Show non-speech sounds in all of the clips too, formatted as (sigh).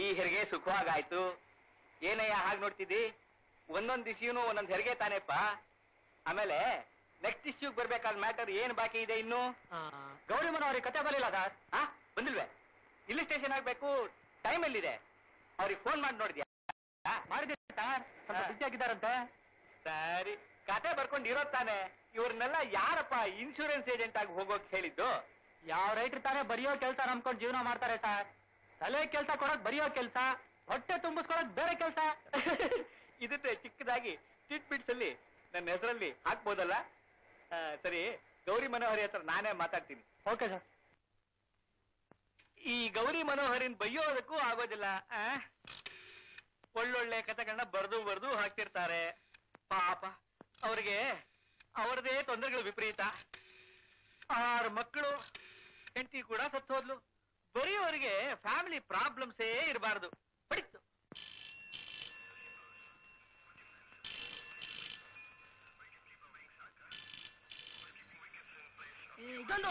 ಈ ಹೆರಿಗೆ ಸುಖವಾಗಾಯ್ತು. ಏನಯ್ಯ ಹಾಗೆ ನೋಡ್ತಿದ್ದಿ? ಒಂದೊಂದ್ ಇಶ್ಯೂನು ಒಂದೊಂದ್ ಹೆರಿಗೆ ತಾನೇಪ್ಪ. ಆಮೇಲೆ ನೆಕ್ಸ್ಟ್ ಇಶ್ಯೂಗ್ ಬರ್ಬೇಕಾದ ಮ್ಯಾಟರ್ ಏನ್ ಬಾಕಿ ಇದೆ ಇನ್ನು? ಗೌರಿ ಅವ್ರಿಗೆ ಕತೆ ಬರಲಿಲ್ಲ ಸರ್. ಆ ಬಂದಿಲ್ವೇ? ಇಲ್ಲಿ ಸ್ಟೇಷನ್ ಆಗ್ಬೇಕು ಟೈಮ್ ಎಲ್ಲಿದೆ? ಅವ್ರಿಗೆ ಫೋನ್ ಮಾಡಿ ನೋಡಿದ್ಯಾ? ಮಾಡಿದೆ ಸರ್? ಸರಿ ಕತೆ ಬರ್ಕೊಂಡು ಇರೋದ್ ತಾನೆ. ಇವ್ರನ್ನೆಲ್ಲ ಯಾರಪ್ಪ ಇನ್ಶೂರೆನ್ಸ್ ಏಜೆಂಟ್ ಆಗಿ ಹೋಗೋಕ್ ಹೇಳಿದ್ದು? ಯಾವ ರೈತರು ತಾನೇ ಬರೆಯೋ ಕೆಲಸ ನಂಬ್ಕೊಂಡು ಜೀವನ ಮಾಡ್ತಾರೆ ಸರ್. ತಲೆ ಕೆಲಸ ಕೊಡಕ್ ಬರೆಯೋ ಕೆಲಸ ಹೊಟ್ಟೆ ತುಂಬಿಸ್ಕೊಳಕ್ ಬೇರೆ ಕೆಲಸ. (laughs) ಇದಕ್ಕೆ ಚಿಕ್ಕದಾಗಿ ಚಿಟ್ ಬಿಟ್ಸ್ ಅಲ್ಲಿ ನನ್ನ ಹೆಸರಲ್ಲಿ ಹಾಕ್ಬೋದಲ್ಲ? ಆ, ಸರಿ ಗೌರಿ ಮನೋಹರಿ ಹತ್ರ ನಾನೇ ಮಾತಾಡ್ತೀನಿ. ಓಕೆ ಸರ್ ಈ ಗೌರಿ ಮನೋಹರಿನ್ ಬೈಯೋದಕ್ಕೂ ಆಗೋದಿಲ್ಲ ಆ? ಒಳ್ಳೊಳ್ಳೆ ಕಥೆಗಳನ್ನ ಬರೆದು ಬರೆದು ಹಾಕ್ತಿರ್ತಾರೆ. ಪಾಪ ಅವ್ರಿಗೆ ಅವರದೇ ತೊಂದರೆಗಳು ವಿಪರೀತ. ಆರು ಮಕ್ಕಳು ಹೆಂಡತಿ ಕೂಡ ಸತ್ತು ಹೋದ್ಲು. ಬರೀ ಅವರಿಗೆ ಫ್ಯಾಮಿಲಿ ಪ್ರಾಬ್ಲಮ್ಸೇ ಇರಬಾರ್ದು ಪಡಿತು ಇದೊಂದು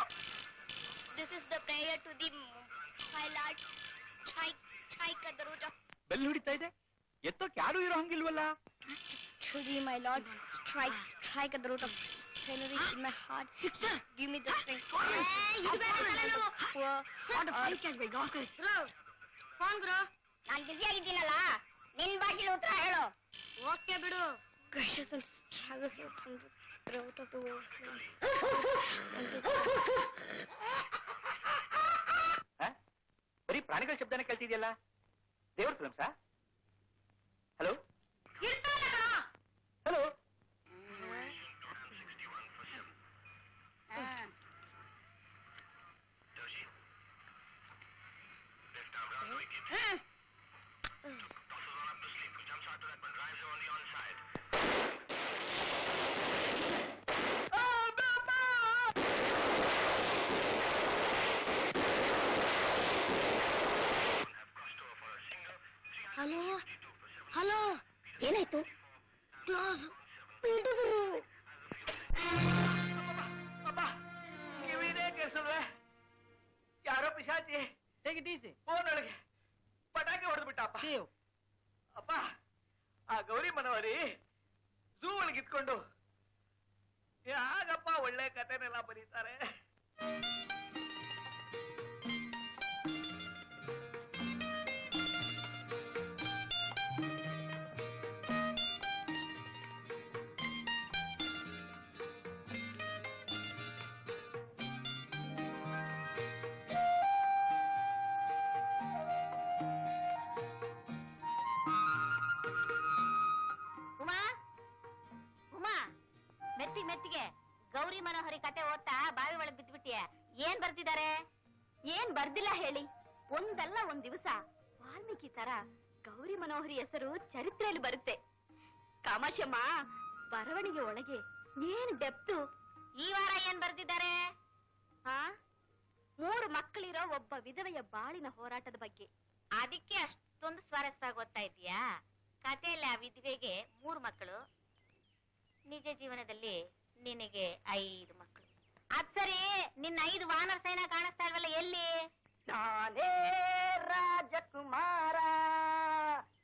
this is the prayer to the my lord Chai ಛೈ ಕದರುಟ ಬೆಲ್ ಹಿಡಿತಾ ಇದೆ ಎತ್ತೋಕ್ ಯಾರು ಇರೋ ಹಂಗಿಲ್ವಲ್ಲ to the my lord strike strike at the root of Henry in my heart. Sister, give me the strength. Phone ಗುರು ನಾನು ಬಿಸಿ ಆಗಿದ್ದೀನಲ್ಲ ನಿನ್ ಭಾಷೆಲಿ ಉತ್ತರ ಹೇಳು ಓಕೆ ಬಿಡು Gracious and struggles out from the throat of the world. ಆ? ಬರೀ ಪ್ರಾಣಿಗಳ ಶಬ್ದನೇ ಕೇಳ್ತಿದ್ಯಲ್ಲ ದೇವ್ರ ಫಿಲ್ಮ್ಸ ಹಲೋ ಹಲೋ ಹಲೋ ಹಲೋ ಏನಾಯ್ತು ಕ್ಲೋಸ್ ಅಪ್ಪ ಕಿವಿನೇ ಕೇಳಿಸಲ್ವೇ ಯಾರೋ ಪಿಶಾಚಿ Take it easy. ಫೋನ್ ಒಳಗೆ ಪಟಾಕಿ ಹೊಡೆದು ಬಿಟ್ಟಪ್ಪ See you. ಅಪ್ಪ ಆ ಗೌರಿ ಮನೋಹರಿ ಝೂ ಒಳಗೆ ಇಟ್ಕೊಂಡು ಯಾಗಪ್ಪ ಒಳ್ಳೆ ಕಥೆನೆಲ್ಲ ಬರೀತಾರೆ. ಮೆತ್ತಿಗೆ ಗೌರಿ ಮನೋಹರಿ ಕತೆ ಓದ್ತಾ ಬಾವಿ ಒಳಗ್ ಬಿದ್ಬಿಟ್ಟಿಯ? ಏನ್ ಬರ್ತಿದ್ದಾರೆ ಏನ್ ಬರ್ದಿಲ್ಲ ಹೇಳಿ. ಒಂದಲ್ಲ ಒಂದ್ ದಿವಸ ವಾಲ್ಮೀಕಿ ತರ ಗೌರಿ ಮನೋಹರಿ ಹೆಸರು ಚರಿತ್ರೆಯಲ್ಲಿ ಬರುತ್ತೆ. ಕಾಮಾಶಮ್ಮ ಬರವಣಿಗೆ ಒಳಗೆ ಏನ್ ಡೆಪ್ತು ಈ ವಾರ ಏನ್ ಬರ್ದಿದ್ದಾರೆ? ಹಾ ಮೂರು ಮಕ್ಕಳಿರೋ ಒಬ್ಬ ವಿಧವೆಯ ಬಾಳಿನ ಹೋರಾಟದ ಬಗ್ಗೆ. ಅದಕ್ಕೆ ಅಷ್ಟೊಂದು ಸ್ವಾರಸ್ಯವಾಗಿ ಓದ್ತಾ ಇದೀಯಾ ಕಥೆಯಲ್ಲಿ ಆ ವಿಧವೆಗೆ ಮೂರು ಮಕ್ಕಳು. ನಿಜ ಜೀವನದಲ್ಲಿ ನಿನಗೆ ಐದು ಮಕ್ಕಳು. ಅದ್ ಸರಿ, ನಿನ್ನ ಐದು ವಾನರ ಸೈನ ಕಾಣಿಸ್ತಾ ಇಲ್ವಲ್ಲ, ಎಲ್ಲಿ? ನಾನೇ ರಾಜಕುಮಾರ,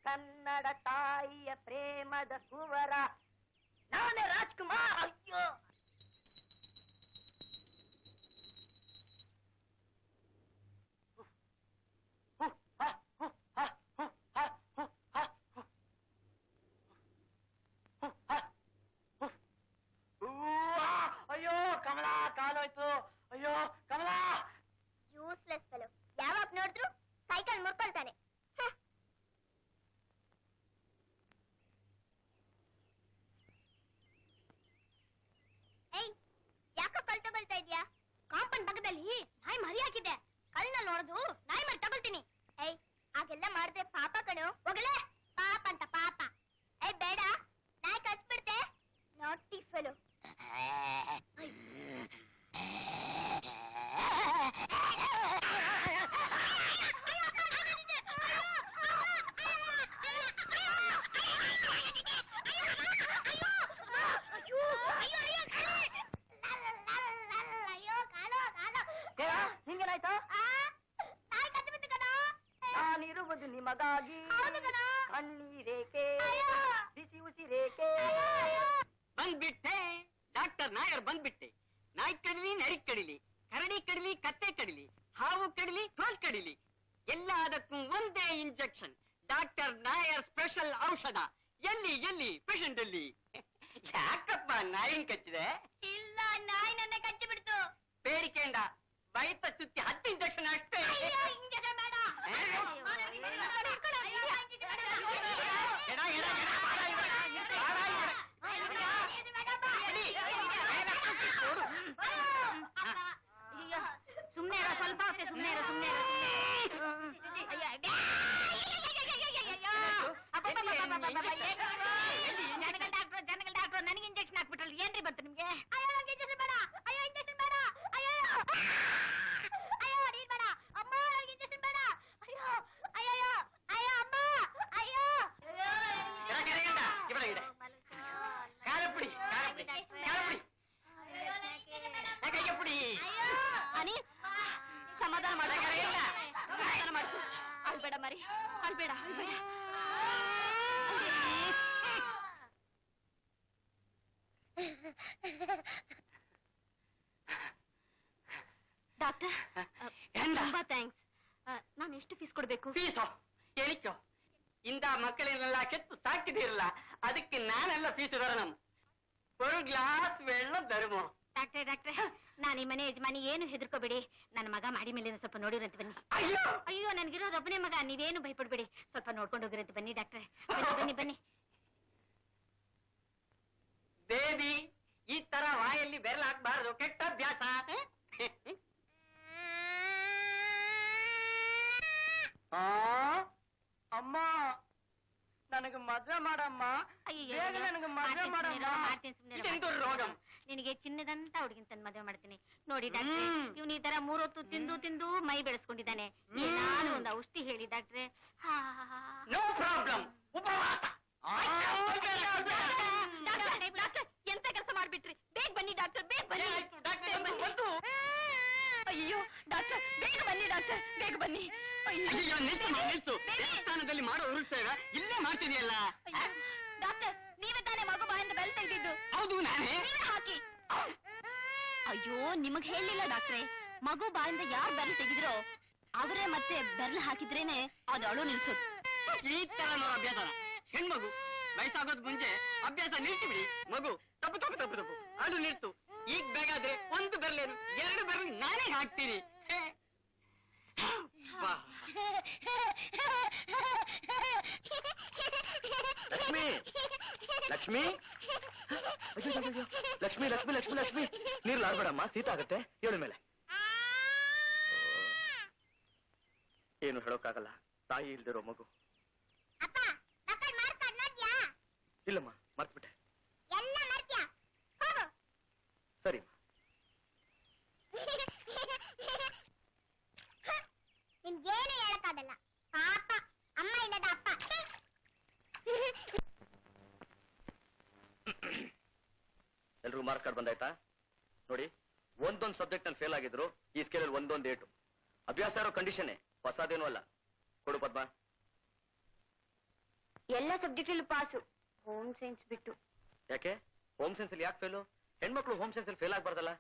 ಕನ್ನಡ ತಾಯಿಯ ಪ್ರೇಮದ ಕುವರ. ನಾನೇ ರಾಜ್ಕುಮಾರ್, ಅಯ್ಯೋ! यार बंद ಫೀಸೋ. ಹೇಳಿಕೋ ಇಂದ മക്കളിലെല്ല ಕೆತ್ತು സാക്കിട്ടില്ല ಅದಕ್ಕೆ ನಾನೆಲ್ಲ ಫೀಸ್ ತരണം ഒരു ഗ്ಲಾಸ್ വെള്ളം തരുമോ ಡಾಕ್ಟ್ರೆ ಡಾಕ್ಟ್ರೆ ನಾನು ಈ ಮನೆ ಯಜಮಾನಿ ಏನು ಹೆದರ್ಕೋಬೇಡಿ. ನನ್ನ ಮಗ ಮಾಡಿ ಮೇಲೆ ಸ್ವಲ್ಪ ನೋಡಿರಂತ ಬನ್ನಿ. ಅಯ್ಯೋ! ಅಯ್ಯೋ ನನ್ಗಿರೋದು ಒಬ್ಬನೇ ಮಗ ನೀವೇನು ಭಯಪಡ್ಬೇಡಿ. ಸ್ವಲ್ಪ ನೋಡ್ಕೊಂಡು ಹೋಗಿರಂತ ಬನ್ನಿ ಡಾಕ್ಟ್ರೆ. ಬನ್ನಿ ಬನ್ನಿ. ಹೆಣ್ಮಗು ವಯಸ್ಸಾಗೋದ್ ಮುಂಚೆ ಅಭ್ಯಾಸ ನಿಲ್ಸಿ ಬಿಡಿ ಮಗು ತಪ್ಪು ತಪ್ಪು ತಪ್ಪು ತಪ್ಪು. ಅದು ನಿಲ್ತು ಈಗ ಬೇಕಾದ್ರೆ ಒಂದು ಬರ್ಲೇನು ಎರಡು ಬರ್ಲಿ ನಾನೇ ಹಾಕ್ತೀನಿ. ಲಕ್ಷ್ಮಿ. ಲಕ್ಷ್ಮಿ. ಲಕ್ಷ್ಮಿ ಲಕ್ಷ್ಮಿ ಲಕ್ಷ್ಮಿ ಲಕ್ಷ್ಮಿ. ನೀರ್ಲ ಆಡ್ಬೇಡಮ್ಮ ಶೀತ ಆಗತ್ತೆ. ಹೇಳ ಮೇಲೆ. ಏನು ಹೇಳೋಕ್ಕಾಗಲ್ಲ. ತಾಯಿ ಇಲ್ದಿರೋ ಮಗು ಅಪ್ಪ ಮಕ್ಕಳು ಮಾಡ್ಕೊಂಡು ನೋಡ್ಯಾ ಇಲ್ಲಮ್ಮ ಮರ್ತ್ಬಿಟ್ಟೆ. ಎಲ್ಲ ಮಾಡ್ತೀಯಾ? ಹೋಗು. ಸರಿ (laughs) ನಿಮ್ಗೇನು ಹೇಳಕ್ಕಾಗಲ್ಲ. ಪಾಪ ಅಮ್ಮ ಇಲ್ಲದ ಅಪ್ಪ. (coughs) ಎಲ್ರಿಗೂ ಮಾರ್ಕ್ಸ್ ಕಾರ್ಡ್ ಬಂದಾಯ್ತಾ? ನೋಡಿ ಒಂದೊಂದು ಸಬ್ಜೆಕ್ಟ್ನಲ್ಲಿ ಫೇಲ್ ಆಗಿದ್ರು ಈ ಸ್ಕೇಲಲ್ಲಿ ಒಂದೊಂದು ಏಟು. ಅಭ್ಯಾಸ ಇರೋ ಕಂಡೀಷನ್ ಹೊಸದೇನು ಅಲ್ಲ. ಕೊಡು ಪದ್ಮ. ಎಲ್ಲ ಸಬ್ಜೆಕ್ಟ್ ಪಾಸು. ಹೋಮ್ ಸೈನ್ಸ್ ಬಿಟ್ಟು. ಯಾಕೆ? ಹೋಮ್ ಸೈನ್ಸ್ ಅಲ್ಲಿ ಯಾಕೆ ಫೇಲು ಹೆಣ್ಮಕ್ಳು ಹೋಮ್ ಸೈನ್ಸ್ ಅಲ್ಲಿ ಫೇಲ್ ಆಗ್ಬಾರ್ದಲ್ಲ?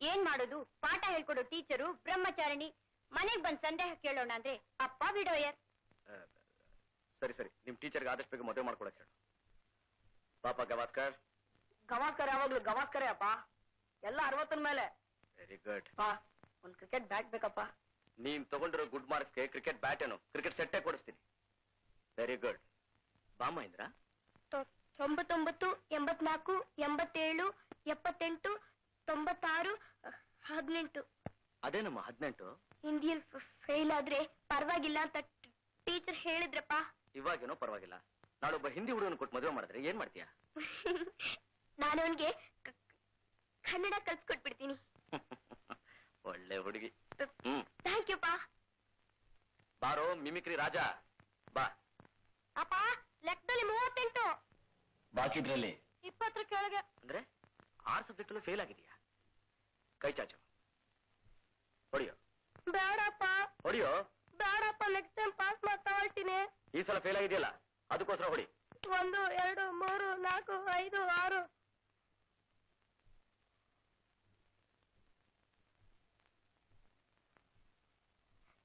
ಏನ್ ಮಾಡೋದು? ಪಾಠ ಹೇಳ್ಕೊಡೋ ಟೀಚರು ಬ್ರಹ್ಮಚಾರಿಣಿ ಮನೆಗ್ ಬಂದ್ ಸಂದೇಹ ಕೇಳೋಣ ಅಂದ್ರೆ ಅಪ್ಪ ಬಿಡೋಯರ್ ಸರಿ ಸರಿ. ನಿಮ್ ಟೀಚರ್ಗೆ ಆದಷ್ಟು ಬೇಗ ಮದುವೆ ಮಾಡ್ಕೊಡಕ್ ಹೇಳು. ಪಾಪ ಗವಾಸ್ಕರ್. ಗವಾಸ್ಕರ್ ಯಾವಾಗ್ಲೂ ಗವಾಸ್ಕರೇ ಅಪ್ಪ. ಎಲ್ಲ ಅರವತ್ತನ ಮೇಲೆ. ವೆರಿ ಗುಡ್ ಅಪ್ಪ ಒಂದ್ ಕ್ರಿಕೆಟ್ ಬ್ಯಾಟ್ ಬೇಕಪ್ಪ. ನೀನ್ ತಗೊಂಡಿರೋ ಗುಡ್ ಮಾರ್ಕ್ಸ್ಗೆ ಕ್ರಿಕೆಟ್ ಬ್ಯಾಟ್ ಏನು? ಕ್ರಿಕೆಟ್ ಸೆಟ್ಟೇ ಕೊಡಿಸ್ತೀನಿ. ವೆರಿ ಗುಡ್ ಬಾಮ ಇಂದ್ರ. ತೊಂಬತ್ತೊಂಬತ್ತು ಎಂಬತ್ನಾಲ್ಕು ಎಂಬತ್ತೇಳು ಎಪ್ಪತ್ತೆಂಟು ತೊಂಬತ್ತಾರು ಹದಿನೆಂಟು. ಅದೇನಮ್ಮ ಹದಿನೆಂಟು. ಹಿಂದಿಯಲ್ಲಿ ಫೇಲ್ ಆದ್ರೆ ಪರವಾಗಿಲ್ಲ ಅಂತ ಟೀಚರ್ ಹೇಳಿದ್ರಪ್ಪ. ಇವಾಗೇನೋ ಪರವಾಗಿಲ್ಲ. ನಾಳೊಬ್ಬ ಹಿಂದಿ ಹುಡುಗನ ಕೊಟ್ಟು ಮದುವೆ ಮಾಡಿದ್ರೆ ಏನ್ ಮಾಡ್ತೀಯಾ? (laughs) ನಾನು ಅವನ್ಗೆ ಕನ್ನಡ ಕಲ್ಸ್ಕೊಟ್ಬಿಡ್ತೀನಿ. (laughs) ಒಳ್ಳೆ ಹುಡುಗಿ. ಹ್ಮ್. ಥ್ಯಾಂಕ್ ಯು ಪಾ ಬಾರೋ ಮಿಮಿಕ್ರಿ ರಾಜ. ಬಾ. ಅಪ್ಪ! ಲೆಕ್ಕದಲ್ಲಿ ಮೂವತ್ತೆಂಟು. ಬಾಕಿದ್ರಲ್ಲಿ ಇಪ್ಪತ್ತರ ಕೆಳಗೆ. ಅಂದ್ರೆ ಆರ್ ಸಬ್ಜೆಕ್ಟ್ ಫೇಲ್ ಆಗಿದೆಯಾ? ಕೈ ಚಾಚು. ಹೊಡಿಯೋ. ಬೇಡಪ್ಪ. ಹೊಡಿಯೋ? ಬೇಡಪ್ಪ ನೆಕ್ಸ್ಟ್ ಟೈಮ್ ಪಾಸ್ ಮಾಡ್ತಾ ಹೊರ್ತೀನಿ ಈ ಸಲ ಫೇಲ್ ಆಗಿದೆಯಲ್ಲ? ಅದಕ್ಕೋಸ್ಕರ ಹೊಡಿ. ಒಂದು ಎರಡು ಮೂರು ನಾಲ್ಕು ಐದು ಆರು.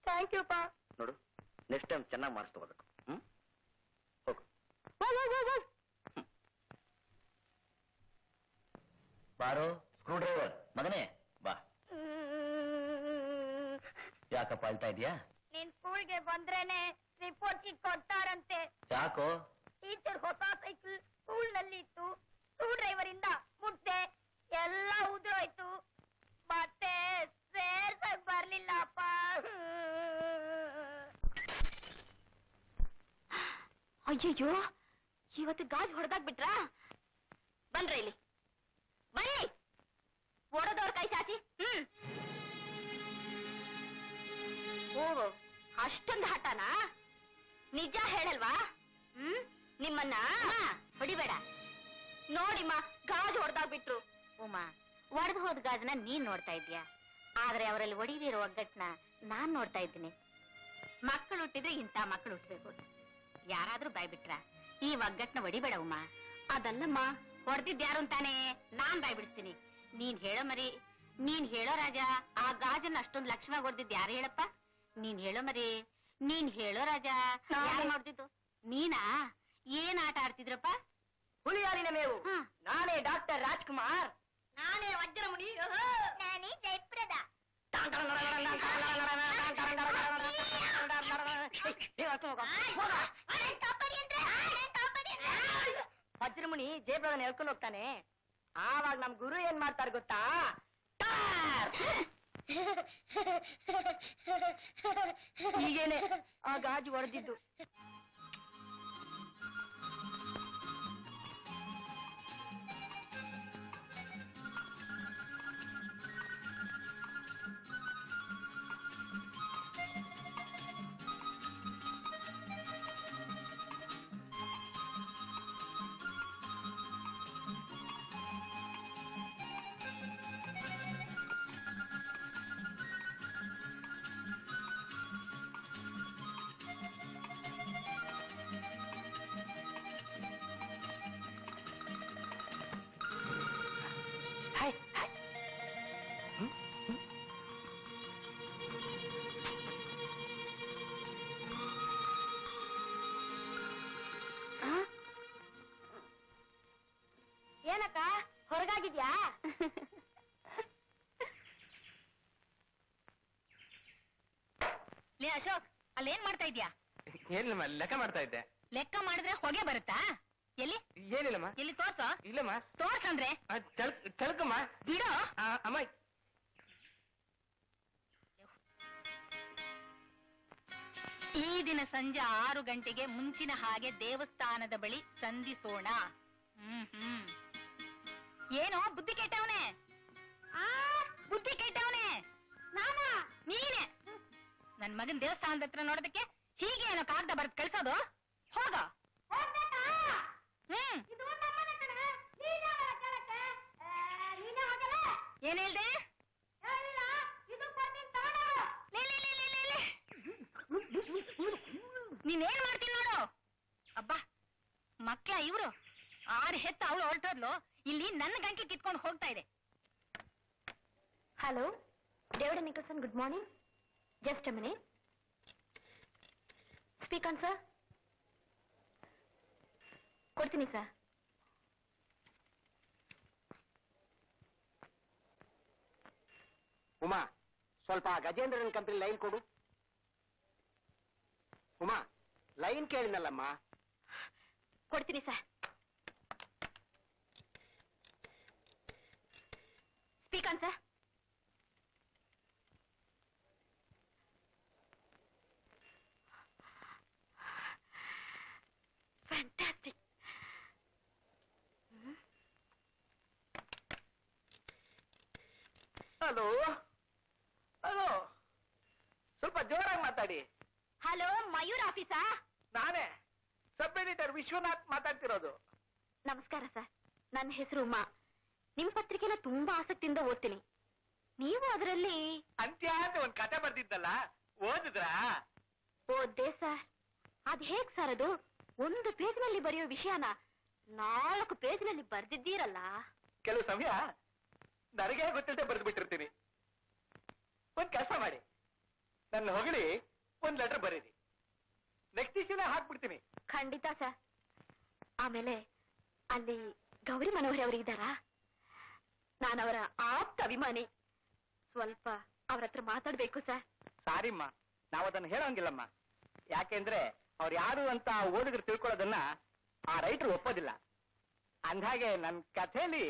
ಥ್ಯಾಂಕ್ ಯು ಪಾ ನೋಡು ನೆಕ್ಸ್ಟ್ ಟೈಮ್ ಚೆನ್ನಾಗಿ ಮಾರ್ಕ್ಸ್ ತಗೋಬೇಕು. ಬಾರೋ ಸ್ಕ್ರೂ ಡ್ರೈವರ್ ಮಗನೇ ಬಾ. ಯಾಕಪ್ಪ ಅಳ್ತಾ ಇದೀಯಾ? ನೀನ್ ಸ್ಕೂಲ್ಗೆ ಬಂದ್ರೇನೆ ರಿಪೋರ್ಟ್ ಕೊಡ್ತಾರಂತೆ. ಯಾಕೋ? ಟೀಚರ್ ಹೊಸ ಸೈಕಲ್ ಸ್ಕೂಲ್ನಲ್ಲಿ ಇತ್ತು. ಸ್ಕ್ರೂ ಡ್ರೈವರ್ ಇಂದ ಮುಟ್ಟೆ ಎಲ್ಲ ಉದುರೋಯ್ತು. ಮತ್ತೆ ಸೇರ್ಸಕ್ ಬರ್ಲಿಲ್ಲಪ್ಪ. ಅಯ್ಯಯ್ಯೋ ಇವತ್ತು ಗಾಜ್ ಹೊಡೆದಾಗ ಬಿಟ್ರಾ ಬನ್ರಿ ಇಲ್ಲಿ. ಬನ್ನಿ. ಓಡೋದವ್ರ ಕೈ ಚಾಚಿ. ಹ್ಮ್. ಓ ಅಷ್ಟೊಂದು ಹಠನಾ? ನಿಜ ಹೇಳಲ್ವಾ? ಹ್ಮ್? ನಿಮ್ಮನ್ನ? ಹೊಡಿಬೇಡ. ನೋಡಿಮ್ಮ ಗಾಜ್ ಹೊಡೆದಾಗ್ಬಿಟ್ರು. ಉಮಾ ಒಡೆದು ಹೋದ ಗಾಜನ ನೀನ್ ನೋಡ್ತಾ ಇದ್ಯಾ ಆದ್ರೆ ಅವರಲ್ಲಿ ಒಡಿದಿರೋ ಒಗ್ಗಟ್ನ ನಾನ್ ನೋಡ್ತಾ ಇದ್ದೀನಿ. ಮಕ್ಕಳು ಹುಟ್ಟಿದ್ರೆ ಇಂಥ ಮಕ್ಕಳು ಹುಟ್ಟಬೇಕು ಯಾರಾದ್ರೂ ಬಾಯ್ಬಿಟ್ರ? ಈ ಒಗ್ಗಟ್ನ ಒಡಿಬೇಡ ಉಮಾ ಅದಲ್ಲಮ್ಮ ಹೊಡೆದಿದ್ಯಾರು ಅಂತಾನೆ ನಾನ್ ಬಾಯ್ ಬಿಡಿಸ್ತೀನಿ ನೀನ್ ಹೇಳೋ ಮರಿ ನೀನ್ ಹೇಳೋ ರಾಜ ಆ ಗಾಜನ್ನ ಅಷ್ಟೊಂದು ಲಕ್ಷಣ ಹೊಡೆದಿದ್ ಯಾರು ಹೇಳಪ್ಪ? ನೀನ್ ಹೇಳೋ ಮರಿ ನೀನ್ ಹೇಳೋ ರಾಜ ಯಾರು ಮಾಡ್ತಿದ್ದು ನೀನಾ? ಏನ್ ಆಟ ಆಡ್ತಿದ್ರಪ್ಪ? ಹುಳಿಯಾಳಿನ ಮೇವು. ಹಾ. ನಾನೇ ಡಾಕ್ಟರ್ ರಾಜ್ಕುಮಾರ್. ನಾನೇ ವಜ್ರಮುನಿ ನಾನೇ ಜಯಪ್ರದ. ವಜ್ರಮುನಿ ಜಯಪ್ರದನ ಹೇಳ್ಕೊಂಡು ಹೋಗ್ತಾನೆ ಆವಾಗ ನಮ್ ಗುರು ಏನ್ ಮಾಡ್ತಾರೆ ಗೊತ್ತಾ ಟಾರ್! ಹೀಗೇನೆ ಆ ಗಾಜು ಹೊಡೆದಿದ್ದು ಏನಕ್ಕ? ಹೊರಗಾಗಿದ್ಯಾ? ಲೇ ಅಶೋಕ್ ಅಲ್ಲೇನ್ ಮಾಡ್ತಾ ಇದ್ಯಾ? ಏನಿಲ್ಲಮ್ಮ ಲೆಕ್ಕ ಮಾಡ್ತಾ ಇದ್ದೆ. ಲೆಕ್ಕ ಮಾಡಿದ್ರೆ ಹೊಗೆ ಬರುತ್ತಾ? ಎಲ್ಲಿ? ಏನಿಲ್ಲಮ್ಮ. ಎಲ್ಲಿ ತೋರ್ಸೋ? ಇಲ್ಲಮ್ಮ. ತೋರ್ಸಂದ್ರೆ? ಚಳಕಮ್ಮ ಬಿಡೋ. ಅಮ್ಮ. ಈ ದಿನ ಸಂಜೆ ಆರು ಗಂಟೆಗೆ ಮುಂಚಿನ ಹಾಗೆ ದೇವಸ್ಥಾನದ ಬಳಿ ಸಂಧಿಸೋಣ. ಹ್ಮ್ ಹ್ಮ್. ಏನೋ? ಬುದ್ಧಿ ಆ? ಬುದ್ಧಿ ಕೆಟ್ಟವನೆ? ನಾನಾ? ನೀನೆ? ನನ್ ಮಗನ್ ದೇವಸ್ಥಾನದ ಹತ್ರ ನೋಡೋದಕ್ಕೆ ಹೀಗೆ ಏನೋ ಕಾಗ್ದ ಬರ್ದ್ ಕಳ್ಸೋದು ಹೋಗ. ಹ್ಮ್. ಏನ್ ಹೇಳ್ದೆ. ನೀನೇನ್ ಮಾಡ್ತೀನಿ ನೋಡು? ಅಬ್ಬಾ ಮಕ್ಕಳ ಇವ್ರು. ಆರು ಹೆತ್ತ ಅವಳು ಹೊರಟೋದ್ಲು. ಇಲ್ಲಿ ನನ್ನ ಗಂಟೆ ಕಿತ್ಕೊಂಡು ಹೋಗ್ತಾ ಇದೆ. Hello David Nicholson good morning just a minute speak on sir ಕೊಡ್ತೀನಿ ಸರ್ ಉಮಾ ಸ್ವಲ್ಪ ಗಜೇಂದ್ರನ್ ಕಂಪನಿ ಲೈನ್ ಕೊಡು. ಉಮಾ ಲೈನ್ ಕೇಳಿನಲ್ಲಮ್ಮ ಕೊಡ್ತೀನಿ sir on sir fantastic hello hello ಸ್ವಲ್ಪ ಜೋರಾಗಿ ಮಾತಾಡಿ. ಹಲೋ ಮಯೂರ್ ಆಫೀಸಾ ನಾನೇ. ಸಬ್ ಎಡಿಟರ್ ವಿಶ್ವನಾಥ್ ಮಾತಾಡ್ತಿರೋದು. ನಮಸ್ಕಾರ ಸರ್ ನನ್ನ ಹೆಸರು ಉಮಾ. ನಿಮ್ ಪತ್ರಿಕೆನ ತುಂಬಾ ಆಸಕ್ತಿಯಿಂದ ಓದ್ತೀನಿ. ನೀವು ಅದರಲ್ಲಿ ಅಂತ್ಯ ಅಂತ ಒಂದ್ ಕತೆ ಬರ್ದಿದ್ದಲ್ಲ ಓದಿದ್ರಾ? ಓದ್ದೆ ಸರ್. ಅದ್ ಹೇಗ್ ಸರ್ ಅದು? ಒಂದು ಪೇಜ್ನಲ್ಲಿ ಬರೆಯೋ ವಿಷಯನ ನಾಲ್ಕು ಪೇಜ್ನಲ್ಲಿ ಬರ್ದಿದ್ದೀರಲ್ಲ? ಕೆಲವು ಸಮಯ ನನಗೆ ಗೊತ್ತಿಲ್ಲದೆ ಬರೆದು ಬಿಟ್ಟಿರ್ತೀನಿ ಒಂದ್ ಕೆಲಸ ಮಾಡಿ. ನನ್ನ ಹೊಗಳಿ ಒಂದ್ ಲೆಟರ್ ಬರೀರಿ. ನೆಕ್ಸ್ಟ್ ಇಶ್ಯೂನ ಹಾಕ್ಬಿಡ್ತೀನಿ. ಖಂಡಿತ ಸರ್. ಆಮೇಲೆ ಅಲ್ಲಿ ಗೌರಿ ಮನೋಹರಿ ಅವರು ಇದ್ದಾರಾ ನಾನು ಅವರ ಆಪ್ತ ಅಭಿಮಾನಿ. ಸ್ವಲ್ಪ ಅವ್ರ ಹತ್ರ ಮಾತಾಡ್ಬೇಕು ಸರ್. ಸಾರಿಮ್ಮ ನಾವು ಅದನ್ನ ಹೇಳೋಂಗಿಲ್ಲಮ್ಮ. ಯಾಕೆಂದ್ರೆ ಅವ್ರು ಯಾರು ಅಂತ ಓದಿದ್ರು ತಿಳ್ಕೊಳ್ಳೋದನ್ನ ಆ ರೈತರು ಒಪ್ಪೋದಿಲ್ಲ. ಅಂದ್ಹಾಗೆ ನನ್ ಕಥೆಲಿ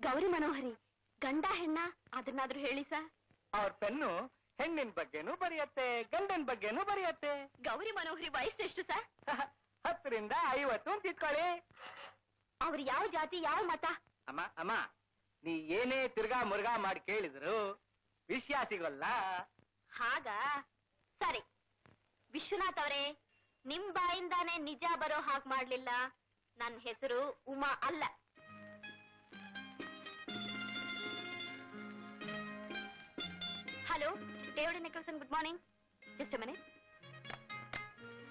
ಗೌರಿ ಮನೋಹರಿ ಗಂಡ ಹೆಣ್ಣ ಅದನ್ನಾದ್ರೂ ಹೇಳಿ ಸರ್. ಅವ್ರ ಪೆನ್ನು ಹೆಣ್ಣಿನ ಬಗ್ಗೆನೂ ಬರೆಯತ್ತೆ ಗಂಡನ್ ಬಗ್ಗೆನೂ ಬರೆಯತ್ತೆ. ಗೌರಿ ಮನೋಹರಿ ವಯಸ್ಸು ಎಷ್ಟು ಸರ್? (laughs) ಹತ್ತರಿಂದ ಐವತ್ತು ಅಂತ ಇಟ್ಕೊಳ್ಳಿ. ಅವ್ರು ಯಾವ ಜಾತಿ ಯಾವ ಮತ? ಅಮ್ಮ ಅಮ್ಮ ನೀ ಏನೇ ತಿರ್ಗಾ ಮುರ್ಗಾ ಮಾಡಿ ಕೇಳಿದ್ರು ವಿಷಯ ಸಿಗೋಲ್ಲ. ಹಾಗ? ಸರಿ. ವಿಶ್ವನಾಥ್ ಅವರೇ, ನಿಮ್ ಬಾಯಿಂದಾನೇ ನಿಜ ಬರೋ ಹಾಗೆ ಮಾಡ್ಲಿಲ್ಲ. ನನ್ನ ಹೆಸರು ಉಮಾ ಅಲ್ಲ. Hello David Nicholson, good morning. Just minute.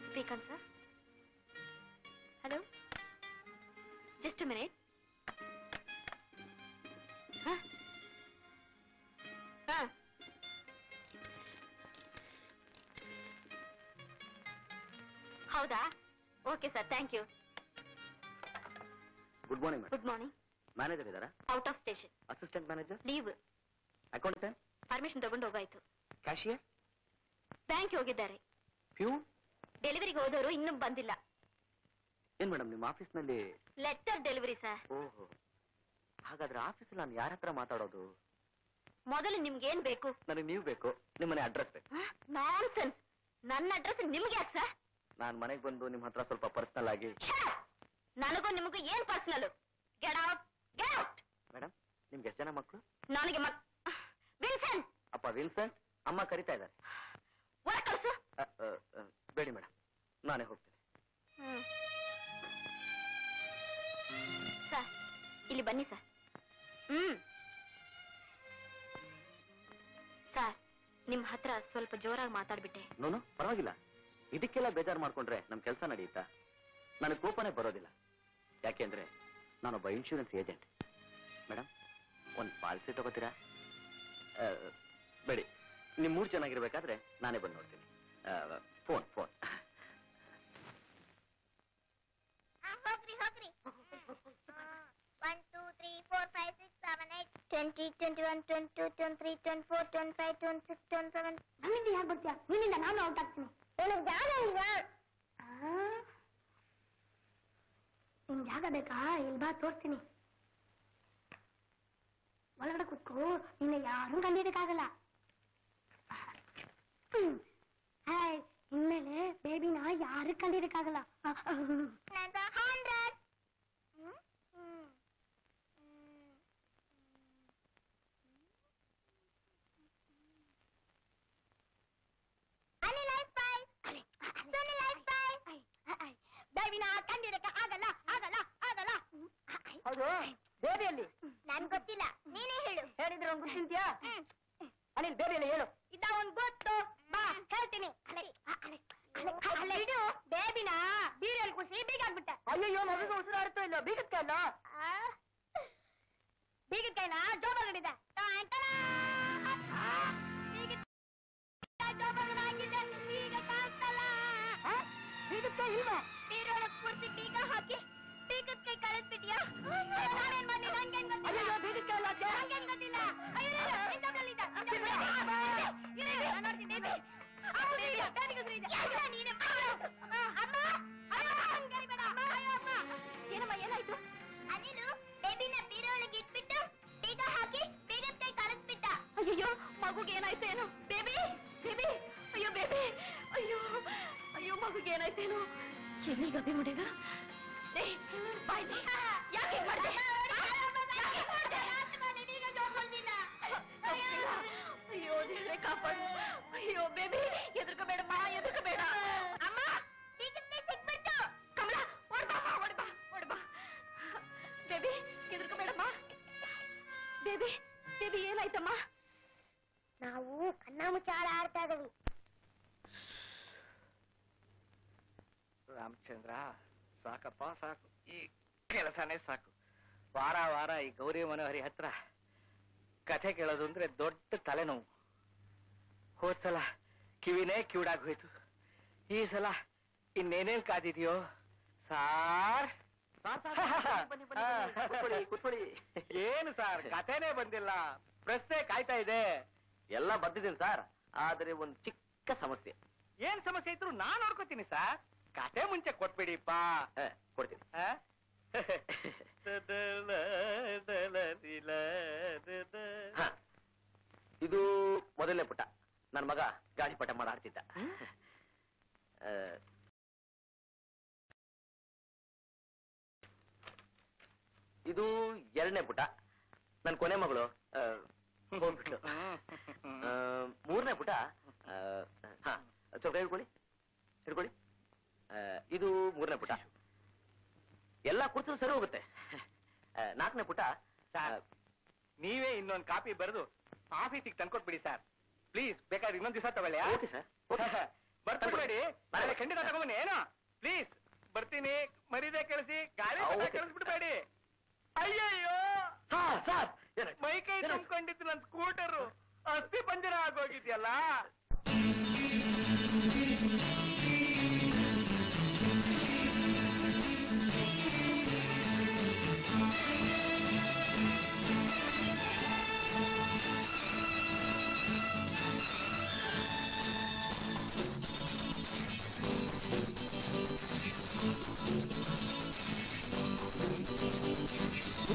Speaking sir. Hello, just minute. Okay sir thank you good morning madam good morning manager ಇದ್ದಾರಾ? Out of station assistant manager leave accountant permission ತಗೊಂಡು ಹೋಗಾಯ್ತು. ಕ್ಯಾಶಿಯರ್ ಬ್ಯಾಂಕ್ ಹೋಗಿದ್ದಾರೆ. Peon ಡೆಲಿವರಿಗೆ ಹೋದವರು ಇನ್ನೂ ಬಂದಿಲ್ಲ. ಏನ್ madam ನಿಮ್ಮ ಆಫೀಸ್ನಲ್ಲಿ? ಲೆಟರ್ ಡೆಲಿವರಿ ಸರ್ ಓಹೋ. ಹಾಗಾದ್ರೆ ಆಫೀಸ್ ನಾನು ಯಾರ ಹತ್ರ ಮಾತಾಡೋದು? ಮೊದಲು ನಿಮ್ಗೆ ಏನ್ ಬೇಕು? ನನಗೆ ನೀವು ಬೇಕು. ನಿಮ್ಮನೆ ಅಡ್ರೆಸ್ ಬೇಕು. ನಾನ್ಸೆನ್ಸ್ ನನ್ನ ಅಡ್ರೆಸ್ ನಿಮ್ಗೆ ಯಾಕೆ ಸರ್ ನಾನು ಮನೆಗ್ ಬಂದು ನಿಮ್ ಹತ್ರ ಸ್ವಲ್ಪ ಪರ್ಸನಲ್ ಆಗಿ ನನಗೂ ನಿಮಗೂ ಏನ್ personal get out get out madam ನಿಮ್ಗೆ ಎಷ್ಟು ಜನ ಮಕ್ಕಳು ನನಗೆ ಮಕ್ ವಿನ್ಸೆಂಟ್! ಅಪ್ಪ ವಿನ್ಸೆಂಟ್? ಅಮ್ಮ ಕರಿತಾ ಇದ್ದಾರೆ. ಹೊರ ಕಳ್ಸು. ಅ, ಅ, ಅ, ಬೇಡಿ ಮೇಡಮ್ ನಾನೇ ಹೋಗ್ತೀನಿ. ಸರ್ ಇಲ್ಲಿ ಬನ್ನಿ ಸರ್. ಹ್ಮ್. ಸರ್ ನಿಮ್ ಹತ್ರ ಸ್ವಲ್ಪ ಜೋರಾಗಿ ಮಾತಾಡ್ಬಿಟ್ಟೆ. ನೋನು ಪರವಾಗಿಲ್ಲ. ಇದಕ್ಕೆಲ್ಲ ಬೇಜಾರು ಮಾಡ್ಕೊಂಡ್ರೆ ನಮ್ ಕೆಲಸ ನಡೆಯುತ್ತಾ ನನಗೆ ಕೋಪನೆ ಬರೋದಿಲ್ಲ. ಯಾಕೆಂದ್ರೆ ನಾನೊಬ್ಬ ಇನ್ಶೂರೆನ್ಸ್ ಏಜೆಂಟ್ ಮೇಡಮ್ ಒಂದು ಪಾಲಿಸಿ ತಗೋತೀರಾ? ಬೇಡಿ. ನಿಮ್ ಮೂರ್ ಚೆನ್ನಾಗಿರ್ಬೇಕಾದ್ರೆ ನಾನೇ ಬಂದು ನೋಡ್ತೀನಿ. Phone phone. ಹೋಗ್ರಿ ಹೋಗ್ರಿ. One two three four five six seven eight twenty twenty one twenty two twenty three twenty four twenty five twenty six twenty seven ನನ್ನಿಂದ ಯಾಕೆ ಬರ್ತೀಯಾ? ನಿನ್ನಿಂದ ನಾನು ಔಟ್ ಆಗ್ತೀನಿ. ನನಗೆ ಜಾಗ ಇಲ್ವಾ ನಿನ್ ಜಾಗ ಬೇಕಾ ಇಲ್ಲಿ ಬಾ ತೋರಿಸ್ತೀನಿ ಒಳಗಡೆ ಕುತ್ಕೋ ನಿನ್ನ ಯಾರೂ ಕಂಡಿದ್ದಕ್ಕಾಗಲ್ಲ ಹ್ಮ್. ಹಾಯ್ ಇನ್ಮೇಲೆ ಬೇಬಿನ ಯಾರು ಕಂಡಿದ್ದಕ್ಕಾಗಲ್ಲ ಹಂಡ್ರೆಡ್ ಕಂಡಿರಕ್ಕೆ ಆಗಲ್ಲ ಆಗಲ್ಲ ಆಗಲ್ಲ. ಹೌದು ಬೇಬಿಯಲ್ಲಿ. ನನ್ ಗೊತ್ತಿಲ್ಲ ನೀನೇ ಹೇಳು. ಹೇಳಿದ್ರೆ ಒಂದು ಗುರ್ತಿಂತ್ಯಾ ಅನಿಲ್ ಬೇಬಿಯಲ್ಲಿ ಹೇಳು. ಇದ ಒಂದ್ ಗೊತ್ತು. ಬಾ ಹೇಳ್ತೀನಿ. ಇಡು ಬೇಬಿನ ಬೀರಲ್ಲಿ ಕುಸಿ ಬೀಗಾಕ್ಬಿಟ್ಟೆ. ಅಯ್ಯೋ ಮಗುಗೆ ಉಸಿರಾಡ್ತೋ ಇಲ್ಲ ಬೀಗತ್ತೆ ಅಲ್ಲ ಬೀಗದ ಕೈನ ಜೋಬಾಗಡಿದೆ ಜೋಬಾಗಡಾಗಿದೆ ಬೀಗ ಕಾಣ್ತಲ್ಲ. ಬೀಗತ್ತೆ ಇಲ್ವಾ ಬೀರೊಳಗ್ ಪೂರ್ತಿ ಬೀಗ ಹಾಕಿ ಬೀಗದ ಕೈ ಕಳಿಸ್ಬಿಟ್ಯಾ ನಾನೇನ್ ಮಾಡ್ಲಿ ನಂಗೇನ್ ಗೊತ್ತಿಲ್ಲ ಅಯ್ಯಯ್ಯೋ ಬೀಗಕ್ಕೆ ಅಲ್ಲ ಅದ್ಕೆ. ನಂಗೇನ್ ಗೊತ್ತಿಲ್ಲ ಅಯ್ಯೋ ಅಯ್ಯೋ, ನಿನ್ ಜೋಬಲ್ಲಿದೆ, ನಿನ್ ಜೋಬಲ್ಲಿದೆ. ಇರು, ಇರು, ನಾನ್ ನೋಡ್ತೀನಿ, ಬೇಬಿ. ಆ, ಬೇಬಿ, ಬೇಬಿಗೆ ಉಸಿರು ಇದೆ. ಇಲ್ಲ, ನೀನೇ ಮಾಡು. ಅಮ್ಮ ಅಯ್ಯೋ, ಹಂಗ್ ಕರಿಬೇಡ. ಅಮ್ಮ, ಅಯ್ಯೋ, ಅಮ್ಮ. ಏನಮ್ಮ ಏನಾಯ್ತು ಅನಿಲು ಬೇಬಿನ ಬೀರ ಒಳಗೆ ಇಟ್ಬಿಟ್ಟು ಬೀಗ ಹಾಕಿ ಬೀಗದ ಕೈ ಕಳಿಸ್ಬಿಟ್ಟ ಅಯ್ಯೋ ಮಗುಗೆ ಏನಾಯ್ತು ಏನು ಬೇಬಿ ಬೇಬಿ ಅಯ್ಯೋ ಬೇಬಿ ಅಯ್ಯೋ ಅಯ್ಯೋ ಮಗುಗೆ ಏನಾಯ್ತೇನು ಎಲ್ಲಿಗ ಅಭಿಮುಡಿಗ ಬಾಯ್ ಯಾಕೆ ಹೀಗ್ ಮಾಡ್ದೆ? ಯಾಕ್ ಹೀಗ್ ಮಾಡ್ದೆ? ತಪ್ಪಿಲ್ಲ. ಅಯ್ಯೋ ದೇವ್ರೆ ಕಾಪಾಡು ಅಯ್ಯೋ ಬೇಬಿ ಎದುರ್ಕೋಬೇಡಮ್ಮ ಎದುರ್ಕೋಬೇಡ ಅಮ್ಮ ಬೀಗದ ಕೈ ಸಿಕ್ಬಿಟ್ಟು ಕಮಲ ಓಡ್ಬಾ ಓಡ್ಬಾ ಓಡ್ಬಾ ಬೇಬಿ ಎದುರ್ಕೋಬೇಡಮ್ಮ ಬೇಬಿ ಬೇಬಿ ಏನಾಯ್ತಮ್ಮ ನಾವು ಕಣ್ಣ ಮುಚ್ಚಾಳ ಆಡ್ತಾ ಇದೀವಿ ರಾಮಚಂದ್ರ ಸಾಕಪ್ಪ ಸಾಕು. ಈ ಕೆಲಸನೇ ಸಾಕು. ವಾರ ವಾರ ಈ ಗೌರಿ ಮನೋಹರಿ ಹತ್ರ ಕಥೆ ಕೇಳೋದು ಅಂದ್ರೆ ದೊಡ್ಡ ತಲೆನೋವು. ಹೋದ್ಸಲ ಕಿವಿನೇ ಕಿವಿಡಾಗೋಯ್ತು ಈ ಸಲ ಇನ್ನೇನೇನ್ ಕಾದಿದ್ಯೋ? ಸಾರ್. ಏನು ಸಾರ್? ಕಥೆನೇ ಬಂದಿಲ್ಲ. ಪ್ರಶ್ನೆ ಕಾಯ್ತಾ ಇದೆ. ಎಲ್ಲ ಬರ್ತಿದ್ದೀನಿ ಸರ್. ಆದ್ರೆ ಒಂದು ಚಿಕ್ಕ ಸಮಸ್ಯೆ. ಏನ್ ಸಮಸ್ಯೆ ಇದ್ರು ನಾನ್ ನೋಡ್ಕೋತೀನಿ ಸರ್. ಕತೆ ಮುಂಚೆ ಕೊಟ್ಬಿಡಿಪ್ಪ. ಕೊಡ್ತೀನಿ. (laughs) ಇದು ಮೊದಲನೇ ಪುಟ ನನ್ನ ಮಗ ಗಾಳಿ ಪಟ ಮಾಡಾಡ್ತಿದ್ದ ಇದು ಎರಡನೇ ಪುಟ ನನ್ನ ಕೊನೆ ಮಗಳು. ಹೋಗ್ಬಿಟ್ಟು. ಮೂರನೇ ಪುಟ ಹಾ ಸ್ವಲ್ಪ ಹಿಡ್ಕೊಳ್ಳಿ ಹಿಡ್ಕೊಳ್ಳಿ ಇದು ಮೂರನೇ ಪುಟ. ಎಲ್ಲ ಕುರ್ತು ಸರಿ ಹೋಗುತ್ತೆ. ನಾಲ್ಕನೇ ಪುಟ ಸರ್ ನೀವೇ ಇನ್ನೊಂದು ಕಾಪಿ ಬರೆದು ಆಫೀಸಿಗೆ ತಂದ್ಕೊಟ್ಬಿಡಿ ಸರ್ ಪ್ಲೀಸ್ ಬೇಕಾದ್ರೆ ಇನ್ನೊಂದ್ ದಿವಸ ತಗೊಳ್ಳಿ? ಓಕೆ ಸರ್ (laughs) ನಾಳೆ ಖಂಡಿತ ತಗೊಂಬನ್ನಿ ಏನೋ? ಪ್ಲೀಸ್ ಬರ್ತೀನಿ. ಮರಿದೆ ಕಳಿಸಿ ಗಾಳಿ. ಕಳಿಸ್ಬಿಡ್ಬೇಡಿ. ಅಯ್ಯಯ್ಯೋ! ಸರ್? ಮೈ ಕೈ ಏನಾಯ್ತು? ತುಂಬಿಕೊಂಡಿತ್ತು ನನ್ ಸ್ಕೂಟರು. ಅಸ್ಥಿ ಪಂಜರ ಆಗೋಗಿದ್ಯಲ್ಲ?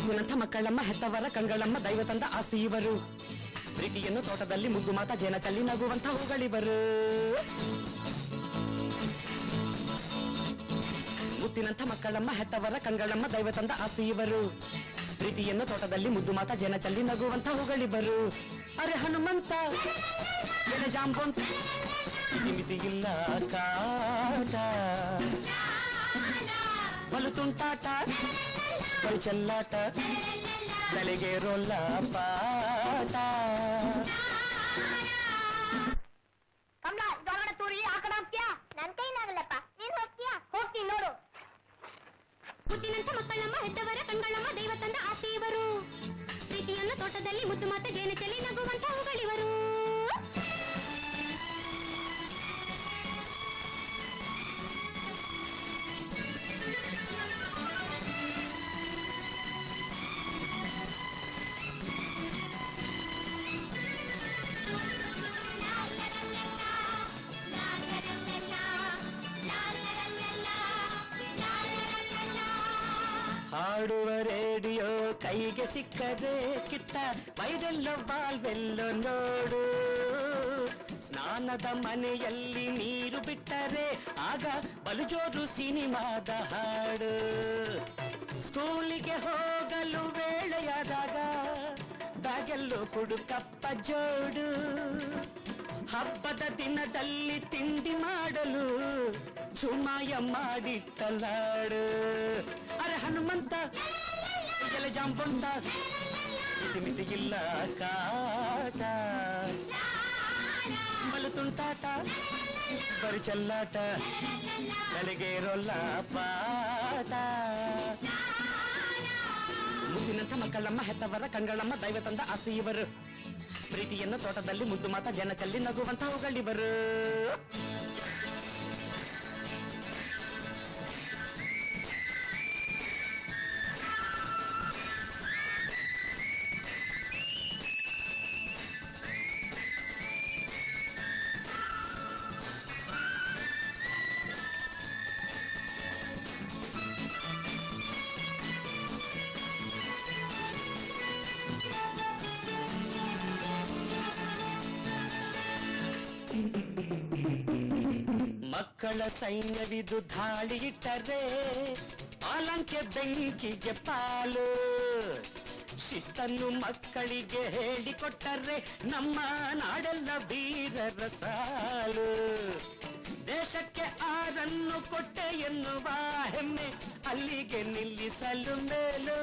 ಮುದ್ದಿನಂಥ ಮಕ್ಕಳಮ್ಮ ಹೆತ್ತವರ ಕಂಗಳಮ್ಮ ದೈವ ತಂದ ಆಸ್ತಿ ಇವರು. ಪ್ರೀತಿಯನ್ನು ತೋಟದಲ್ಲಿ ಮುದ್ದು ಮಾತ ಜೇನ ಚಲ್ಲಿ ನಗುವಂತ ಹೂಗಳಿವರು. ಮುತ್ತಿನಂಥ ಮಕ್ಕಳಮ್ಮ ಹೆತ್ತವರ ಕಂಗಳಮ್ಮ ದೈವ ತಂದ ಆಸ್ತಿ ಇವರು. ಪ್ರೀತಿಯನ್ನು ತೋಟದಲ್ಲಿ ಮುದ್ದು ಮಾತ ಜೇನ ಚಲ್ಲಿ ನಗುವಂತ ಹೂಗಳಿವರು. ಅರೆ ಹನುಮಂತ ಜಾಂಬೊಂತ ಕಾಟ. ಬಲು ತುಂಟಾಟ. ಬಲು ಚೆಲ್ಲಾಟ. ತಲೆಗೆ ರೋಲ್ಲ ಪಾಟ ಕಮಲ ಇದೊಳಗಡೆ ತೂರಿ ಆ ಕಡೆ ಹೋಗ್ತೀಯಾ? ನನ್ ಕೈನಾಗಲ್ಲಪ್ಪ ನೀನ್ ಹೋಗ್ತೀಯಾ? ಹೋಗ್ತೀನಿ ನೋಡು. ಮುತ್ತಿನಂತ ಮಕ್ಕಳಮ್ಮ, ಹೆತ್ತವರ ಕಣ್ಗಳಮ್ಮ ದೈವ ತಂದ ಆಸೆ ಇವರು. ಪ್ರೀತಿಯನ್ನು ತೋಟದಲ್ಲಿ ಮುದ್ದು ಮಾತ ಜೇನ ನಗುವಂತ ಹೂಗಳಿವರು. ಹಾಡುವ ರೇಡಿಯೋ ಕೈಗೆ ಸಿಕ್ಕದೆ ಕಿತ್ತ ಮೈದೆಲ್ಲೋ ಬಾಲ್ವೆಲ್ಲೋ ನೋಡು. ಸ್ನಾನದ ಮನೆಯಲ್ಲಿ ನೀರು ಬಿಟ್ಟರೆ ಆಗ ಬಲುಜೋರು ಸಿನಿಮಾದ ಹಾಡು. ಸ್ಕೂಲಿಗೆ ಹೋಗಲು ವೇಳೆಯಾದಾಗ ಬ್ಯಾಗೆಲ್ಲೋ ಹುಡುಕಪ್ಪ ಜೋಡು ಹಬ್ಬದ ದಿನದಲ್ಲಿ ತಿಂಡಿ ಮಾಡಲು ಸುಮಾಯ ಮಾಡಿಟ್ಟಲಾಡು ಅರೆ ಹನುಮಂತ ಎಲೆ ಜಾಂಬುಂತ ಮಿತಿ ಮಿತಿ ಇಲ್ಲ ಕಾಟ ಬಲು ತುಂಟಾಟ ಬರಿ ಚೆಲ್ಲಾಟ ತಲೆಗೆ ರೊಲ್ಲ ಪಾಟ ಮುದ್ದಿನಂಥ ಮಕ್ಕಳಮ್ಮ, ಹೆತ್ತವರ ಕಂಗಳಮ್ಮ, ದೈವ ತಂದ ಆಸ್ತಿ ಇವರು. ಪ್ರೀತಿಯನ್ನು ತೋಟದಲ್ಲಿ ಮುದ್ದು ಮಾತ, ಜನ ಚಲ್ಲಿ ನಗುವಂತ ಹೂಗಳಿವರು ಮಕ್ಕಳ ಸೈನ್ಯವಿದು ಧಾಳಿ ಇಟ್ಟರೆ ಪಾಲಂಕೆ ಬೆಂಕಿಗೆ ಪಾಲು. ಶಿಸ್ತನ್ನು ಮಕ್ಕಳಿಗೆ ಹೇಳಿಕೊಟ್ಟರೆ ನಮ್ಮ ನಾಡೆಲ್ಲ ವೀರರ ಸಾಲು. ದೇಶಕ್ಕೆ ಆರನ್ನು ಕೊಟ್ಟೆ ಎನ್ನುವ ಹೆಮ್ಮೆ ಅಲ್ಲಿಗೆ ನಿಲ್ಲಿಸಲು ಮೇಲು.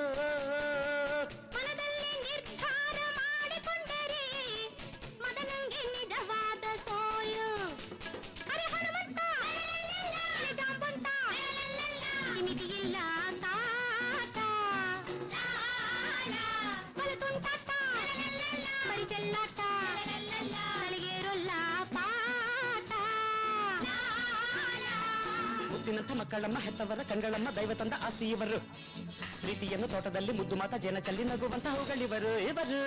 ಮಕ್ಕಳಮ್ಮ ಹೆತ್ತವರ ಕಂಗಳಮ್ಮ ದೈವ ತಂದ ಆಸ್ತಿ ಇವರು. ಪ್ರೀತಿಯನ್ನು ತೋಟದಲ್ಲಿ ಮುದ್ದು ಮಾತ ಜನ ಚಲ್ಲಿ ನಗುವಂತ ಹೂಗಳಿವರು ಇವರು.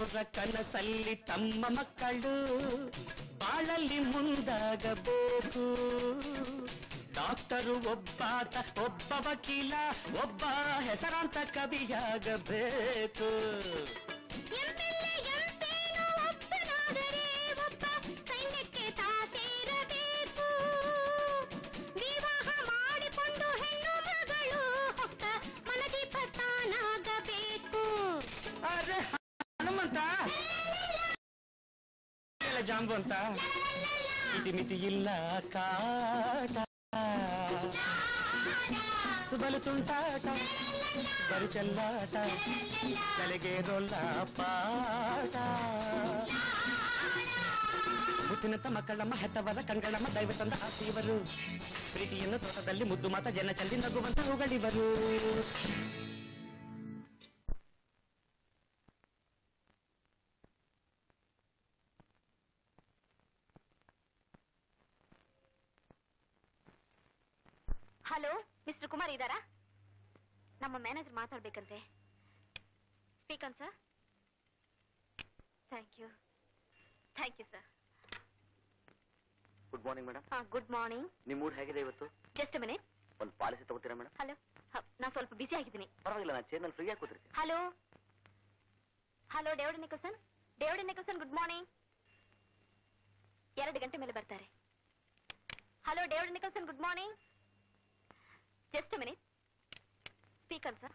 ಹೆತ್ತೋರ ಕನಸಲ್ಲಿ ತಮ್ಮ ಮಕ್ಕಳು ಬಾಳಲ್ಲಿ ಮುಂದಾಗಬೇಕು. ಡಾಕ್ಟರು ಒಬ್ಬಾತ ಒಬ್ಬ ವಕೀಲ ಒಬ್ಬ ಹೆಸರಾಂತ ಕವಿಯಾಗಬೇಕು. ಹನುಮಂತ ಎಲ್ಲ ಜಾಂಬು ಅಂತ ಇತಿ ಮಿತಿ ಇಲ್ಲ ಕಾಟ ಬಲು ತುಂಟಾಟ ಬರು ಚೆಲ್ಲಾಟ ತಲೆಗೆ ರೊಲ್ಲ ಪಾಟ ಮುತ್ತಿನಂತ ಮಕ್ಕಳಮ್ಮ ಹೆತ್ತವರ ಕಂಗಳಮ್ಮ ದೈವ ತಂದ ಆಸೆಯವರು ಪ್ರೀತಿಯನ್ನು ತೋಟದಲ್ಲಿ ಮುದ್ದು ಮಾತ ಜನ ಚಲ್ಲಿ ನಗುವಂತ ಹೂಗಳಿವರು ಹಲೋ ಮಿಸ್ಟರ್ ಕುಮಾರ್ ಇದ್ದಾರಾ ನಮ್ಮ manager ಮಾತಾಡ್ಬೇಕಂತೆ. Speaking sir? Thank you. Thank you sir. Good morning madam ಹಾ ಗುಡ್ ಮಾರ್ನಿಂಗ್ ನಿಮ್ಮ ಮೂಡ್ ಹೇಗಿದೆ ಇವತ್ತು? ಜಸ್ಟ್ ಮಿನಿಟ್ ಒಂದು ಪಾಲಿಸಿ ತಗೋತೀರಾ ಮೇಡಮ್ ಹಲೋ ನಾನು ಸ್ವಲ್ಪ ಬಿಸಿ ಆಗಿದ್ದೀನಿ. ಪರವಾಗಿಲ್ಲ ನಾನು ಚೇರ್ನಲ್ಲಿ ಫ್ರೀ ಆಗಿ ಕೂತಿರ್ತೀನಿ. Hello. Hello David Nicholson? David Nicholson good morning ಎರಡು ಗಂಟೆ ಮೇಲೆ ಬರ್ತಾರೆ. Hello David Nicholson good morning just minute speaker sir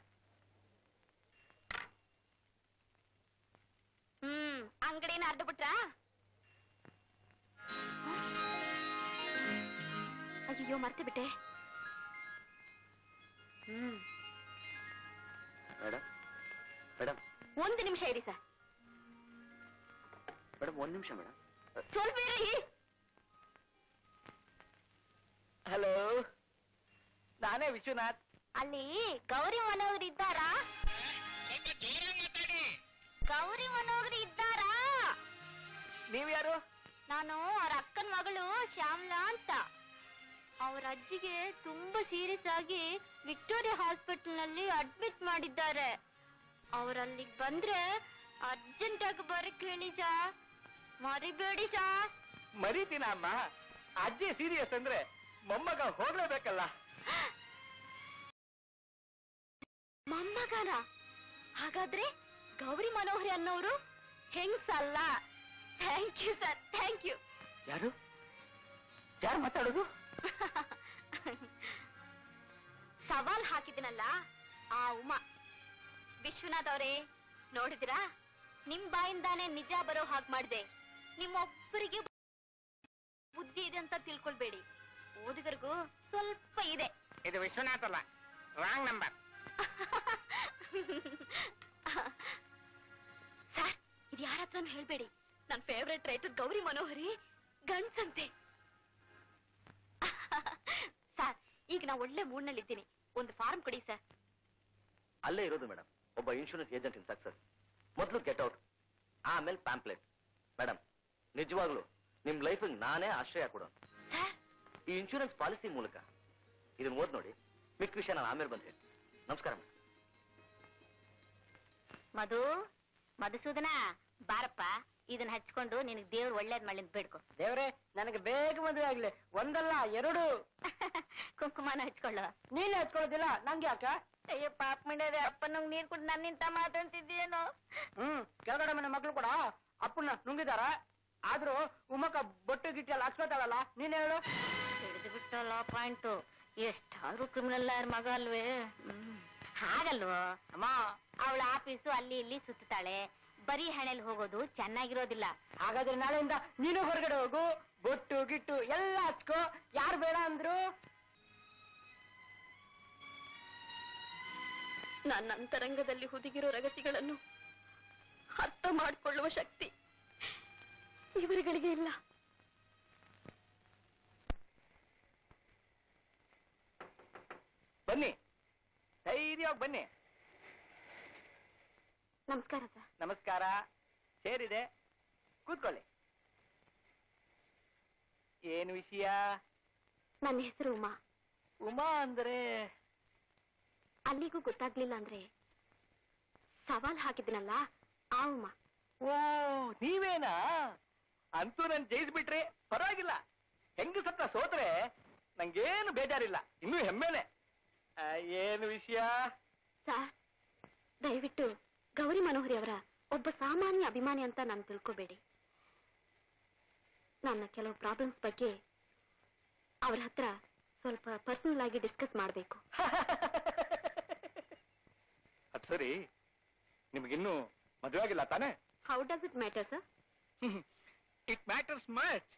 hmm ಅಂಗಡಿನ ಅರ್ಧ ಬಿಟ್ರಾ ಅಯ್ಯೋ ಮರ್ತೆ ಬಿಟ್ಟೆ ಹ್ಮ್ ಮೇಡಮ್ ಮೇಡಮ್ ಒಂದು ನಿಮಿಷ ಇರಿ ಸರ್ ಮೇಡಮ್ ಒಂದ್ ನಿಮಿಷ ಮೇಡಮ್ ಸ್ವಲ್ಪ ಇರಿ ಹಲೋ ನಾನೇ ವಿಶ್ವನಾಥ್. ಅಲ್ಲಿ ಗೌರಿ ಮನೋಹರ್ ಇದ್ದಾರಾ? ಗೌರಿ ಮನೋಹರ್ ಇದ್ದಾರಾ? ನೀವ್ಯಾರು ನಾನು ಅವ್ರ ಅಕ್ಕನ ಮಗಳು ಶ್ಯಾಮ್ಲಾ ಅಂತ. ಅವ್ರ ಅಜ್ಜಿಗೆ ತುಂಬಾ ಸೀರಿಯಸ್ ಆಗಿ ವಿಕ್ಟೋರಿಯಾ ಹಾಸ್ಪಿಟಲ್ನಲ್ಲಿ ಅಡ್ಮಿಟ್ ಮಾಡಿದ್ದಾರೆ. ಅವ್ರಲ್ಲಿಗ್ ಬಂದ್ರೆ ಅರ್ಜೆಂಟ್ ಆಗಿ ಬರಕ್ ಹೇಳಿ ಸಾ. ಮರಿಬೇಡಿ ಸಾ. ಮರಿತೀನ ಅಮ್ಮ ಅಜ್ಜಿ ಸೀರಿಯಸ್ ಅಂದ್ರೆ ಮೊಮ್ಮಗ ಹೋಗ್ಲೇಬೇಕಲ್ಲ. ಮೊಮ್ಮಗನ? ಹಾಗಾದ್ರೆ ಗೌರಿ ಮನೋಹರಿ ಅನ್ನೋರು ಹೆಂಗ್ಸಲ್ಲ? Thank you sir thank you ಯಾರು? ಯಾರು ಮಾತಾಡೋದು? (laughs) ಸವಾಲ್ ಹಾಕಿದ್ನಲ್ಲ ಆ ಉಮಾ. ವಿಶ್ವನಾಥ್ ಅವರೇ ನೋಡಿದಿರಾ ನಿಮ್ ಬಾಯಿಂದಾನೇ ನಿಜ ಬರೋ ಹಾಗೆ ಮಾಡಿದೆ. ನಿಮ್ಮೊಬ್ಬರಿಗೆ ಬುದ್ಧಿ ಇದೆ ಅಂತ ತಿಳ್ಕೊಳ್ಬೇಡಿ. ಓದುಗರಿಗೂ ಸ್ವಲ್ಪ ಇದೆ. ಇದು ವಿಶ್ವನಾಥ್ ಅಲ್ಲ ರಾಂಗ್ ನಂಬರ್ ಸರ್ ಇದು ಯಾರ ಹತ್ರನೂ ಹೇಳ್ಬೇಡಿ. ನನ್ favourite writer Gauri Manohari ಗಂಡ್ಸಂತೆ. (laughs) Sir ಈಗ ನಾ ಒಳ್ಳೆ ಮೂಡ್ನಲ್ಲಿದ್ದೀನಿ ಒಂದು ಫಾರ್ಮ್ ಕೊಡಿ ಸರ್. ಅಲ್ಲೇ ಇರೋದು ಮೇಡಮ್ ಒಬ್ಬ ಇನ್ಶೂರೆನ್ಸ್ ಏಜೆಂಟ್ ಇನ್ ಸಕ್ಸಸ್ ಮೊದಲು ಗೆಟ್ ಔಟ್ ಆಮೇಲೆ ಪ್ಯಾಂಪ್ಲೆಟ್ ಮೇಡಮ್ ನಿಜವಾಗ್ಲು ನಿಮ್ ಲೈಫ್ ನಾನೇ ಆಶ್ರಯ ಕೊಡೋಣ ಈ ಇನ್ಶೂರೆನ್ಸ್ ಪಾಲಿಸಿ ಮೂಲಕ. ಇದನ್ನ ಓದ್ ನೋಡಿ. ಮಿಕ್ಕ ವಿಷಯ ನಾನು ಆಮೇಲೆ ಬಂದು ಹೇಳ್ತೀನಿ. ನಮಸ್ಕಾರ ಮೇಡಮ್ ಮಧು ಮಧುಸೂದನ ಬಾರಪ್ಪ ಇದನ್ನ ಹಚ್ಕೊಂಡು ನಿನಗೆ ದೇವ್ರು ಒಳ್ಳೇದ್ ಮಾಡಿ ಬೇಡ್ಕೊ. ದೇವ್ರೆ ನನಗೆ ಬೇಗ ಮದುವೆ ಆಗ್ಲಿ. ಒಂದಲ್ಲ ಎರಡು. (laughs) ಕುಂಕುಮನ ಹಚ್ಕೊಳ್ಳ. ನೀನೇ ಹಚ್ಕೊಳ್ಳೋದಿಲ್ಲ ನಂಗೆ ಯಾಕ? ಅಯ್ಯೋ ಪಾಪ ಮಂಡ್ಯದ ಅಪ್ಪ ನಂಗ್ ನೀರ್ ಕುಡ್ ನನ್ನಿಂತ ಮಾತಾಡ್ತಿದ್ದೀಯೇನೋ ಹ್ಮ್ ಕೆಳಗಡೆ ಮನೆ ಮಕ್ಳು ಕೂಡ ಅಪ್ಪನ ನುಂಗಿದಾರ. ಆದ್ರೂ ಉಮಕ ಬೊಟ್ಟು ಗಿಟ್ಟಿ ಎಲ್ಲ ಹಚ್ಕೋತಾಳಲ್ಲ ನೀನ್ ಹೇಳು. ಬಿಟ್ಟಲ್ಲ ಪಾಯಿಂಟ್ ಎಷ್ಟಾದ್ರೂ ಕ್ರಿಮಿನಲ್ ಮಗ ಅಲ್ವೇ. ಹಾಗಲ್ವೋ? ಅಮ್ಮ, ಅವಳ ಆಫೀಸು ಅಲ್ಲಿ ಇಲ್ಲಿ ಸುತ್ತಾಳೆ. ಬರೀ ಹಣೆಲ್ ಹೋಗೋದು ಚೆನ್ನಾಗಿರೋದಿಲ್ಲ. ಹಾಗಾದ್ರೆ ನಾಳೆಯಿಂದ ನೀನು ಹೊರಗಡೆ ಹೋಗು. ಬೊಟ್ಟು, ಗಿಟ್ಟು ಎಲ್ಲ ಹಚ್ಕೋ. ಯಾರು ಬೇಡ ಅಂದ್ರು? ನನ್ನ ಅಂತರಂಗದಲ್ಲಿ ಹುದುಗಿರೋ ರಗತಿಗಳನ್ನು ಅರ್ಥ ಮಾಡಿಕೊಳ್ಳುವ ಶಕ್ತಿ ಇವರುಗಳಿಗೆ ಇಲ್ಲ. ಬನ್ನಿ. ಧೈರ್ಯವಾಗಿ ಬನ್ನಿ. ನಮಸ್ಕಾರ ಸರ್. ನಮಸ್ಕಾರ. ಸೇರಿದೆ ಕೂತ್ಕೊಳ್ಳಿ. ಏನು ವಿಷಯ? ನನ್ನ ಹೆಸರು ಉಮಾ. ಉಮಾ ಅಂದ್ರೆ? ಅಲ್ಲಿಗೂ ಗೊತ್ತಾಗ್ಲಿಲ್ಲ ಅಂದ್ರೆ ಸವಾಲ್ ಹಾಕಿದ್ನಲ್ಲ ಆ ಉಮಾ. ಓ ನೀವೇನಾ? ಅಂತೂ ನನ್ ಜಯಿಸ್ಬಿಟ್ರೆ ಪರವಾಗಿಲ್ಲ. ಹೆಂಗ ಸತ್ತ ಸೋತ್ರೆ ನಂಗೇನು ಬೇಜಾರಿಲ್ಲ. ಇನ್ನೂ ಹೆಮ್ಮೆನೆ. ಏನು ವಿಷಯ? ಸರ್ ದಯವಿಟ್ಟು ಗೌರಿ ಮನೋಹರಿ ಅವರ ಒಬ್ಬ ಸಾಮಾನ್ಯ ಅಭಿಮಾನಿ ಅಂತ ನಾನು ತಿಳ್ಕೋಬೇಡಿ. ನನ್ನ ಕೆಲವು ಪ್ರಾಬ್ಲಮ್ಸ್ ಬಗ್ಗೆ ಅವ್ರ ಹತ್ರ ಸ್ವಲ್ಪ ಪರ್ಸನಲ್ ಆಗಿ ಡಿಸ್ಕಸ್ ಮಾಡಬೇಕು. ಅದ್ ಸರಿ. ನಿಮಗಿನ್ನು ಮದುವೆ ಆಗಿಲ್ಲ ತಾನೆ? How does it matter sir it matters much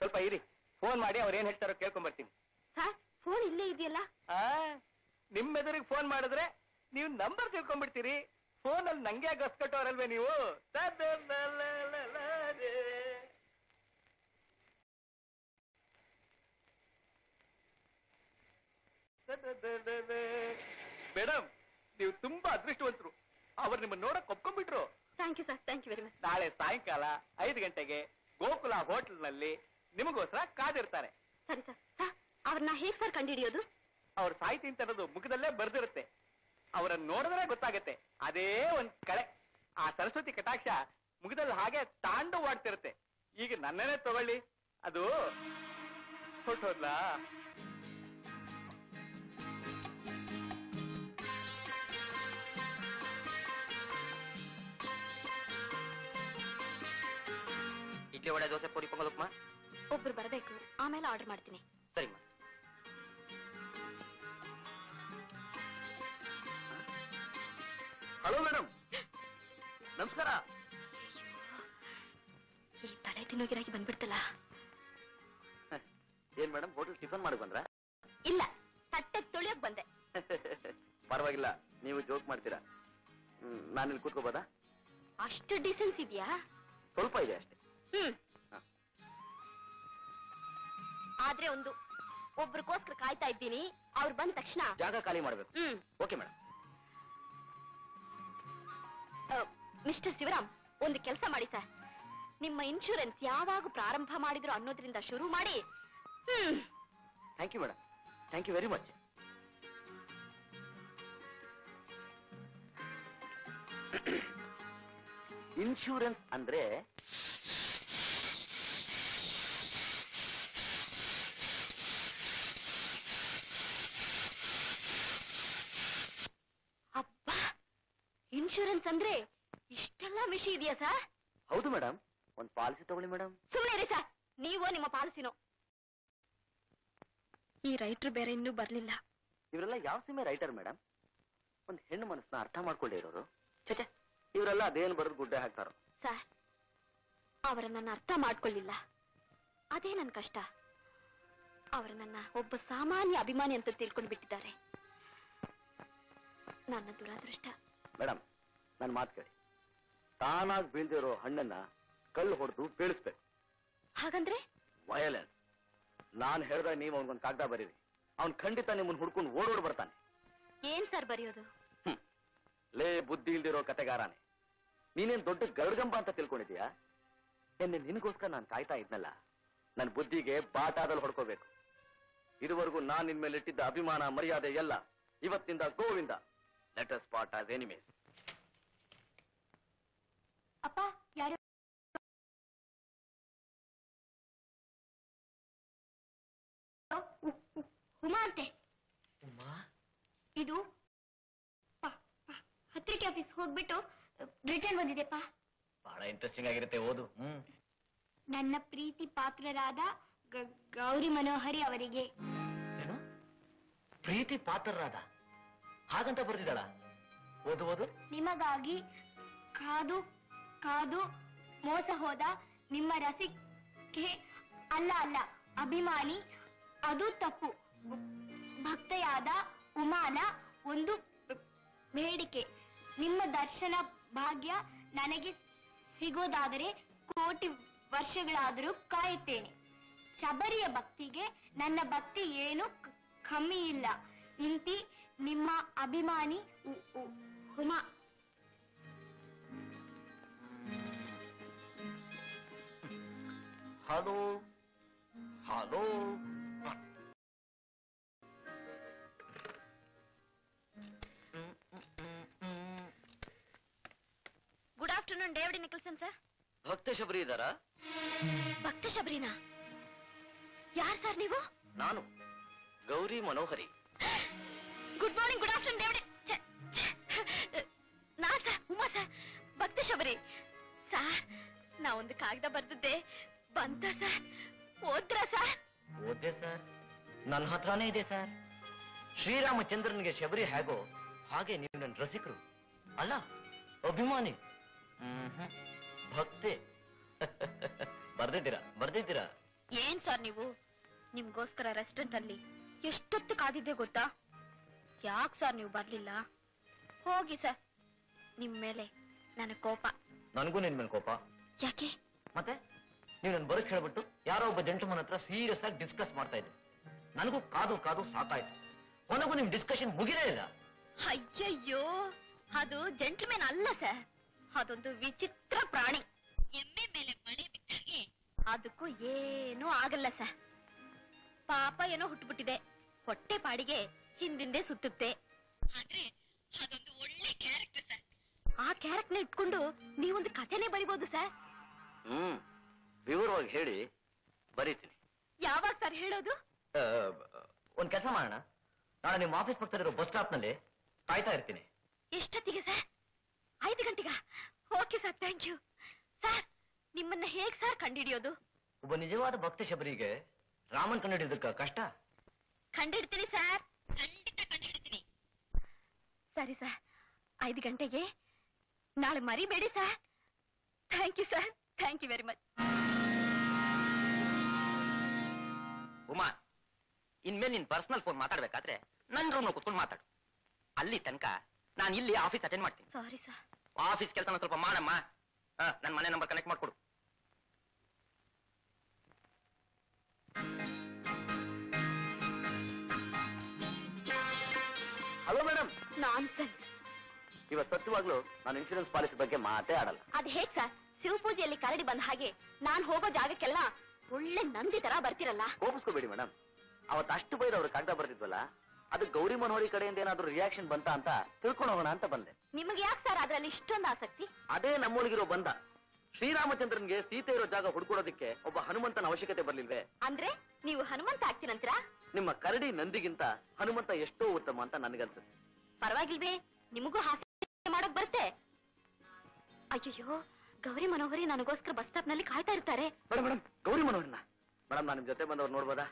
ಸ್ವಲ್ಪ ಇರಿ ಫೋನ್ ಮಾಡಿ ಅವ್ರು ಏನ್ ಹೇಳ್ತಾರೋ ಕೇಳ್ಕೊಂಡ್ ಬರ್ತೀನಿ ಸರ್ ಫೋನ್ ಇಲ್ಲೇ ಇದೆಯಲ್ಲ? ಆ ನಿಮ್ ಎದುರಿಗೆ ಫೋನ್ ಮಾಡಿದ್ರೆ ನೀವು ನಂಬರ್ ತಿಳ್ಕೊಂಡ್ಬಿಡ್ತೀರಿ. ಫೋನ್ ಅಲ್ಲಿ ನಂಗೆ ಗಸ್ಕಟ್ಟೋರಲ್ವೇ ನೀವು? ಮೇಡಮ್ ನೀವು ತುಂಬಾ ಅದೃಷ್ಟವಂತರು. ಅವ್ರು ನಿಮ್ಮನ್ನ ನೋಡಕ್ ಒಪ್ಕೊಂಡ್ಬಿಟ್ರು. Thank you sir thank you very much ನಾಳೆ ಸಾಯಂಕಾಲ ಐದು ಗಂಟೆಗೆ ಗೋಕುಲ ಹೋಟೆಲ್ನಲ್ಲಿ ನಿಮಗೋಸ್ಕರ ಕಾದಿರ್ತಾರೆ. ಸರ್ ಸರ್ ಅವ್ರನ್ನ ಹೇಗ್ ಸರ್ ಕಂಡಿಡಿಯೋದು? ಅವ್ರ ಸಾಹಿತಿ ಅಂತ ಅನ್ನೋದು ಮುಖದಲ್ಲೇ ಬರ್ದಿರುತ್ತೆ. ಅವರನ್ನ ನೋಡಿದ್ರೆ ಗೊತ್ತಾಗತ್ತೆ. ಅದೇ ಒಂದ್ ಕಳೆ. ಆ ಸರಸ್ವತಿ ಕಟಾಕ್ಷ ಮುಖದಲ್ಲಿ ಹಾಗೆ ತಾಂಡು ತಾಂಡವಾಡ್ತಿರುತ್ತೆ ಈಗ ನನ್ನನ್ನೇ ತಗೊಳ್ಳಿ. ಅದು ಹೊಟ್ಟೋದ್ಲ ಇಡ್ಲಿ ವಡೆ ದೋಸೆ ಪೂರಿ ಪೊಂಗಲ್ ಉಪ್ಮಾ? ಒಬ್ರು ಬರಬೇಕು. ಆಮೇಲೆ ಆರ್ಡರ್ ಮಾಡ್ತೀನಿ. ಸರಿಮ್ಮ. ಹಲೋ ಮೇಡಮ್ ನಮಸ್ಕಾರ. ಈ ತಲೆ ತಿನ್ನೋಗಿರಾಗಿ ಬಂದ್ಬಿಡ್ತಲ್ಲ. (laughs) ಏನ್ ಮೇಡಮ್ ಹೋಟೆಲ್ ಟಿಫನ್ ಮಾಡಿ ಬಂದ್ರ? ಇಲ್ಲ ತಟ್ಟೆ ತೊಳಿಯೋಕ್ ಬಂದೆ. (laughs) ಪರವಾಗಿಲ್ಲ ನೀವು ಜೋಕ್ ಮಾಡ್ತೀರಾ. ನಾನು ಇಲ್ಲಿ ಕೂತ್ಕೋಬೋದಾ? ಅಷ್ಟು ಡಿಸೆನ್ಸ್ ಇದೆಯಾ? ಸ್ವಲ್ಪ ಇದೆ ಅಷ್ಟೇ. ಹ್ಮ್. ಆದ್ರೆ ಒಂದು ಒಬ್ರಿಗೋಸ್ಕರ ಕಾಯ್ತಾ ಇದ್ದೀನಿ ಅವ್ರು ಬಂದ ತಕ್ಷಣ. ಜಾಗ ಖಾಲಿ ಮಾಡ್ಬೇಕು. ಹ್ಮ್. ಓಕೆ ಮೇಡಮ್ ಮಿಸ್ಟರ್ ಶಿವರಾಮ್, ಒಂದು ಕೆಲಸ ಮಾಡಿ ಸರ್. ನಿಮ್ಮ ಇನ್ಶೂರೆನ್ಸ್ ಯಾವಾಗ ಪ್ರಾರಂಭ ಮಾಡಿದ್ರು ಅನ್ನೋದ್ರಿಂದ ಶುರು ಮಾಡಿ. Thank you madam thank you very much insurance ಅಂದ್ರೆ ಅಬ್ಬಾ ಇನ್ಶೂರೆನ್ಸ್ ಅಂದ್ರೆ ಇಷ್ಟೆಲ್ಲ ವಿಷಯ ಇದೆಯಾ ಸರ್? ಹೌದು ಮೇಡಮ್ ಒಂದ್ ಪಾಲಿಸಿ ತಗೊಳ್ಳಿ ಮೇಡಮ್ ಸುಮ್ಮನೆ ರೀ ಸರ್. ನೀವು ನಿಮ್ಮ ಪಾಲಿಸಿನೋ. ಈ ರೈಟರ್ ಬೇರೆ ಇನ್ನೂ ಬರ್ಲಿಲ್ಲ. ಇವರೆಲ್ಲ ಯಾವ ಸಿಮೆ ರೈಟರ್ ಮೇಡಮ್ ಒಂದ್ ಹೆಣ್ಣು ಮನಸ್ಸನ್ನ ಅರ್ಥ ಮಾಡ್ಕೊಳ್ಳೇ ಇರೋರು. ಚಚೆ ಇವರೆಲ್ಲ ಅದೇನು ಬರೆದು ಗುಡ್ಡೆ ಹಾಕ್ತಾರೋ? ಸರ್ ಅವರನ್ನ ಅರ್ಥ ಮಾಡ್ಕೊಳ್ಳಿಲ್ಲ ಅದೇ ನನ್ನ ಕಷ್ಟ. ಅವರನ್ನ ನನ್ನ ಒಬ್ಬ ಸಾಮಾನ್ಯ ಅಭಿಮಾನಿ ಅಂತ ತಿಳ್ಕೊಂಡು ಬಿಟ್ಟಿದ್ದಾರೆ ನನ್ನ ದುರಾದೃಷ್ಟ. ಮೇಡಮ್ ನನ್ನ ಮಾತು ಕೇಳಿ. ತಾನಾಗಿ ಬೀಳ್ದಿರೋ ಹಣ್ಣನ್ನ ಕಲ್ಲು ಹೊಡೆದು ಬೀಳಿಸ್ಬೇಕು. ಹಾಗಂದ್ರೆ? ವಯಲೆನ್ಸ್. ನಾನು ಹೇಳ್ದಾಗ ನೀವು ಅವನ್ಗೊಂದು ಕಾಗದ ಬರೀರಿ. ಅವನ್ ಖಂಡಿತ ನಿಮ್ಮನ್ನು ಹುಡ್ಕೊಂಡು ಓಡೋಡ್ ಬರ್ತಾನೆ. ಏನ್ ಸರ್ ಬರೆಯೋದು. ಲೇ ಬುದ್ಧಿ ಇಲ್ದಿರೋ ಕತೆಗಾರಾನೆ. ನೀನೇನ್ ದೊಡ್ಡ ಗರುಡಗಂಬ ಅಂತ ತಿಳ್ಕೊಂಡಿದ್ಯಾ ನಿನ್ನೆ ನಿನಗೋಸ್ಕರ ನಾನು ಕಾಯ್ತಾ ಇದ್ನಲ್ಲ ನನ್ನ ಬುದ್ಧಿಗೆ ಬಾಟಾದಲ್ಲಿ ಹೊಡ್ಕೋಬೇಕು. ಇದುವರೆಗೂ ನಾನ್ ನಿನ್ ಮೇಲೆ ಇಟ್ಟಿದ್ದ ಅಭಿಮಾನ ಮರ್ಯಾದೆ ಎಲ್ಲ ಇವತ್ತಿಂದ Govinda. Let us part as enemies ಅಪ್ಪ ಯಾರು? ಉಮಾ ಅಂತೆ. ಇದು? ಪ- ಪ- ಪತ್ರಿಕೆ ಆಫೀಸ್ ಹೋಗ್ಬಿಟ್ಟು ರಿಟರ್ನ್ ಬಂದಿದೆಪ್ಪ. ಬಹಳ ಇಂಟ್ರೆಸ್ಟಿಂಗ್ ಆಗಿರುತ್ತೆ ಓದು. ಹ್ಮ್. ನನ್ನ ಪ್ರೀತಿ ಪಾತ್ರರಾದ ಗೌರಿ ಮನೋಹರಿ ಅವರಿಗೆ. ಏನು? ಪ್ರೀತಿ ಪಾತ್ರರಾದ? ಹಾಗಂತ ಬರ್ತಿದ್ದಾಳ ಓದು ಓದು. ನಿಮಗಾಗಿ ಕಾದು ಕಾದು ಮೋಸ ಹೋದ ನಿಮ್ಮ ರಸಿಕೆ ಅಲ್ಲ ಅಲ್ಲ, ಅಭಿಮಾನಿ, ಅದು ತಪ್ಪು. ಭಕ್ತೆಯಾದ ಉಮಾನ, ಒಂದು ಬೇಡಿಕೆ. ನಿಮ್ಮ ದರ್ಶನ ಭಾಗ್ಯ ನನಗೆ ಸಿಗೋದಾದರೆ ಕೋಟಿ ವರ್ಷಗಳಾದರೂ ಕಾಯುತ್ತೇನೆ. ಶಬರಿಯ ಭಕ್ತಿಗೆ ನನ್ನ ಭಕ್ತಿ ಏನು ಕಮ್ಮಿ ಇಲ್ಲ. ಇಂತಿ ನಿಮ್ಮ ಅಭಿಮಾನಿ ಉ- hello hello. Good afternoon David Nicholson sir Bhakta Shabari ಇದ್ದಾರಾ? ಭಕ್ತ ಶಬರಿನಾ? ಯಾರ್ ಸರ್ ನೀವು? ನಾನು Gauri Manohari. Good morning good afternoon David. ನಾ sir Uma sir Bhakta Shabari. Sir ನಾ ಒಂದು ಕಾಗದ ಬರ್ದಿದ್ದೆ. ಬಂತ ಸರ್. ಓದ್ರ ಸರ್? ಓದ್ದೆ ಸರ್. ನನ್ನ ಹತ್ರನೇ ಇದೆ ಸರ್. ಶ್ರೀರಾಮಚಂದ್ರನಿಗೆ ಶಬರಿ ಹೇಗೋ ಹಾಗೆ ನೀವು ನನ್ನ ರಸಿಕರು. ಅಲ್ಲ ಅಭಿಮಾನಿ. ಭಕ್ತೆ. (laughs) ಬರ್ದಿದ್ದೀರಾ ಬರ್ದಿದ್ದೀರಾ? ಏನ್ ಸರ್ ನೀವು? ನಿಮ್ಗೋಸ್ಕರ ರೆಸ್ಟೋರೆಂಟ್ ಅಲ್ಲಿ ಎಷ್ಟೊತ್ತು ಕಾದಿದ್ದೆ ಗೊತ್ತಾ? ಯಾಕ್ ಸರ್ ನೀವು ಬರ್ಲಿಲ್ಲ? ಹೋಗಿ ಸರ್. ನಿಮ್ ಮೇಲೆ ನನ್ನ ಕೋಪ. ನನಗೂ ನಿನ್ ಮೇಲೆ ಕೋಪ. ಯಾಕೆ? ಮತ್ತೆ? ನೀವು ನನ್ನ ಬರಕ್ ಹೇಳ್ಬಿಟ್ಟು ಯಾರೋ ಒಬ್ಬ ಜಂಟುಮನ್ ಹತ್ರ ಸೀರಿಯಸ್ ಆಗಿ ಡಿಸ್ಕಸ್ ಮಾಡ್ತಾ ಇದ್ದೆ. ನನಗೂ ಕಾದು ಕಾದು ಸಾಕಾಯ್ತು. ಕೊನೆಗೂ ನಿಮ್ ಡಿಸ್ಕಷನ್ ಮುಗಿದೇ ಇಲ್ಲ. ಅಯ್ಯಯ್ಯೋ ಅದು ಜೆಂಟ್ಲ್ಮೆನ್ ಅಲ್ಲ ಸರ್. ಅದೊಂದು ವಿಚಿತ್ರ ಪ್ರಾಣಿ. ಎಮ್ಮೆ ಮೇಲೆ ಮಳೆ ಬಿಟ್ಟಾಗೆ ಅದಕ್ಕೂ ಏನೂ ಆಗಲ್ಲ ಸರ್. ಪಾಪ ಏನೋ ಹುಟ್ಟುಬಿಟ್ಟಿದೆ ಹೊಟ್ಟೆ ಪಾಡಿಗೆ ಹಿಂದಿಂದೆ ಸುತ್ತುತ್ತೆ. ಆದ್ರೆ ಅದೊಂದು ಒಳ್ಳೆ ಕ್ಯಾರೆಕ್ಟರ್ ಸರ್. ಆ ಕ್ಯಾರೆಕ್ಟರ್ ಇಟ್ಕೊಂಡು ನೀವೊಂದು ಕಥೆನೇ ಬರಿಬೋದು ಸರ್. ಹ್ಮ್. ವಿವರವಾಗಿ ಹೇಳಿ ಬರೀತೀನಿ. ಯಾವಾಗ ಸರ್ ಹೇಳೋದು? ಆ, ಒಂದ್ ಕೆಲಸ ಮಾಡೋಣ. ನಾಳೆ ನಿಮ್ ಆಫೀಸ್ ಪಕ್ಕದಲ್ಲಿರೋ ಬಸ್ ಸ್ಟಾಪ್ನಲ್ಲಿ ಕಾಯ್ತಾ ಇರ್ತೀನಿ. ಎಷ್ಟೊತ್ತಿಗೆ ಸರ್? ಐದು ಗಂಟೆಗ? Okay sir thank you sir ನಿಮ್ಮನ್ನ ಹೇಗ್ ಸರ್ ಕಂಡಿಡಿಯೋದು? ಒಬ್ಬ ನಿಜವಾದ ಭಕ್ತ ಶಬರಿಗೆ ರಾಮನ್ ಕಂಡಿಡಿಯೋದಕ್ಕ ಕಷ್ಟ? ಕಂಡಿಡ್ತೀನಿ ಸರ್. ಖಂಡಿತ ಕಂಡಿಡ್ತೀನಿ ಸರಿ ಸರ್ ಐದು ಗಂಟೆಗೆ ನಾಳೆ ಮರಿಬೇಡಿ sir. Thank you sir thank you very much Uma ಇನ್ಮೇಲೆ ನಿನ್ ಪರ್ಸನಲ್ ಫೋನ್ ಮಾತಾಡ್ಬೇಕಾದ್ರೆ ನನ್ ರೂಮ್ ಕುತ್ಕೊಂಡು ಮಾತಾಡು. ಅಲ್ಲಿ ತನಕ ನಾನು ಇಲ್ಲಿ ಆಫೀಸ್ ಅಟೆಂಡ್ ಮಾಡ್ತೀನಿ. ಸಾರಿ ಸರ್ ಆಫೀಸ್ ಕೆಲಸ ಸ್ವಲ್ಪ ಮಾಡಮ್ಮ. ನನ್ನ ಮನೆ ನಂಬರ್ ಕನೆಕ್ಟ್ ಮಾಡ್ಕೊಡು. ಹಲೋ ಮೇಡಮ್ ನಾನ್ ಸರ್ ಇವತ್ತು ಸತ್ಯವಾಗ್ಲೂ ನಾನು ಇನ್ಶೂರೆನ್ಸ್ ಪಾಲಿಸಿ ಬಗ್ಗೆ ಮಾತೇ ಆಡಲ್ಲ. ಅದ್ ಹೇಗ್ ಸರ್ ಶಿವಪೂಜೆಯಲ್ಲಿ ಕರಡಿ ಬಂದ ಹಾಗೆ ನಾನ್ ಹೋಗೋ ಜಾಗಕ್ಕೆಲ್ಲ ಒಳ್ಳೆ ನಂದಿ ತರ ಬರ್ತಿರಲ್ಲ. ಕೋಪಿಸ್ಕೋಬೇಡಿ ಮೇಡಮ್. ಅವತ್ತು ಅಷ್ಟು ಬೈದು ಅವ್ರು ಕಾಗದ ಬರ್ತಿದ್ವಲ್ಲ ಅದು ಗೌರಿ ಮನೋಹರಿ ಕಡೆಯಿಂದ ಏನಾದ್ರೂ ರಿಯಾಕ್ಷನ್ ಬಂತ ಅಂತ ತಿಳ್ಕೊಂಡು ಹೋಗೋಣ ಅಂತ ಬಂದೆ. ನಿಮ್ಗೆ ಯಾಕೆ ಸರ್ ಅದ್ರಲ್ಲಿ ಇಷ್ಟೊಂದು ಆಸಕ್ತಿ? ಅದೇ ನಮ್ಮೊಳಗಿರೋ ಬಂದ. ಶ್ರೀರಾಮಚಂದ್ರನ್ಗೆ ಸೀತೆ ಇರೋ ಜಾಗ ಹುಡ್ಕೊಡೋದಕ್ಕೆ ಒಬ್ಬ ಹನುಮಂತನ ಅವಶ್ಯಕತೆ ಬರ್ಲಿಲ್ವೇ? ಅಂದ್ರೆ ನೀವು ಹನುಮಂತ ಆಗ್ತೀನಂತೀರಾ ನಿಮ್ಮ ಕರಡಿ ನಂದಿಗಿಂತ ಹನುಮಂತ ಎಷ್ಟೋ ಉತ್ತಮ ಅಂತ ನನಗನ್ಸುತ್ತೆ. ಪರವಾಗಿಲ್ವೇ ನಿಮಗೂ ಹಾಸ್ಯ ಮಾಡೋಕ್ ಬರುತ್ತೆ. ಅಯ್ಯಯ್ಯೋ ಗೌರಿ ಮನೋಹರಿ ನನಗೋಸ್ಕರ ಬಸ್ ಸ್ಟಾಪ್ನಲ್ಲಿ ಕಾಯ್ತಾ ಇರ್ತಾರೆ. ಮೇಡಮ್ ಮೇಡಮ್ ಗೌರಿ ಮನೋಹರನ. ಮೇಡಮ್ ನಾನು ನಿಮ್ ಜೊತೆ ಬಂದವ್ರು ನೋಡ್ಬೋದಾ?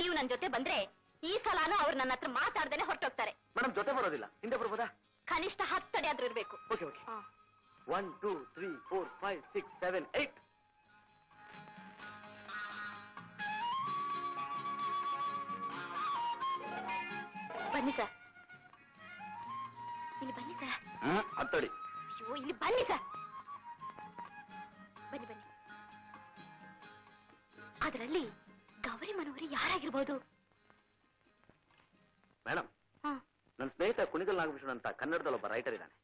ನೀವು ನನ್ ಜೊತೆ ಬಂದ್ರೆ ಈ ಸಲಾನು ಅವ್ರು ನನ್ನ ಹತ್ರ ಮಾತಾಡ್ದೇನೆ ಹೊರಟೋಗ್ತಾರೆ. ಮೇಡಮ್ ಜೊತೆ ಬರೋದಿಲ್ಲ. ಹಿಂದೆ ಬರ್ಬೋದಾ? ಕನಿಷ್ಠ ಹತ್ತಡಿ ಆದ್ರೂ ಇರ್ಬೇಕು. Okay okay. One two three four five six seven eight ಬನ್ನಿ ಸರ್. ಇಲ್ಲಿ ಬನ್ನಿ ಸರ್. ಹತ್ತಡಿ ಅಯ್ಯೋ ಇಲ್ಲಿ ಬನ್ನಿ ಸರ್. ಅದರಲ್ಲಿ ಗೌರಿ ಮನೋಹರಿ ಯಾರಾಗಿರ್ಬೋದು? ಮೇಡಮ್ ಹಾ. ನನ್ನ ಸ್ನೇಹಿತ ಕುಣಿಗಲ್ ನಾಗಭೂಷಣ ಅಂತ ಕನ್ನಡದಲ್ಲಿ ಒಬ್ಬ ರೈಟರ್ ಇದ್ದಾನೆ.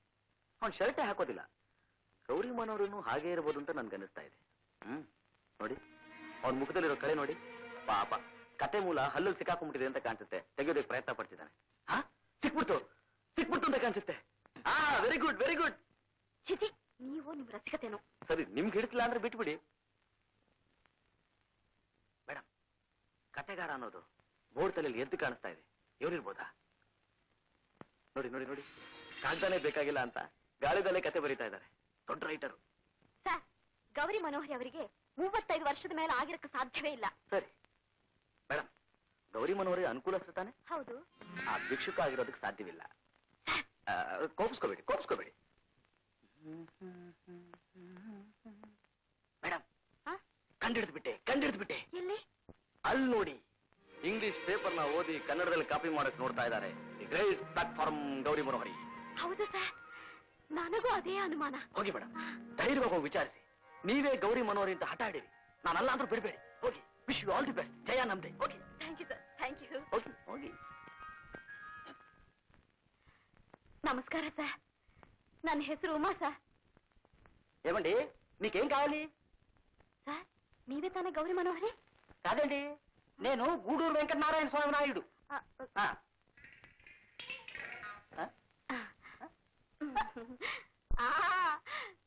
ಅವ್ನು ಶರ್ಟೇ ಹಾಕೋದಿಲ್ಲ. ಗೌರಿ ಮನೋಹರನು ಹಾಗೆ ಇರಬಹುದು ಅಂತ ನನ್ಗೆ ಅನಿಸ್ತಾ ಇದೆ. ಹ್ಮ್ ನೋಡಿ ಅವ್ನ ಮುಖದಲ್ಲಿರೋ ಕಳೆ ನೋಡಿ. ಪಾಪ ಕತೆ ಮೂಲ ಹಲ್ಲಲ್ಲಿ ಸಿಕ್ಕಾಕೊಂಡ್ಬಿಟ್ಟಿದೆ ಅಂತ ಕಾಣಿಸುತ್ತೆ. ತೆಗೆಯೋದಕ್ಕೆ ಪ್ರಯತ್ನ ಪಡ್ತಿದ್ದಾನೆ. ಹಾ ಸಿಕ್ಬಿಡ್ತು ಸಿಕ್ಬಿಡ್ತು ಅಂತ ಕಾಣಿಸುತ್ತೆ. ಹಾ ವೆರಿ ಗುಡ್ ವೆರಿ ಗುಡ್ ಚಿಚಿ ನೀವು ನಿಮ್ ರಸಿಕತೆನು. ಸರಿ ನಿಮ್ಗೆ ಹಿಡಿತಿಲ್ಲ ಅಂದ್ರೆ ಬಿಟ್ಬಿಡಿ. ಕತೆಗಾರ ಅನ್ನೋದು ಬೋರ್ಡ್ ತಲೆಯಲ್ಲಿ ಎದ್ದು ಕಾಣಿಸ್ತಾ ಇದೆ. ಇವರಿರ್ಬೋದಾ? ನೋಡಿ ನೋಡಿ ನೋಡಿ. ಕಾಗ್ದಾನೇ ಬೇಕಾಗಿಲ್ಲ ಅಂತ ಗಾಳಿದಲ್ಲೇ ಕತೆ ಬರೀತಾ ಇದ್ದಾರೆ. ದೊಡ್ಡ ರೈಟರು. ಸರ್ ಗೌರಿ ಮನೋಹರಿ ಅವರಿಗೆ ಮೂವತ್ತೈದು ವರ್ಷದ ಮೇಲೆ ಆಗಿರಕ್ಕೆ ಸಾಧ್ಯವೇ ಇಲ್ಲ. ಸರಿ. ಮೇಡಮ್ ಗೌರಿ ಮನೋಹರಿ ಅನುಕೂಲಸ್ಥ ತಾನೆ? ಹೌದು. ಆ ಭಿಕ್ಷುಕ ಆಗಿರೋದಕ್ಕೆ ಸಾಧ್ಯವಿಲ್ಲ. ಆ, ಕೋಪಿಸ್ಕೋಬೇಡಿ ಕೋಪಿಸ್ಕೋಬೇಡಿ. ಮೇಡಮ್ ಹಾ? ಕಂಡಿಡ್ದು ಬಿಟ್ಟೆ ಕಂಡಿಡ್ದು ಬಿಟ್ಟೆ. ಎಲ್ಲಿ? ಅಲ್ಲಿ ನೋಡಿ ಇಂಗ್ಲಿಷ್ ಪೇಪರ್ ನ ಓದಿ ಕನ್ನಡದಲ್ಲಿ ಕಾಪಿ ಮಾಡಕ್ ನೋಡ್ತಾ ಇದ್ದಾರೆ the great platform Gauri Manohari ಹೌದು ಸರ್ ನನಗೂ ಅದೇ ಅನುಮಾನ ಹೋಗಿ ಮೇಡಮ್ ಧೈರ್ಯವಾಗಿ ಹೋಗಿ ವಿಚಾರಿಸಿ ನೀವೇ ಗೌರಿ ಮನೋಹರಿ ಅಂತ ಹಠ ಆಡಿರಿ ನಾನಲ್ಲ ಅಂದ್ರೂ ಬಿಡಬೇಡಿ ಹೋಗಿ wish you all the best ಜಯ ನಮ್ದೆ ಹೋಗಿ thank you sir thank you ಹೋಗಿ ಹೋಗಿ నమస్కారం సార్ ನನ್ನ ಹೆಸರು ఉమా సార్ ఏమండి మీకేం కావాలి సార్ నీవే తానే గౌరీ మనోహరి కాదండి నేను గూడూరు వెంకటనారాయణ స్వామి నాయుడు ఆ, ఆ. ఆ? ಆ,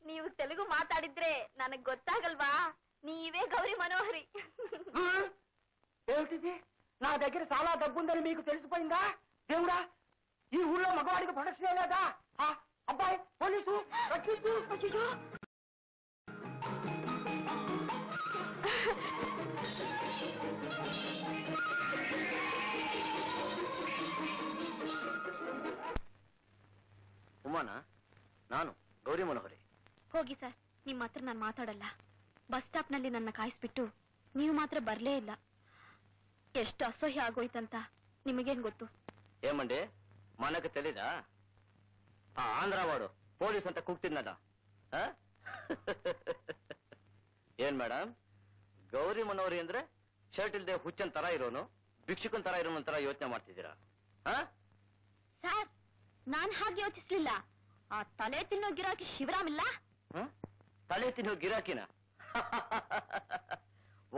ನೀವು ತೆಲುಗು ಮಾತಾಡಿದ್ರೆ ನನಗ್ ಗೊತ್ತಾಗಲ್ವಾ ನೀವೇ ಗೌರಿ మనోహరి ఆ? ఏమిటిది నా దగ్గర చాలా డబ్బుందని మీకు తెలిసిపోయిందా దేవుడా ఈ ఊళ్ళో మగవాడికి ప్రొడక్షన్ లేదా ఆ, అబ్బాయి పోలీసు రక్షించు అయ్యో ಉಮಾನ ನಾನು ಗೌರಿ ಮನೋಹರಿ. ಹೋಗಿ ಸರ್ ನಿಮ್ಮ ಹತ್ರ ನಾನು ಮಾತಾಡಲ್ಲ. ಬಸ್ ಸ್ಟಾಪ್ನಲ್ಲಿ ನನ್ನ ಕಾಯಿಸ್ಬಿಟ್ಟು ನೀವು ಮಾತ್ರ ಬರಲೇ ಇಲ್ಲ. ಎಷ್ಟು ಅಸಹ್ಯ ಆಗೋಯ್ತಂತ ನಿಮಗೇನ್ ಗೊತ್ತು? ಏಮಂಡಿ ಮನಕ್ಕೆ ತಿಳಿದ ಆ ಆಂಧ್ರವಾಡು ಪೊಲೀಸ್ ಅಂತ ಕೂಗ್ತಿದ್ನಲ್ಲ (laughs) ಏನ್ ಮೇಡಮ್ ಗೌರಿ ಮನೋರಿ ಅಂದ್ರೆ ಶರ್ಟ್ ಇಲ್ದೆ ಹುಚ್ಚನ್ ತರ ಇರೋನು ಭಿಕ್ಷುಕನ್ ತರ ಇರೋನು ತರ ಯೋಚನೆ ಮಾಡ್ತಿದ್ದೀರಾ? ಸರ್ ನಾನ್ ಹಾಗೆ ಯೋಚಿಸ್ಲಿಲ್ಲ. ಆ ತಲೆ ತಿನ್ನೋ ಗಿರಾಕಿ ಶಿವರಾಮ್ ಇಲ್ಲ? ತಲೆ ತಿನ್ನೋ ಗಿರಾಕಿನ?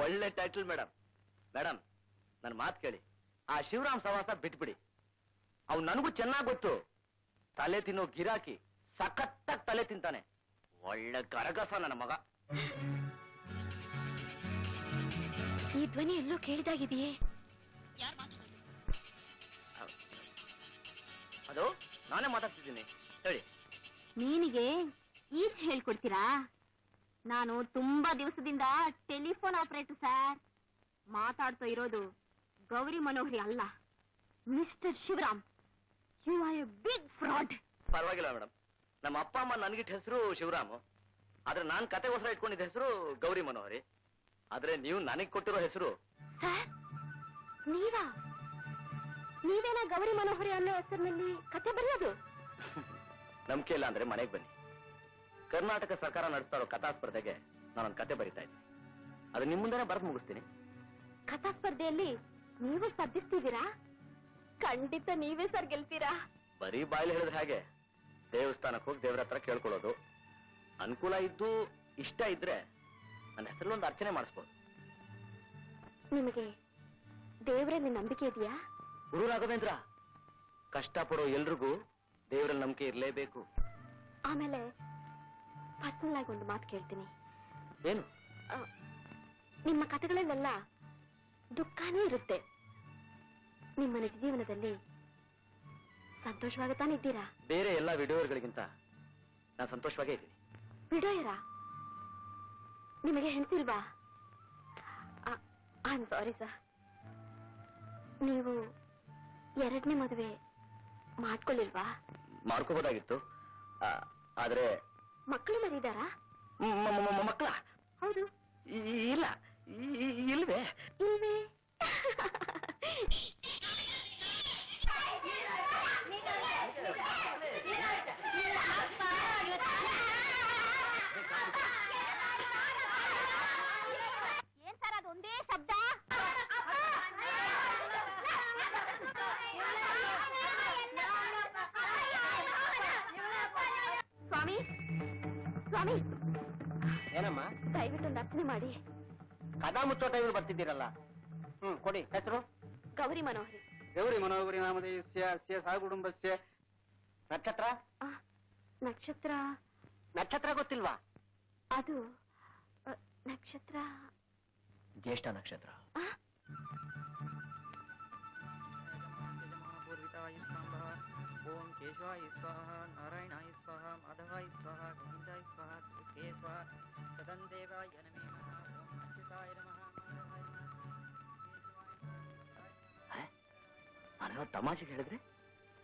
ಒಳ್ಳೆ ಟೈಟಲ್ ಮೇಡಮ್ ಮೇಡಮ್ ನನ್ ಮಾತ್ ಕೇಳಿ. ಆ ಶಿವರಾಮ್ ಸವಾಸ ಬಿಟ್ಬಿಡಿ. ಅವ್ ನನಗೂ ಚೆನ್ನಾಗ್ ಗೊತ್ತು. ತಲೆ ತಿನ್ನೋ ಗಿರಾಕಿ ಸಖತ್ತಾಗಿ ತಲೆ ತಿಂತಾನೆ. ಒಳ್ಳೆ ಗರಗಸ ನನ್ನ ಮಗ. ಈ ಧ್ವನಿ ಎಲ್ಲೋ ಕೇಳಿದಾಗಿದೆಯೇ? ಅದು ನಾನೇ ಮಾತಾಡ್ತಿದ್ದೀನಿ. ಹೇಳಿ. ನೀನಿಗೆ ಈಜ್ ಹೇಳ್ಕೊಡ್ತೀರಾ? ನಾನು ತುಂಬಾ ದಿವಸದಿಂದ ಟೆಲಿಫೋನ್ ಆಪರೇಟರ್ ಸರ್. ಮಾತಾಡ್ತಾ ಇರೋದು ಗೌರಿ ಮನೋಹರಿ ಅಲ್ಲ. Mister Shivaram. You are a big fraud. ಪರವಾಗಿಲ್ಲ ಮೇಡಮ್ ನಮ್ಮ ಅಪ್ಪ ಅಮ್ಮ ನನ್ಗಿಟ್ಟ ಹೆಸರು ಶಿವರಾಮು. ಆದ್ರೆ ನಾನ್ ಕತೆಗೋಸ್ಕರ ಇಟ್ಕೊಂಡಿದ್ದ ಹೆಸರು ಗೌರಿ ಮನೋಹರಿ. ಆದ್ರೆ ನೀವು ನನಗ್ ಕೊಟ್ಟಿರೋ ಹೆಸರು. ಸರ್ ನೀವಾ? ನೀವೇನ ಗೌರಿ ಮನೋಹರಿ ಅನ್ನೋ ಹೆಸರಿನಲ್ಲಿ ಕತೆ ಬರೆಯೋದು? ನಂಬಿಕೆ ಇಲ್ಲ ಅಂದ್ರೆ ಮನೆಗೆ ಬನ್ನಿ. ಕರ್ನಾಟಕ ಸರ್ಕಾರ ನಡೆಸ್ತಾ ಇರೋ ಕಥಾ ಸ್ಪರ್ಧೆಗೆ ನಾನೊಂದು ಕತೆ ಬರಿತಾ ಇದ್ದೀನಿ. ಅದು ನಿಮ್ ಮುಂದೆನೆ ಬರೆದು ಮುಗಿಸ್ತೀನಿ. ಕಥಾ ಸ್ಪರ್ಧೆಯಲ್ಲಿ ನೀವು ಸ್ಪರ್ಧಿಸ್ತಿದ್ದೀರಾ? ಖಂಡಿತ ನೀವೇ ಸರ್ ಗೆಲ್ತೀರಾ? ಬರೀ ಬಾಯಲ್ಲಿ ಹೇಳಿದ್ರೆ ಹಾಗೆ. ದೇವಸ್ಥಾನಕ್ಕೆ ಹೋಗಿ ದೇವ್ರ ಹತ್ರ ಕೇಳ್ಕೊಳ್ಳೋದು. ಅನುಕೂಲ ಇದ್ದು ಇಷ್ಟ ಇದ್ರೆ ನನ್ನ ಹೆಸರಲ್ಲಿ ಒಂದು ಅರ್ಚನೆ ಮಾಡಿಸ್ಬೋದು. ನಿಮಗೆ ದೇವರಲ್ಲಿ ನಂಬಿಕೆ ಇದೆಯಾ? ಗುರು ರಾಘವೇಂದ್ರ ಕಷ್ಟಪಡೋ ಎಲ್ರಿಗೂ ದೇವರಲ್ಲಿ ನಂಬಿಕೆ ಇರಲೇಬೇಕು. ಆಮೇಲೆ ಪರ್ಸನಲ್ ಆಗಿ ಒಂದು ಮಾತು ಕೇಳ್ತೀನಿ. ಏನು? ಆ, ನಿಮ್ಮ ಕಥೆಗಳಲ್ಲೆಲ್ಲ ದುಃಖನೇ ಇರುತ್ತೆ. ನಿಮ್ಮ ನಿಜ ಜೀವನದಲ್ಲಿ ಸಂತೋಷವಾಗುತ್ತಾನೆ ಇದ್ದೀರಾ? ಬೇರೆ ಎಲ್ಲ ವಿಡಿಯೋಗಳಿಗಿಂತ ನಾನು ಸಂತೋಷವಾಗೇ ಇದ್ದೀನಿ. ಬಿಡೋಯರ ನಿಮಗೆ ಹೆಣ್ತಿಲ್ವಾ ಐ ಆಮ್ ಸಾರಿ ಸರ್ ನೀವು ಎರಡನೇ ಮದುವೆ ಮಾಡ್ಕೊಳ್ಳಿಲ್ವಾ ಮಾಡ್ಕೋಬೋದಾಗಿತ್ತು. ಆ, ಆದ್ರೆ ಮಕ್ಕಳು ಮರಿದಾರಾ ಮಕ್ಕಳ? ಹೌದು. ಇಲ್ಲ. ಇ- ಇಲ್ವೇ? ಇಲ್ವೇ? ಸ್ವಾಮಿ. ಏನಮ್ಮ? ದಯವಿಟ್ಟು ಒಂದು ಅರ್ಚನೆ ಮಾಡಿ. ಕದಾ ಮುಚ್ಚೋ ಟೈಮಲ್ಲಿ ಬರ್ತಿದ್ದೀರಲ್ಲ. ಹ್ಮ್ ಕೊಡಿ. ಹೆಸರು? ಗೌರಿ ಮನೋಹರಿ. ಗೌರಿ ಮನೋಗರಿ ನಾಮಧೇಯಸ್ಯ ಸ್ಯ ಸಹ ಕುಟುಂಬಸ್ಯ. ನಕ್ಷತ್ರ? ಆ, ನಕ್ಷತ್ರ. ನಕ್ಷತ್ರ ಗೊತ್ತಿಲ್ವಾ? ಅದು ಅ, ನಕ್ಷತ್ರ. ಜ್ಯೇಷ್ಠ ನಕ್ಷತ್ರ. ಆ, ಕೇಶವಾಯ ಸ್ವಾಹ ನಾರಾಯಣಾಯ ಸ್ವಾಹ ಮಾಧವಾಯ ಸ್ವಾಹ ಗೋವಿಂದಾಯ ಸ್ವಾಹ ಕೃತೇ ಸ್ವಾಹ ಸದಂದೇವಾಯ ನಮೇ ನಮಃ ಓಂ ಅಚ್ಯುತಾಯ ನಮಃ ಮಾಧವಾಯ ನಮಃ ಕೇಶವಾಯ ನಾನು ತಮಾಷೆಗೆ ಹೇಳಿದ್ರೆ?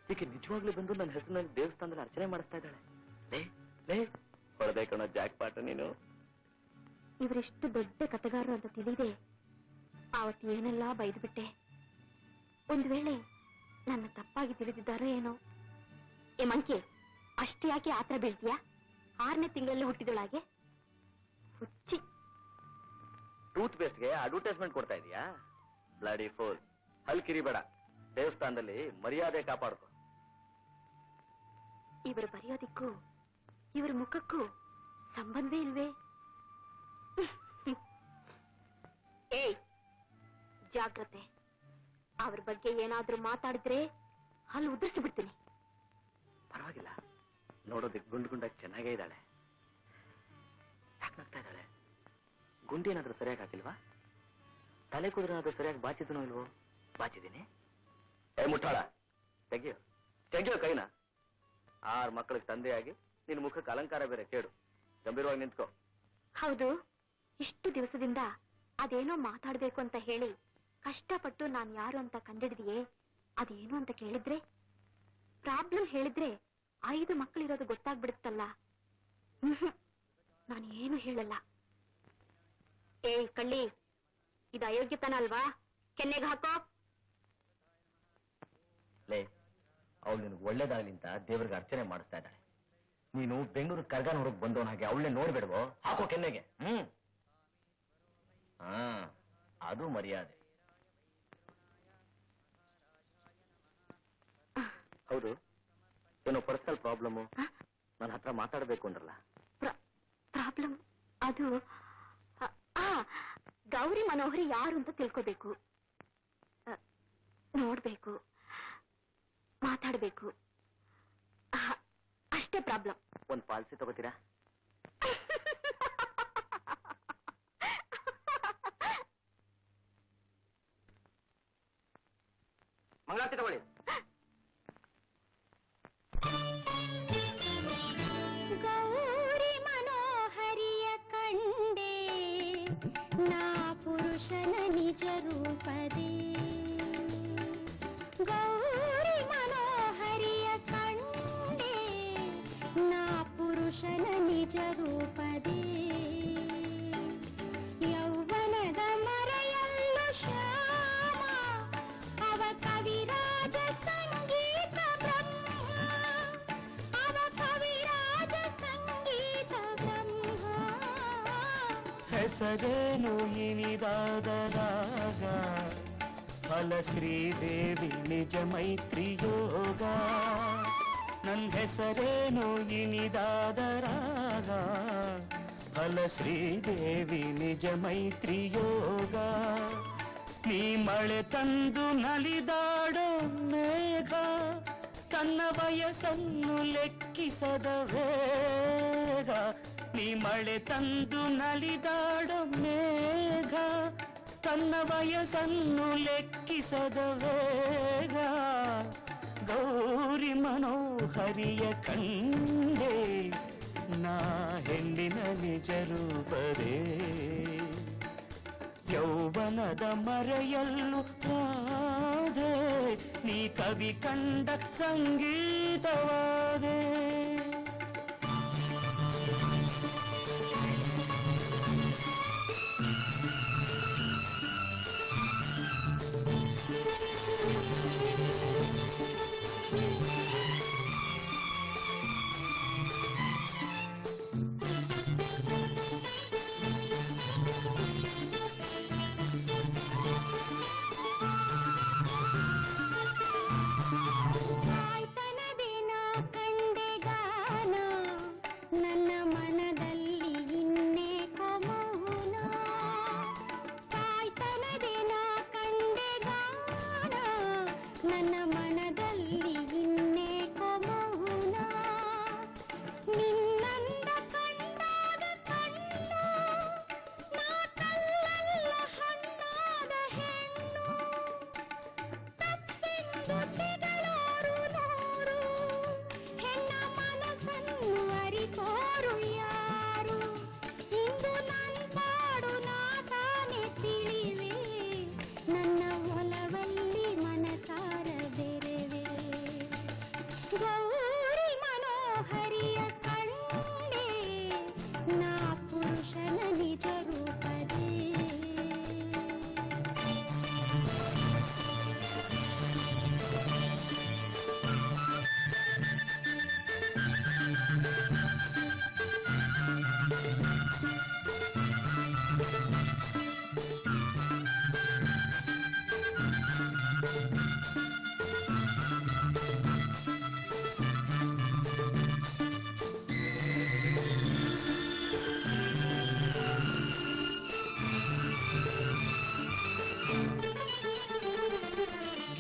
ಈಕೆ ನಿಜವಾಗ್ಲೂ ಬಂದು ನನ್ನ ಹೆಸರಿನಲ್ಲಿ ದೇವಸ್ಥಾನದಲ್ಲಿ ಅರ್ಚನೆ ಮಾಡಿಸ್ತಾ ಇದ್ದಾಳೆ. ಲೇ ಲೇ ಹೊಡೆದೇಕಣ ಜಾಕ್ ಪಾಟ ನೀನು. ಇವರೆಷ್ಟು ದೊಡ್ಡ ಕತೆಗಾರರು ಅಂತ ತಿಳಿದೆ ಆವತ್ತು ಏನೆಲ್ಲ ಬೈದ್ಬಿಟ್ಟೆ ಒಂದು ವೇಳೆ ನನ್ನ ತಪ್ಪಾಗಿ ತಿಳಿದಿದ್ದಾರೋ ಏನೋ ಏ ಮಂಕಿ ಅಷ್ಟು ಯಾಕೆ ಆತರ ಬೀಳ್ತೀಯಾ? ಆರನೇ ತಿಂಗಳಲ್ಲಿ ಹುಟ್ಟಿದೊಳಗೆ ಹುಚ್ಚಿ. ಟೂತ್ ಪೇಸ್ಟ್ಗೆ ಅಡ್ವರ್ಟೈಸ್ಮೆಂಟ್ ಕೊಡ್ತಾ ಇದೀಯಾ? Bloody fool. ಹಲ್ ಕಿರಿಬೇಡ. ದೇವಸ್ಥಾನದಲ್ಲಿ ಮರ್ಯಾದೆ ಕಾಪಾಡ್ಕೊ. ಇವರು ಬರೆಯೋದಿಕ್ಕೂ ಇವರ ಮುಖಕ್ಕೂ ಸಂಬಂಧವೇ ಇಲ್ವೇ? (laughs) ಏಯ್ ಜಾಗ್ರತೆ. ಅವ್ರ ಬಗ್ಗೆ ಏನಾದ್ರೂ ಮಾತಾಡಿದ್ರೆ ಅಲ್ಲಿ ಉದುರಿಸಿ ಬಿಡ್ತೀನಿ. ಪರವಾಗಿಲ್ಲ. ನೋಡೋದಕ್ಕೆ ಗುಂಡು ಗುಂಡಾಗಿ ಚೆನ್ನಾಗೇ ಇದ್ದಾಳೆ. ಯಾಕೆ ನಗ್ತಾ ಇದ್ದಾಳೆ? ಗುಂಡಿ ಏನಾದ್ರೂ ಸರಿಯಾಗಿ ಹಾಕಿಲ್ವಾ? ತಲೆ ಕೂದಲೇನಾದ್ರೂ ಸರಿಯಾಗಿ ಬಾಚಿದನೋ ಇಲ್ವೋ? ಬಾಚಿದ್ದೀನಿ. ಏ ಮುಟ್ಟಾಳ ತೆಗಿಯೋ. ತೆಗಿಯೋ ಕೈನ. ಆರು ಮಕ್ಕಳಿಗೆ ತಂದೆಯಾಗಿ ನಿನ್ ಮುಖಕ್ಕೆ ಅಲಂಕಾರ ಬೇರೆ ಕೇಳು ಗಂಭೀರವಾಗಿ ನಿಂತ್ಕೋ. ಹೌದು. ಇಷ್ಟು ದಿವಸದಿಂದ ಅದೇನೋ ಮಾತಾಡ್ಬೇಕು ಅಂತ ಹೇಳಿ ಕಷ್ಟಪಟ್ಟು ನಾನ್ ಯಾರು ಅಂತ ಕಂಡಿಡಿದೆಯೇ? ಅದೇನು ಅಂತ ಕೇಳಿದ್ರೆ? ಪ್ರಾಬ್ಲಮ್ ಹೇಳಿದ್ರೆ ಐದು ಮಕ್ಕಳಿರೋದು ಗೊತ್ತಾಗ್ಬಿಡುತ್ತಲ್ಲ? ನಾನು ಏನು ಹೇಳಲ್ಲ. ಏಯ್ ಕಳ್ಳಿ, ಇದು ಅಯೋಗ್ಯತನ ಅಲ್ವಾ? ಕೆನ್ನೆಗೆ ಹಾಕೋ. ಲೇ, ಅವಳು ನಿನಗೆ ಒಳ್ಳೇದಾಗಲಿ ಅಂತ ದೇವರಿಗೆ ಅರ್ಚನೆ ಮಾಡಿಸ್ತಾ ಇದ್ದಾಳೆ. ನೀನು ಬೆಂಗಳೂರು ಕರ್ಗನ್ ಹೊರಗೆ ಬಂದವನ ಹಾಗೆ ಅವಳೆ ನೋಡ್ಬೇಡವೋ? ಹಾಕೋ ಕೆನ್ನೆಗೆ. ಹ್ಮ್. ಹಾ, ಅದು ಮರ್ಯಾದೆ. ಹೌದು. ಏನೋ ಪರ್ಸನಲ್ ಪ್ರಾಬ್ಲಮ್? ನನ್ನ ಹತ್ರ ಮಾತಾಡ್ಬೇಕು ಅಂದ್ರಲ್ಲ. ಪ್ರಾಬ್ಲಮ್ ಅದು ಗೌರಿ ಮನೋಹರಿ ಯಾರು ಅಂತ ತಿಳ್ಕೋಬೇಕು. ನೋಡ್ಬೇಕು. ಮಾತಾಡ್ಬೇಕು. ಅಷ್ಟೇ ಪ್ರಾಬ್ಲಮ್ ಒಂದ್ ಪಾಲಿಸಿ ತಗೋತೀರಾ? (laughs) ಮಂಗಳಾರತಿ ತಗೊಳ್ಳಿ. निजरूपदे गौरि मनोहरि कण्डे नापुरुषन निजरूपदे ಹೆಸರೇನು ಇನಿದಾದ ರಾಗ ಫಲ ಶ್ರೀದೇವಿ ನಿಜ ಮೈತ್ರಿ ಯೋಗ ನನ್ ಹೆಸರೇನು ಇನಿದಾದ ರಾಗ ಫಲ ಶ್ರೀದೇವಿ ನಿಜ ಮೈತ್ರಿ ಯೋಗ ನೀ ಮಳೆ ತಂದು ನಲಿದಾಡೋ ಮೇಘ ತನ್ನ ವಯಸ್ಸನ್ನು ಲೆಕ್ಕಿಸದ ವೇಗ ನೀ ಮಳೆ ತಂದು ನಲಿದಾಡೋ ಮೇಘ, ತನ್ನ ವಯಸ್ಸನ್ನು ಲೆಕ್ಕಿಸದ ವೇಗ. ಗೌರಿ ಮನೋಹರಿಯ ಕಂಡೆ, ನಾ ಹೆಣ್ಣಿನ ನಿಜ ರೂಪದೇ. ಯೌವನದ ಮರೆಯಲ್ಲು ರಾಧೆ, ನೀ ಕವಿ ಕಂಡ ಸಂಗೀತವಾದೆ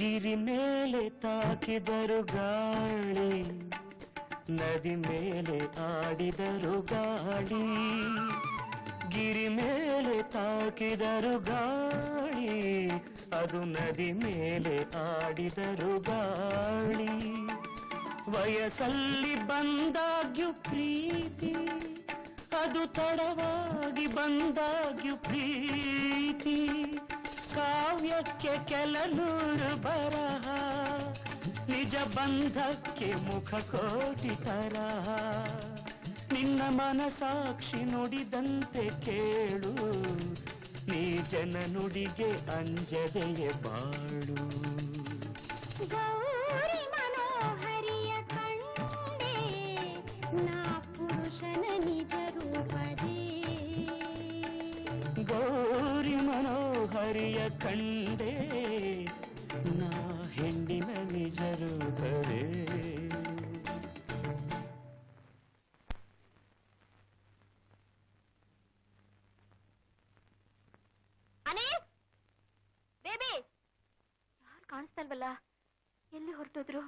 ಗಿರಿ ಮೇಲೆ ತಾಕಿದರು ಗಾಳಿ, ನದಿ ಮೇಲೆ ಆಡಿದರು ಗಾಳಿ. ಗಿರಿ ಮೇಲೆ ತಾಕಿದರು ಗಾಳಿ, ಅದು ನದಿ ಮೇಲೆ ಆಡಿದರು ಗಾಳಿ. ವಯಸ್ಸಲ್ಲಿ ಬಂದಾಗ್ಯೂ ಪ್ರೀತಿ, ಅದು ತಡವಾಗಿ ಬಂದಾಗ್ಯೂ ಪ್ರೀತಿ. ಕಾವ್ಯಕ್ಕೆ ಕೆಲ ನೂರು ಬರಹ, ನಿಜ ಬಂಧಕ್ಕೆ ಮುಖ ಕೋಟಿ ತರಹ. ನಿನ್ನ ಮನಸಾಕ್ಷಿ ನುಡಿದಂತೆ ಕೇಳು, ನೀ ಜನ ನುಡಿಗೆ ಅಂಜದೆಯೇ ಬಾಳು. ಗೌರಿ ಮನೋಹರಿಯ ಕಂಡೆ ನಾ ಪುರುಷನ ನಿಜ ಕಂಡೆ ನಾ ಹೆಣ್ಣಿನ ನಿಜ ರೂಪವೇ ಅನೇ? ಬೇಬಿ! ಯಾರು ಕಾಣಿಸ್ತಾ ಇಲ್ವಲ್ಲ ಎಲ್ಲಿ ಹೊರಟೋದ್ರು?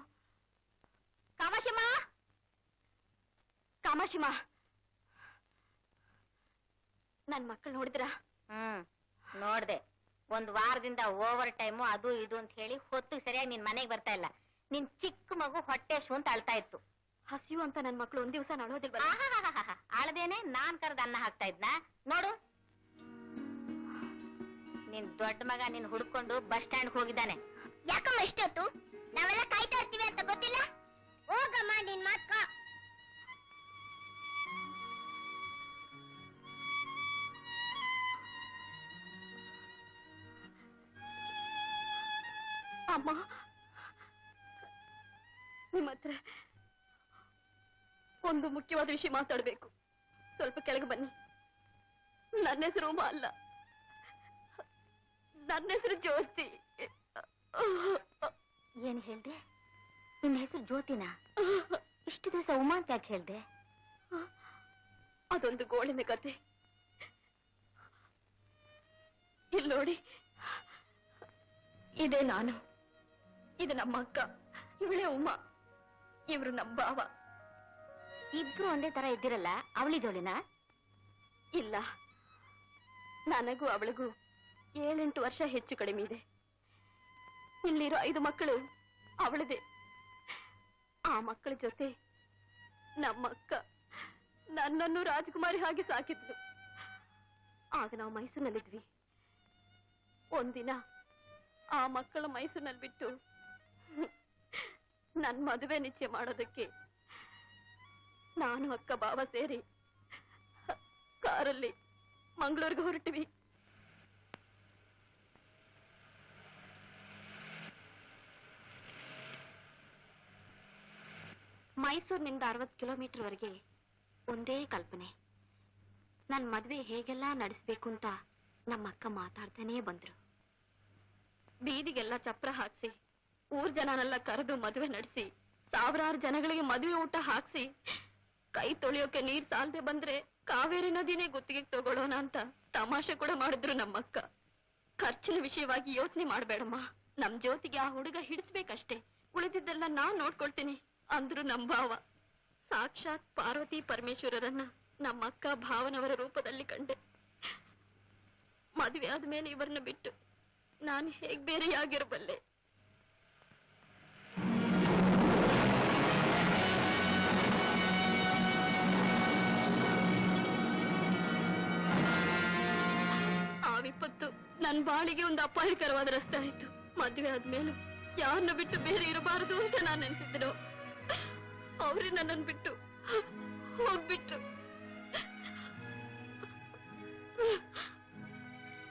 ಕಾಮಾಶಿಮ್ಮ ಕಾಮಾಶಿಮ್ಮ ನನ್ ಮಕ್ಕಳು ನೋಡಿದ್ರ? ಹ್ಮ್ ನೋಡ್ದೆ. ಒಂದ್ ವಾರದಿಂದ ಓವರ್ ಟೈಮು ಅದು ಇದು ಅಂತ ಹೇಳಿ ಹೊತ್ತು ಸರಿಯಾಗಿ ನಿನ್ ಮನೆಗೆ ಬರ್ತಾ ಇಲ್ಲ. ನಿನ್ ಚಿಕ್ಕ ಮಗು ಹೊಟ್ಟೆ ಶು ಅಂತ ಅಳ್ತಾ ಇತ್ತು. ಹಸಿವು ಅಂತ ನನ್ ಮಕ್ಳು ಒಂದ್ ದಿವಸ ನಡೋದಿಲ್ವಲ್ಲ ಆಹಾಹಾಹಾಹಾ. ಅಳ್ದೇನೆ ನಾನ್ ಕರೆದ ಅನ್ನ ಹಾಕ್ತಾ ಇದ್ನ. ನೋಡು. ನಿನ್ ದೊಡ್ಡ ಮಗ ನಿನ್ ಹುಡ್ಕೊಂಡು ಬಸ್ ಸ್ಟ್ಯಾಂಡ್ ಹೋಗಿದ್ದಾನೆ. ಯಾಕಮ್ಮ ಇಷ್ಟೊತ್ತು ನಾವೆಲ್ಲ ಕಾಯ್ತಾ ಇರ್ತೀವಿ ಅಂತ ಗೊತ್ತಿಲ್ಲ? ಹೋಗಮ್ಮ ನಿನ್ ಮಾತ್ಕ. ಅಮ್ಮ ನಿಮ್ಮ ಹತ್ರ ಒಂದು ಮುಖ್ಯವಾದ ವಿಷಯ ಮಾತಾಡಬೇಕು. ಸ್ವಲ್ಪ ಕೆಳಗೆ ಬನ್ನಿ. ನನ್ನ ಹೆಸರು ಉಮಾ ಅಲ್ಲ. ನನ್ನ ಹೆಸರು ಜ್ಯೋತಿ. ಏನ್ ಹೇಳ್ದೆ? ನಿನ್ನ ಹೆಸರು ಜ್ಯೋತಿನಾ? ಇಷ್ಟು ದಿವಸ ಉಮಾ ಅಂತ ಯಾಕೆ ಹೇಳ್ದೆ? ಅದೊಂದು ಗೋಳಿನ ಕತೆ. ಇಲ್ಲಿ ನೋಡಿ ಇದೇ ನಾನು. ಇದು ನಮ್ಮ ಅಕ್ಕ. ಇವಳೇ ಉಮಾ. ಇವ್ರು ನಮ್ಮ ಭಾವ. ಇಬ್ರು ಒಂದೇ ತರ ಇದ್ದಿರಲ್ಲ ಅವಳಿ ಜೋಳಿನ? ಇಲ್ಲ. ನನಗೂ ಅವಳಿಗೂ ಏಳೆಂಟು ವರ್ಷ ಹೆಚ್ಚು ಕಡಿಮೆ ಇದೆ. ಇಲ್ಲಿರೋ ಐದು ಮಕ್ಕಳು ಅವಳದೇ. ಆ ಮಕ್ಕಳ ಜೊತೆ ನಮ್ಮ ಅಕ್ಕ ನನ್ನನ್ನು ರಾಜಕುಮಾರಿ ಹಾಗೆ ಸಾಕಿದ್ಲು. ಆಗ ನಾವು ಮೈಸೂರಿನಲ್ಲಿದ್ವಿ. ಒಂದಿನ ಆ ಮಕ್ಕಳು ಮೈಸೂರಿನಲ್ಲಿ ಬಿಟ್ಟು ನನ್ ಮದುವೆ ನಿಶ್ಚಯ ಮಾಡೋದಕ್ಕೆ ನಾನು ಅಕ್ಕ ಬಾವ ಸೇರಿ ಕಾರಲ್ಲಿ ಮಂಗಳೂರಿಗೆ ಹೊರಟಿವಿ. ಮೈಸೂರಿನಿಂದ ಅರವತ್ತು ಕಿಲೋಮೀಟರ್ ವರೆಗೆ ಒಂದೇ ಕಲ್ಪನೆ. ನನ್ ಮದ್ವೆ ಹೇಗೆಲ್ಲ ನಡೆಸ್ಬೇಕು ಅಂತ ನಮ್ಮ ಅಕ್ಕ ಮಾತಾಡ್ತಾನೇ ಬಂದ್ರು. ಬೀದಿಗೆಲ್ಲ ಚಪ್ರ ಹಾಕ್ಸಿ ಊರ್ ಜನನೆಲ್ಲ ಕರೆದು ಮದುವೆ ನಡೆಸಿ, ಸಾವಿರಾರು ಜನಗಳಿಗೆ ಮದುವೆ ಊಟ ಹಾಕ್ಸಿ, ಕೈ ತೊಳೆಯೋಕೆ ನೀರ್ ಸಾಲದೆ ಬಂದ್ರೆ ಕಾವೇರಿ ನದಿನೇ ಗುತ್ತಿಗೆ ತಗೊಳ್ಳೋಣ ಅಂತ ತಮಾಷೆ ಕೂಡ ಮಾಡಿದ್ರು ನಮ್ಮಕ್ಕ. ಖರ್ಚಿನ ವಿಷಯವಾಗಿ ಯೋಚನೆ ಮಾಡ್ಬೇಡಮ್ಮ. ನಮ್ ಜ್ಯೋತಿಗೆ ಆ ಹುಡುಗ ಹಿಡಿಸ್ಬೇಕಷ್ಟೇ. ಉಳಿದಿದ್ದೆಲ್ಲ ನಾನ್ ನೋಡ್ಕೊಳ್ತೀನಿ ಅಂದ್ರು ನಮ್ ಭಾವ. ಸಾಕ್ಷಾತ್ ಪಾರ್ವತಿ ಪರಮೇಶ್ವರರನ್ನ ನಮ್ಮಕ್ಕ ಭಾವನವರ ರೂಪದಲ್ಲಿ ಕಂಡೆ. ಮದುವೆ ಆದ್ಮೇಲೆ ಇವರನ್ನ ಬಿಟ್ಟು ನಾನು ಹೇಗ್ ಬೇರೆಯಾಗಿರಬಲ್ಲೆ? ವಿಪತ್ತು ನನ್ ಬಾಳಿಗೆ ಒಂದು ಅಪಾಯಕರವಾದ ರಸ್ತೆ ಆಯ್ತು ಮದುವೆ ಆದ್ಮೇಲೆ ಯಾರನ್ನ ಬಿಟ್ಟು ಬೇರೆ ಇರಬಾರದು ಅಂತ ನಾನ್ ನೆನ್ಸಿದ್ರು. ಅವ್ರೇ ನನ್ನನ್ ಬಿಟ್ಟು ಹೋಗ್ಬಿಟ್ರು.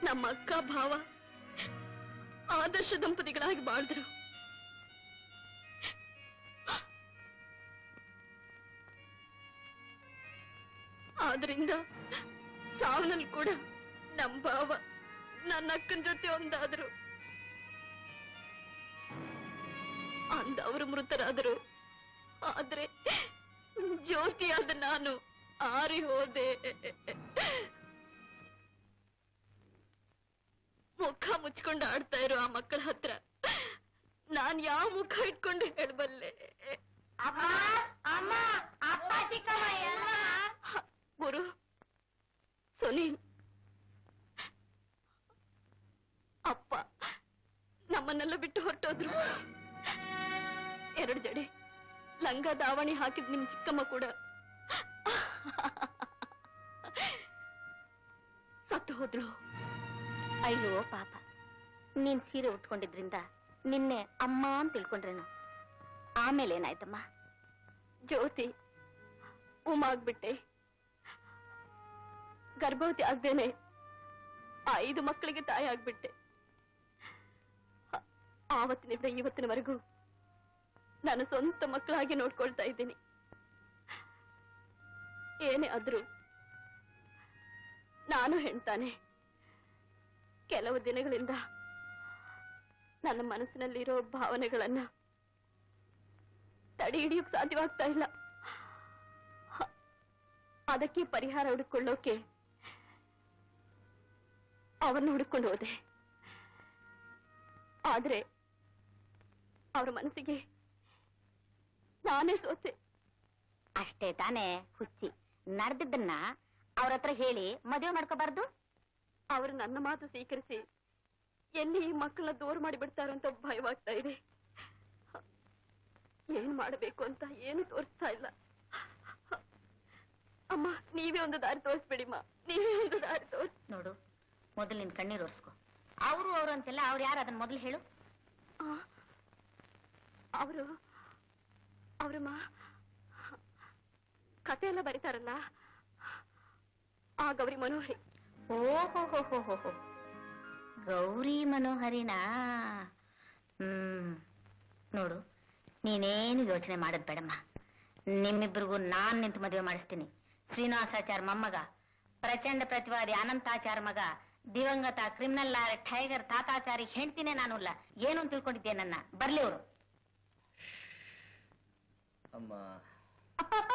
ನಮ್ಮ ಅಕ್ಕ, ಭಾವ ಆದರ್ಶ ದಂಪತಿಗಳಾಗಿ ಬಾಳಿದ್ರು. ಆದ್ರಿಂದ ಸಾವನಲ್ಲಿ ಕೂಡ ನಮ್ ಭಾವ ನನ್ನ ಅಕ್ಕನ ಜೊತೆ ಒಂದಾದ್ರು. ಅಂದ ಅವರು ಮೃತರಾದರು. ಆದ್ರೆ ಜ್ಯೋತಿಯಾದ ನಾನು ಆರಿ ಹೋದೆ. ಮುಖ ಮುಚ್ಕೊಂಡು ಆಡ್ತಾ ಇರೋ ಆ ಮಕ್ಕಳ ಹತ್ರ ನಾನ್ ಯಾವ ಮುಖ ಇಟ್ಕೊಂಡು ಹೇಳಬಲ್ಲೆ. ಗುರು ಸುನೀಲ್ ಅಪ್ಪ ನಮ್ಮನ್ನೆಲ್ಲ ಬಿಟ್ಟು ಹೊರಟೋದ್ರು. ಎರಡು ಜಡೆ ಲಂಗ ದಾವಣಿ ಹಾಕಿದ್ ನಿಮ್ ಚಿಕ್ಕಮ್ಮ ಕೂಡ. ಸತ್ತು ಹೋದ್ರು. ಅಯ್ಯೋ ಪಾಪ. ನೀನ್ ಸೀರೆ ಉಟ್ಕೊಂಡಿದ್ರಿಂದ ನಿನ್ನೆ ಅಮ್ಮ ಅಂತ ತಿಳ್ಕೊಂಡ್ರೇನು? ಆಮೇಲೆ ಏನಾಯ್ತಮ್ಮ? ಜ್ಯೋತಿ ಉಮಾಗ್ಬಿಟ್ಟೆ ಗರ್ಭವತಿ ಆಗ್ದೇನೆ ಐದು ಮಕ್ಕಳಿಗೆ ತಾಯಿ ಆಗ್ಬಿಟ್ಟೆ. ಆವತ್ತಿನಿಂದ ಇವತ್ತಿನವರೆಗೂ ನಾನು ಸ್ವಂತ ಮಕ್ಕಳಾಗಿ ನೋಡ್ಕೊಳ್ತಾ ಇದ್ದೀನಿ. ಏನೇ ಆದ್ರೂ ನಾನು ಹೇಳ್ತಾನೆ, ಕೆಲವು ದಿನಗಳಿಂದ ನನ್ನ ಮನಸ್ಸಿನಲ್ಲಿರೋ ಭಾವನೆಗಳನ್ನ ತಡೆ ಹಿಡಿಯೋಕ್ ಸಾಧ್ಯವಾಗ್ತಾ ಇಲ್ಲ. ಅದಕ್ಕೆ ಪರಿಹಾರ ಹುಡುಕೊಳ್ಳೋಕೆ ಅವನ್ನು ಹುಡುಕೊಂಡು ಹೋದೆ. ಆದ್ರೆ ಅವ್ರ ಮನಸ್ಸಿಗೆ. ನಾನೇ ಸೋತೆ. ಅಷ್ಟೇ ತಾನೇ ಹುಚ್ಚಿ. ನಡೆದಿದ್ದನ್ನ ಅವ್ರ ಹತ್ರ ಹೇಳಿ ಮದುವೆ ಮಾಡ್ಕೋಬಾರ್ದು? ಅವರು ನನ್ನ ಮಾತು ಸ್ವೀಕರಿಸಿ ಎಲ್ಲಿ ಈ ಮಕ್ಕಳನ್ನ ದೂರ ಮಾಡಿ ಬಿಡ್ತಾರೋ ಅಂತ ಭಯವಾಗ್ತಾ ಇದೆ. ಏನ್ ಮಾಡಬೇಕು ಅಂತ ಏನು ತೋರಿಸ್ತಾ ಇಲ್ಲ. ಅಮ್ಮ ನೀವೇ ಒಂದು ದಾರಿ ತೋರಿಸ್ಬಿಡಿಮ್ಮ ನೀವೇ ಒಂದು ದಾರಿ ತೋರಿಸ್ ನೋಡು ಮೊದಲು ನಿನ್ ಕಣ್ಣೀರು ಒರೆಸ್ಕೊ. ಅವರು ಅವರು ಅಂತೆಲ್ಲ ಅವ್ರು ಯಾರು? ಅದನ್ನ ಮೊದಲು ಹೇಳು. ಅವರು ಅವರಮ್ಮ ಕತೆ ಎಲ್ಲ ಬರೀತಾರಲ್ಲ ಆ ಗೌರಿ ಮನೋಹರಿ ಓಹೋ ಹೋ ಹೋ ಹೋ ಹೋ ಗೌರಿ ಮನೋಹರಿನಾ ಹ್ಮ್ ನೋಡು ನೀನೇನು ಯೋಚನೆ ಮಾಡೋದ್ ಬೇಡಮ್ಮ ನಿಮ್ಮಿಬ್ಬರಿಗೂ ನಾನ್ ನಿಂತು ಮದುವೆ ಮಾಡಿಸ್ತೀನಿ ಶ್ರೀನಿವಾಸಾಚಾರ್ ಮೊಮ್ಮಗ ಪ್ರಚಂಡ ಪ್ರತಿವಾದಿ ಅನಂತಾಚಾರ್ ಮಗ ದಿವಂಗತ ಕ್ರಿಮಿನಲ್ ಲಾಯರ್ ಟೈಗರ್ ತಾತಾಚಾರಿ ಹೆಂಡ್ತಿನೇ ನಾನು ಅಲ್ಲ ಏನು ಅಂತ ತಿಳ್ಕೊಂಡಿದ್ದೆ ನನ್ನ ಬರ್ಲಿ ಅವರು ಅಮ್ಮ. ಅಪ್ಪ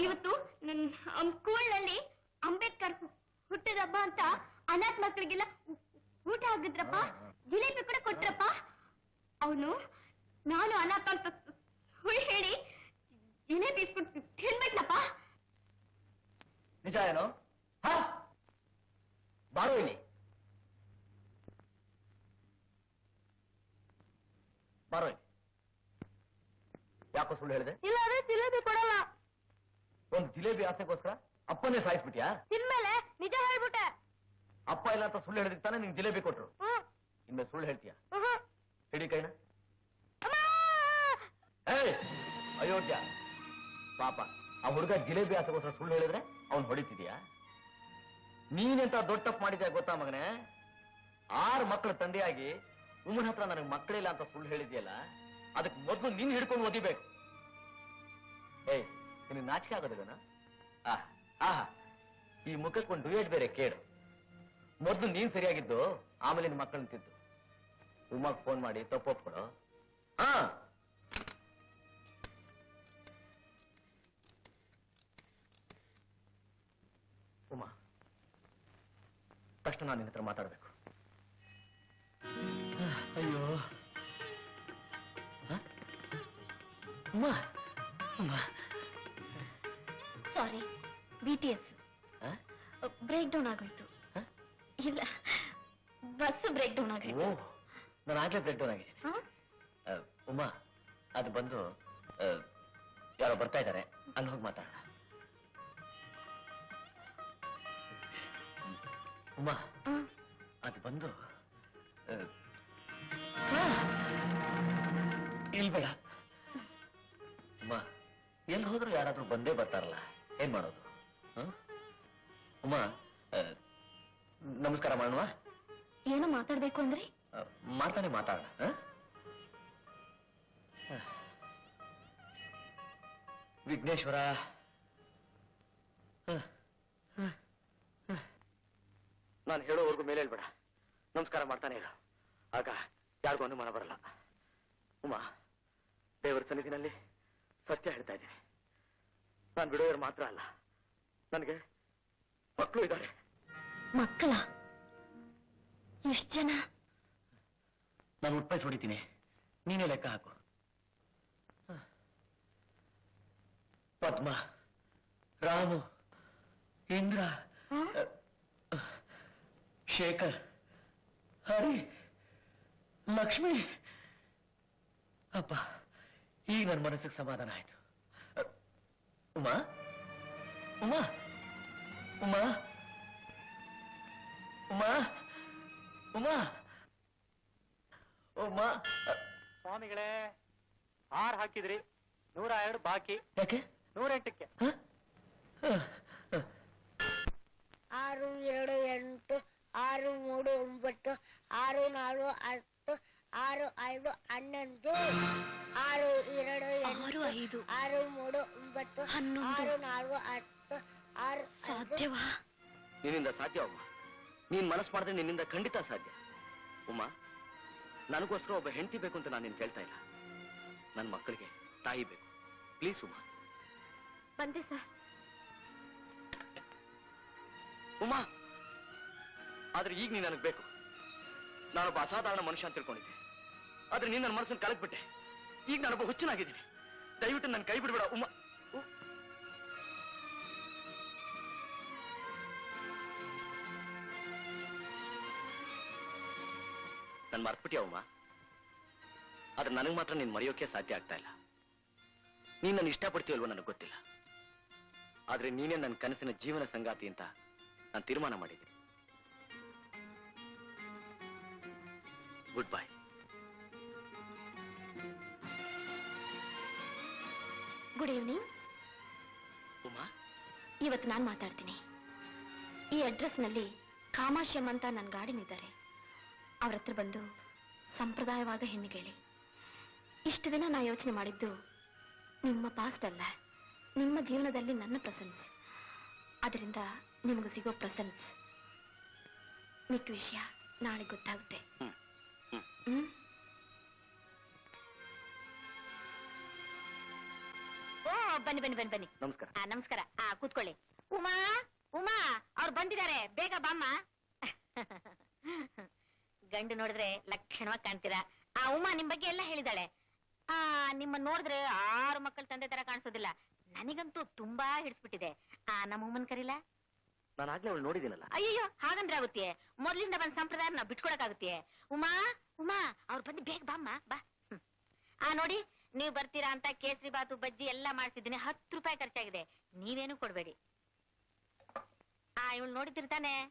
ಇವತ್ತು ನನ್ನ ಸ್ಕೂಲ್ನಲ್ಲಿ ಅಂಬೇಡ್ಕರ್ ಹು- ಹುಟ್ಟಿದ ಹಬ್ಬ ಅಂತ ಅನಾಥ ಮಕ್ಕಳಿಗೆಲ್ಲ ಊಟ ಆಗಿದ್ರಪ್ಪ ಜಿಲೇಬಿ ಕೂಡ ಕೊಟ್ರಪ್ಪ. ಅವನು ನಾನು ಅನಾಥ ಅಂತ ಸುಳ್ಳು ಹೇಳಿ ಜಿಲೇಬಿ ಇಸ್ಕೊಂಡು ತಿನ್ಬಿಟ್ನಪ್ಪ. ನಿಜ ಏನು? ಬಾರೋ ಇಲ್ಲಿ. ಬಾರೋ ಇಲ್ಲಿ. ಯಾಕೋ ಸುಳ್ಳು ಹೇಳಿದೆ? ಇಲ್ಲ ಅದೇ ಜಿಲೇಬಿ ಕೊಡಲ್ಲ. ಒಂದು ಜಿಲೇಬಿ ಆಸೆಗೋಸ್ಕರ ಅಪ್ಪನೇ ಸಾಯಿಸ್ಬಿಟ್ಯಾ? ತಿನ್ಮೇಲೆ ನಿಜ ಹೇಳ್ಬಿಟ್ಟೆ. ಅಪ್ಪ ಇಲ್ಲ ಅಂತ ಸುಳ್ಳು ಹೇಳಿದ ತಾನೇ ನಿಂಗೆ ಜಿಲೇಬಿ ಕೊಟ್ರು. ಹ್ಮ್. ಸುಳ್ಳು ಹೇಳ್ತೀಯ? ಹ್ಮ್ ಹಿಡಿ ಕೈನ! ಏಯ್! ಅಯೋಗ್ಯ ಪಾಪ ಆ ಹುಡುಗ ಜಿಲೇಬಿ ಆಸೆಗೋಸ್ಕರ ಸುಳ್ಳು ಹೇಳಿದ್ರೆ ಅವ್ನು ಹೊಡಿತಿದ್ಯಾ? ನೀನೆಂತ ದೊಡ್ಡ ತಪ್ಪು ಮಾಡಿದ್ಯಾ ಗೊತ್ತಾ ಮಗನೇ? ಆರು ಮಕ್ಕಳ ತಂದೆಯಾಗಿ ಉಮ್ಮನ ಹತ್ರ ನನಗೆ ಮಕ್ಕಳಿಲ್ಲ ಅಂತ ಸುಳ್ಳು ಹೇಳಿದ್ಯಲ್ಲ ಅದಕ್ಕೆ ಮೊದಲು ನಿನ್ ಹಿಡ್ಕೊಂಡು ಓದಿಬೇಕು. ಏಯ್ ನಿನ್ ನಾಚಿಕೆ ಆಗೋದಿಲ್ಲನ ಆಹ್ ಈ ಮುಖಕ್ಕೆ ಒಂದು ಡುಯೇಟ್ ಬೇರೆ ಕೇಳು. ಮೊದಲು ನೀನ್ ಸರಿಯಾಗಿದ್ದು, ಆಮೇಲೆ ನಿನ್ ಮಕ್ಕಳನ್ನ ತಿದ್ದು. ಉಮ್ಮಗ್ ಫೋನ್ ಮಾಡಿ ತಪ್ಪು ಒಪ್ಕೊಡು. ಹಾ ಉಮಾ, ತಕ್ಷಣ ನಾನು ನಿನ್ನ ಹತ್ರ ಮಾತಾಡ್ಬೇಕು. ಅಯ್ಯೋ. Sorry B T S? Break down ಆಗೋಯ್ತು. ಇಲ್ಲ. ಬಸ್ ಬ್ರೇಕ್ ಡೌನ್ ಆಗೋಯ್ತು ನಾನು ಆಗ್ಲೇ ಬ್ರೇಕ್ ಡೌನ್ ಆಗಿದ್ದೀನಿ? ಉಮಾ ಅದು ಬಂದು ಯಾರೋ ಬರ್ತಾ ಇದ್ದಾರೆ. ಅಲ್ಲಿ ಹೋಗಿ ಮಾತಾಡೋಣ. ಉಮಾ ಅದು ಬಂದು ಆ, ಇಲ್ ಬೇಡ ಉಮಾ ಎಲ್ಲಿ ಹೋದ್ರು ಯಾರಾದ್ರೂ ಬಂದೇ ಬರ್ತಾರಲ್ಲ ಏನ್ ಮಾಡೋದು? ಉಮಾ ನಮಸ್ಕಾರ ಮಾಡುವ ಏನು ಮಾತಾಡ್ಬೇಕು ಅಂದ್ರೆ? ಮಾಡ್ತಾನೆ ಮಾತಾಡ? ವಿಘ್ನೇಶ್ವರ. ನಾನು ಹೇಳೋವರೆಗೂ ಮೇಲೆ ಹೇಳ್ಬೇಡ. ನಮಸ್ಕಾರ ಮಾಡ್ತಾನೆ ಇರು ಆಗ ಯಾರಿಗೂ ಅನುಮಾನ ಬರಲ್ಲ. ಉಮಾ ದೇವರ ಸನ್ನಿಧಿನಲ್ಲಿ ಸತ್ಯ ಹೇಳ್ತಾ ಇದ್ದೀನಿ. ನಾನು ಬಿಡೋರು ಮಾತ್ರ ಅಲ್ಲ. ನನಗೆ ಮಕ್ಕಳು ಇದ್ದಾರೆ. ಮಕ್ಕಳ? ಎಷ್ಟು ಜನ? ನಾನು ಉಟ್ಪಾಯಿಸಿ ಹೊಡಿತೀನಿ. ನೀನೇ ಲೆಕ್ಕ ಹಾಕು. ಪದ್ಮ ರಾಮು ಇಂದ್ರ ಶೇಖರ್ ಹರಿ ಲಕ್ಷ್ಮಿ. ಅಪ್ಪ. ಈಗ ನನ್ನ ಮನಸ್ಸಿಗೆ ಸಮಾಧಾನ ಆಯ್ತು. ಉಮಾ? ಉಮಾ? ಉಮಾ? ಉಮಾ? ಉಮಾ? ಉಮಾ? ಸ್ವಾಮಿಗಳೇ ಆರ್ ಹಾಕಿದ್ರಿ. ನೂರ ಎರಡು ಬಾಕಿ. ಯಾಕೆ? ನೂರೆಂಟಕ್ಕೆ. ಆರು ಎರಡು ಎಂಟು ಆರು ಮೂರು ಒಂಬತ್ತು ಆರು ನಾಲ್ಕು ಹತ್ತು ಆರು ಐದು ಹನ್ನೊಂದು ಆರು ಎರಡು ಆರು ಐದು ಆರು ಮೂರು ಒಂಬತ್ತು ಹನ್ನೊಂದು. ಆರು ನಾಲ್ಕು ಹತ್ತು ಆರು ಸಾಧ್ಯವಾ? ನಿನ್ನಿಂದ ಸಾಧ್ಯ ಉಮ್ಮ ನೀನ್ ಮನಸ್ಸು ಮಾಡಿದ್ರೆ ನಿನ್ನಿಂದ ಖಂಡಿತ ಸಾಧ್ಯ. ಉಮ್ಮ ನನಗೋಸ್ಕರ ಒಬ್ಬ ಹೆಂಡತಿ ಬೇಕು ಅಂತ ನಾನು ನಿನ್ ಕೇಳ್ತಾ ಇಲ್ಲ. ನನ್ನ ಮಕ್ಕಳಿಗೆ ತಾಯಿ ಬೇಕು. ಪ್ಲೀಸ್ ಉಮ್ಮ ಬಂದೆ ಸರ್. ಉಮ್ಮ ಆದ್ರೆ ಈಗ ನೀನ್ ನನಗೆ ಬೇಕು. ನಾನೊಬ್ಬ ಅಸಾಧಾರಣ ಮನುಷ್ಯ ಅಂತ ತಿಳ್ಕೊಂಡಿದ್ದೆ ಆದ್ರೆ ನೀನ್ ನನ್ನ ಮನಸ್ಸನ್ನು ಕಲಕ್ಬಿಟ್ಟೆ ಈಗ ನಾನೊಬ್ಬ ಹುಚ್ಚನಾಗಿದ್ದೀನಿ. ದಯವಿಟ್ಟು ನನ್ನ ಕೈ ಬಿಡ್ಬೇಡ ಉಮ್ಮ ನನ್ ಮರ್ತ್ಬಿಟ್ಟಿಯ ಉಮ್ಮ ಆದ್ರೆ ನನಗೆ ಮಾತ್ರ ನೀನ್ ಮರೆಯೋಕೆ ಸಾಧ್ಯ ಆಗ್ತಾ ಇಲ್ಲ. ನೀನ್ ನನ್ನ ಇಷ್ಟಪಡ್ತೀಯಲ್ವೋ ನನಗೆ ಗೊತ್ತಿಲ್ಲ. ಆದ್ರೆ ನೀನೇ ನನ್ನ ಕನಸಿನ ಜೀವನ ಸಂಗಾತಿ ಅಂತ ನಾನು ತೀರ್ಮಾನ ಮಾಡಿದ್ದೀನಿ. Good bye. Good evening Uma? ಇವತ್ತು ನಾನು ಮಾತಾಡ್ತೀನಿ. ಈ ಅಡ್ರೆಸ್ನಲ್ಲಿ ಕಾಮಾಶ್ಯಮ್ ಅಂತ ನನ್ನ ಗಾಡಿನಿದ್ದಾರೆ ಅವ್ರ ಹತ್ರ ಬಂದು ಸಂಪ್ರದಾಯವಾದ ಹೆಣ್ಣಿಗೇಳಿ ಇಷ್ಟು ದಿನ ನಾ ಯೋಚನೆ ಮಾಡಿದ್ದು ನಿಮ್ಮ ಪಾಸ್ಟ್ ಅಲ್ಲ ನಿಮ್ಮ ಜೀವನದಲ್ಲಿ ನನ್ನ ಪ್ರಸನ್ಸ್ ಅದರಿಂದ ನಿಮಗೂ ಸಿಗೋ ಪ್ರಸನ್ಸ್ ಮಿಕ್ಕ ವಿಷಯ ನಾಳೆ ಗೊತ್ತಾಗುತ್ತೆ. ಹ್ಮ್. ಬನ್ನಿ ಬನ್ನಿ ಬನ್ನಿ ಬನ್ನಿ. ನಮಸ್ಕಾರ. ಆ ನಮಸ್ಕಾರ. ಆ ಕೂತ್ಕೊಳ್ಳಿ. ಉಮಾ ಉಮಾ ಅವ್ರು ಬಂದಿದ್ದಾರೆ. ಬೇಗ ಬಾಮ್ಮ ಗಂಡು ನೋಡಿದ್ರೆ ಲಕ್ಷಣವಾಗಿ ಕಾಣ್ತೀರಾ. ಆ ಉಮಾ ನಿಮ್ ಬಗ್ಗೆ ಎಲ್ಲ ಹೇಳಿದಾಳೆ ಆ ನಿಮ್ಮ ನೋಡಿದ್ರೆ ಆರು ಮಕ್ಕಳ ತಂದೆ ತರ ಕಾಣಿಸೋದಿಲ್ಲ. ನನಗಂತೂ ತುಂಬಾ ಹಿಡಿಸ್ಬಿಟ್ಟಿದೆ. ಆ ನಮ್ಮ ಉಮ್ಮನ್ ಕರೀಲ? ನಾನು ಆಗ್ಲೇ ಅವಳು ನೋಡಿದ್ದೀನಲ್ಲ. ಅಯ್ಯಯ್ಯೋ ಹಾಗಂದ್ರೆ ಆಗುತ್ತೆ ಮೊದ್ಲಿಂದ ಬಂದ್ ಸಂಪ್ರದಾಯ ನಾವು ಬಿಟ್ಕೊಳಕಾಗುತ್ತೆ ಉಮಾ ಉಮಾ ಅವ್ರು ಬಂದು ಬೇಗ ಬಾಮ್ಮ ಬಾ. ಹ್ಮ್. ಆ ನೋಡಿ ನೀವು ಬರ್ತೀರಾ ಅಂತ ಕೇಸರಿ ಬಾತು, ಬಜ್ಜಿ ಎಲ್ಲ ಮಾಡ್ಸಿದ್ದೀನಿ. ಹತ್ತು ರೂಪಾಯಿ ಖರ್ಚಾಗಿದೆ. ನೀವೇನು ಕೊಡ್ಬೇಡಿ. ಆ, ಇವಳು ನೋಡಿದಿರ್ತಾನೆ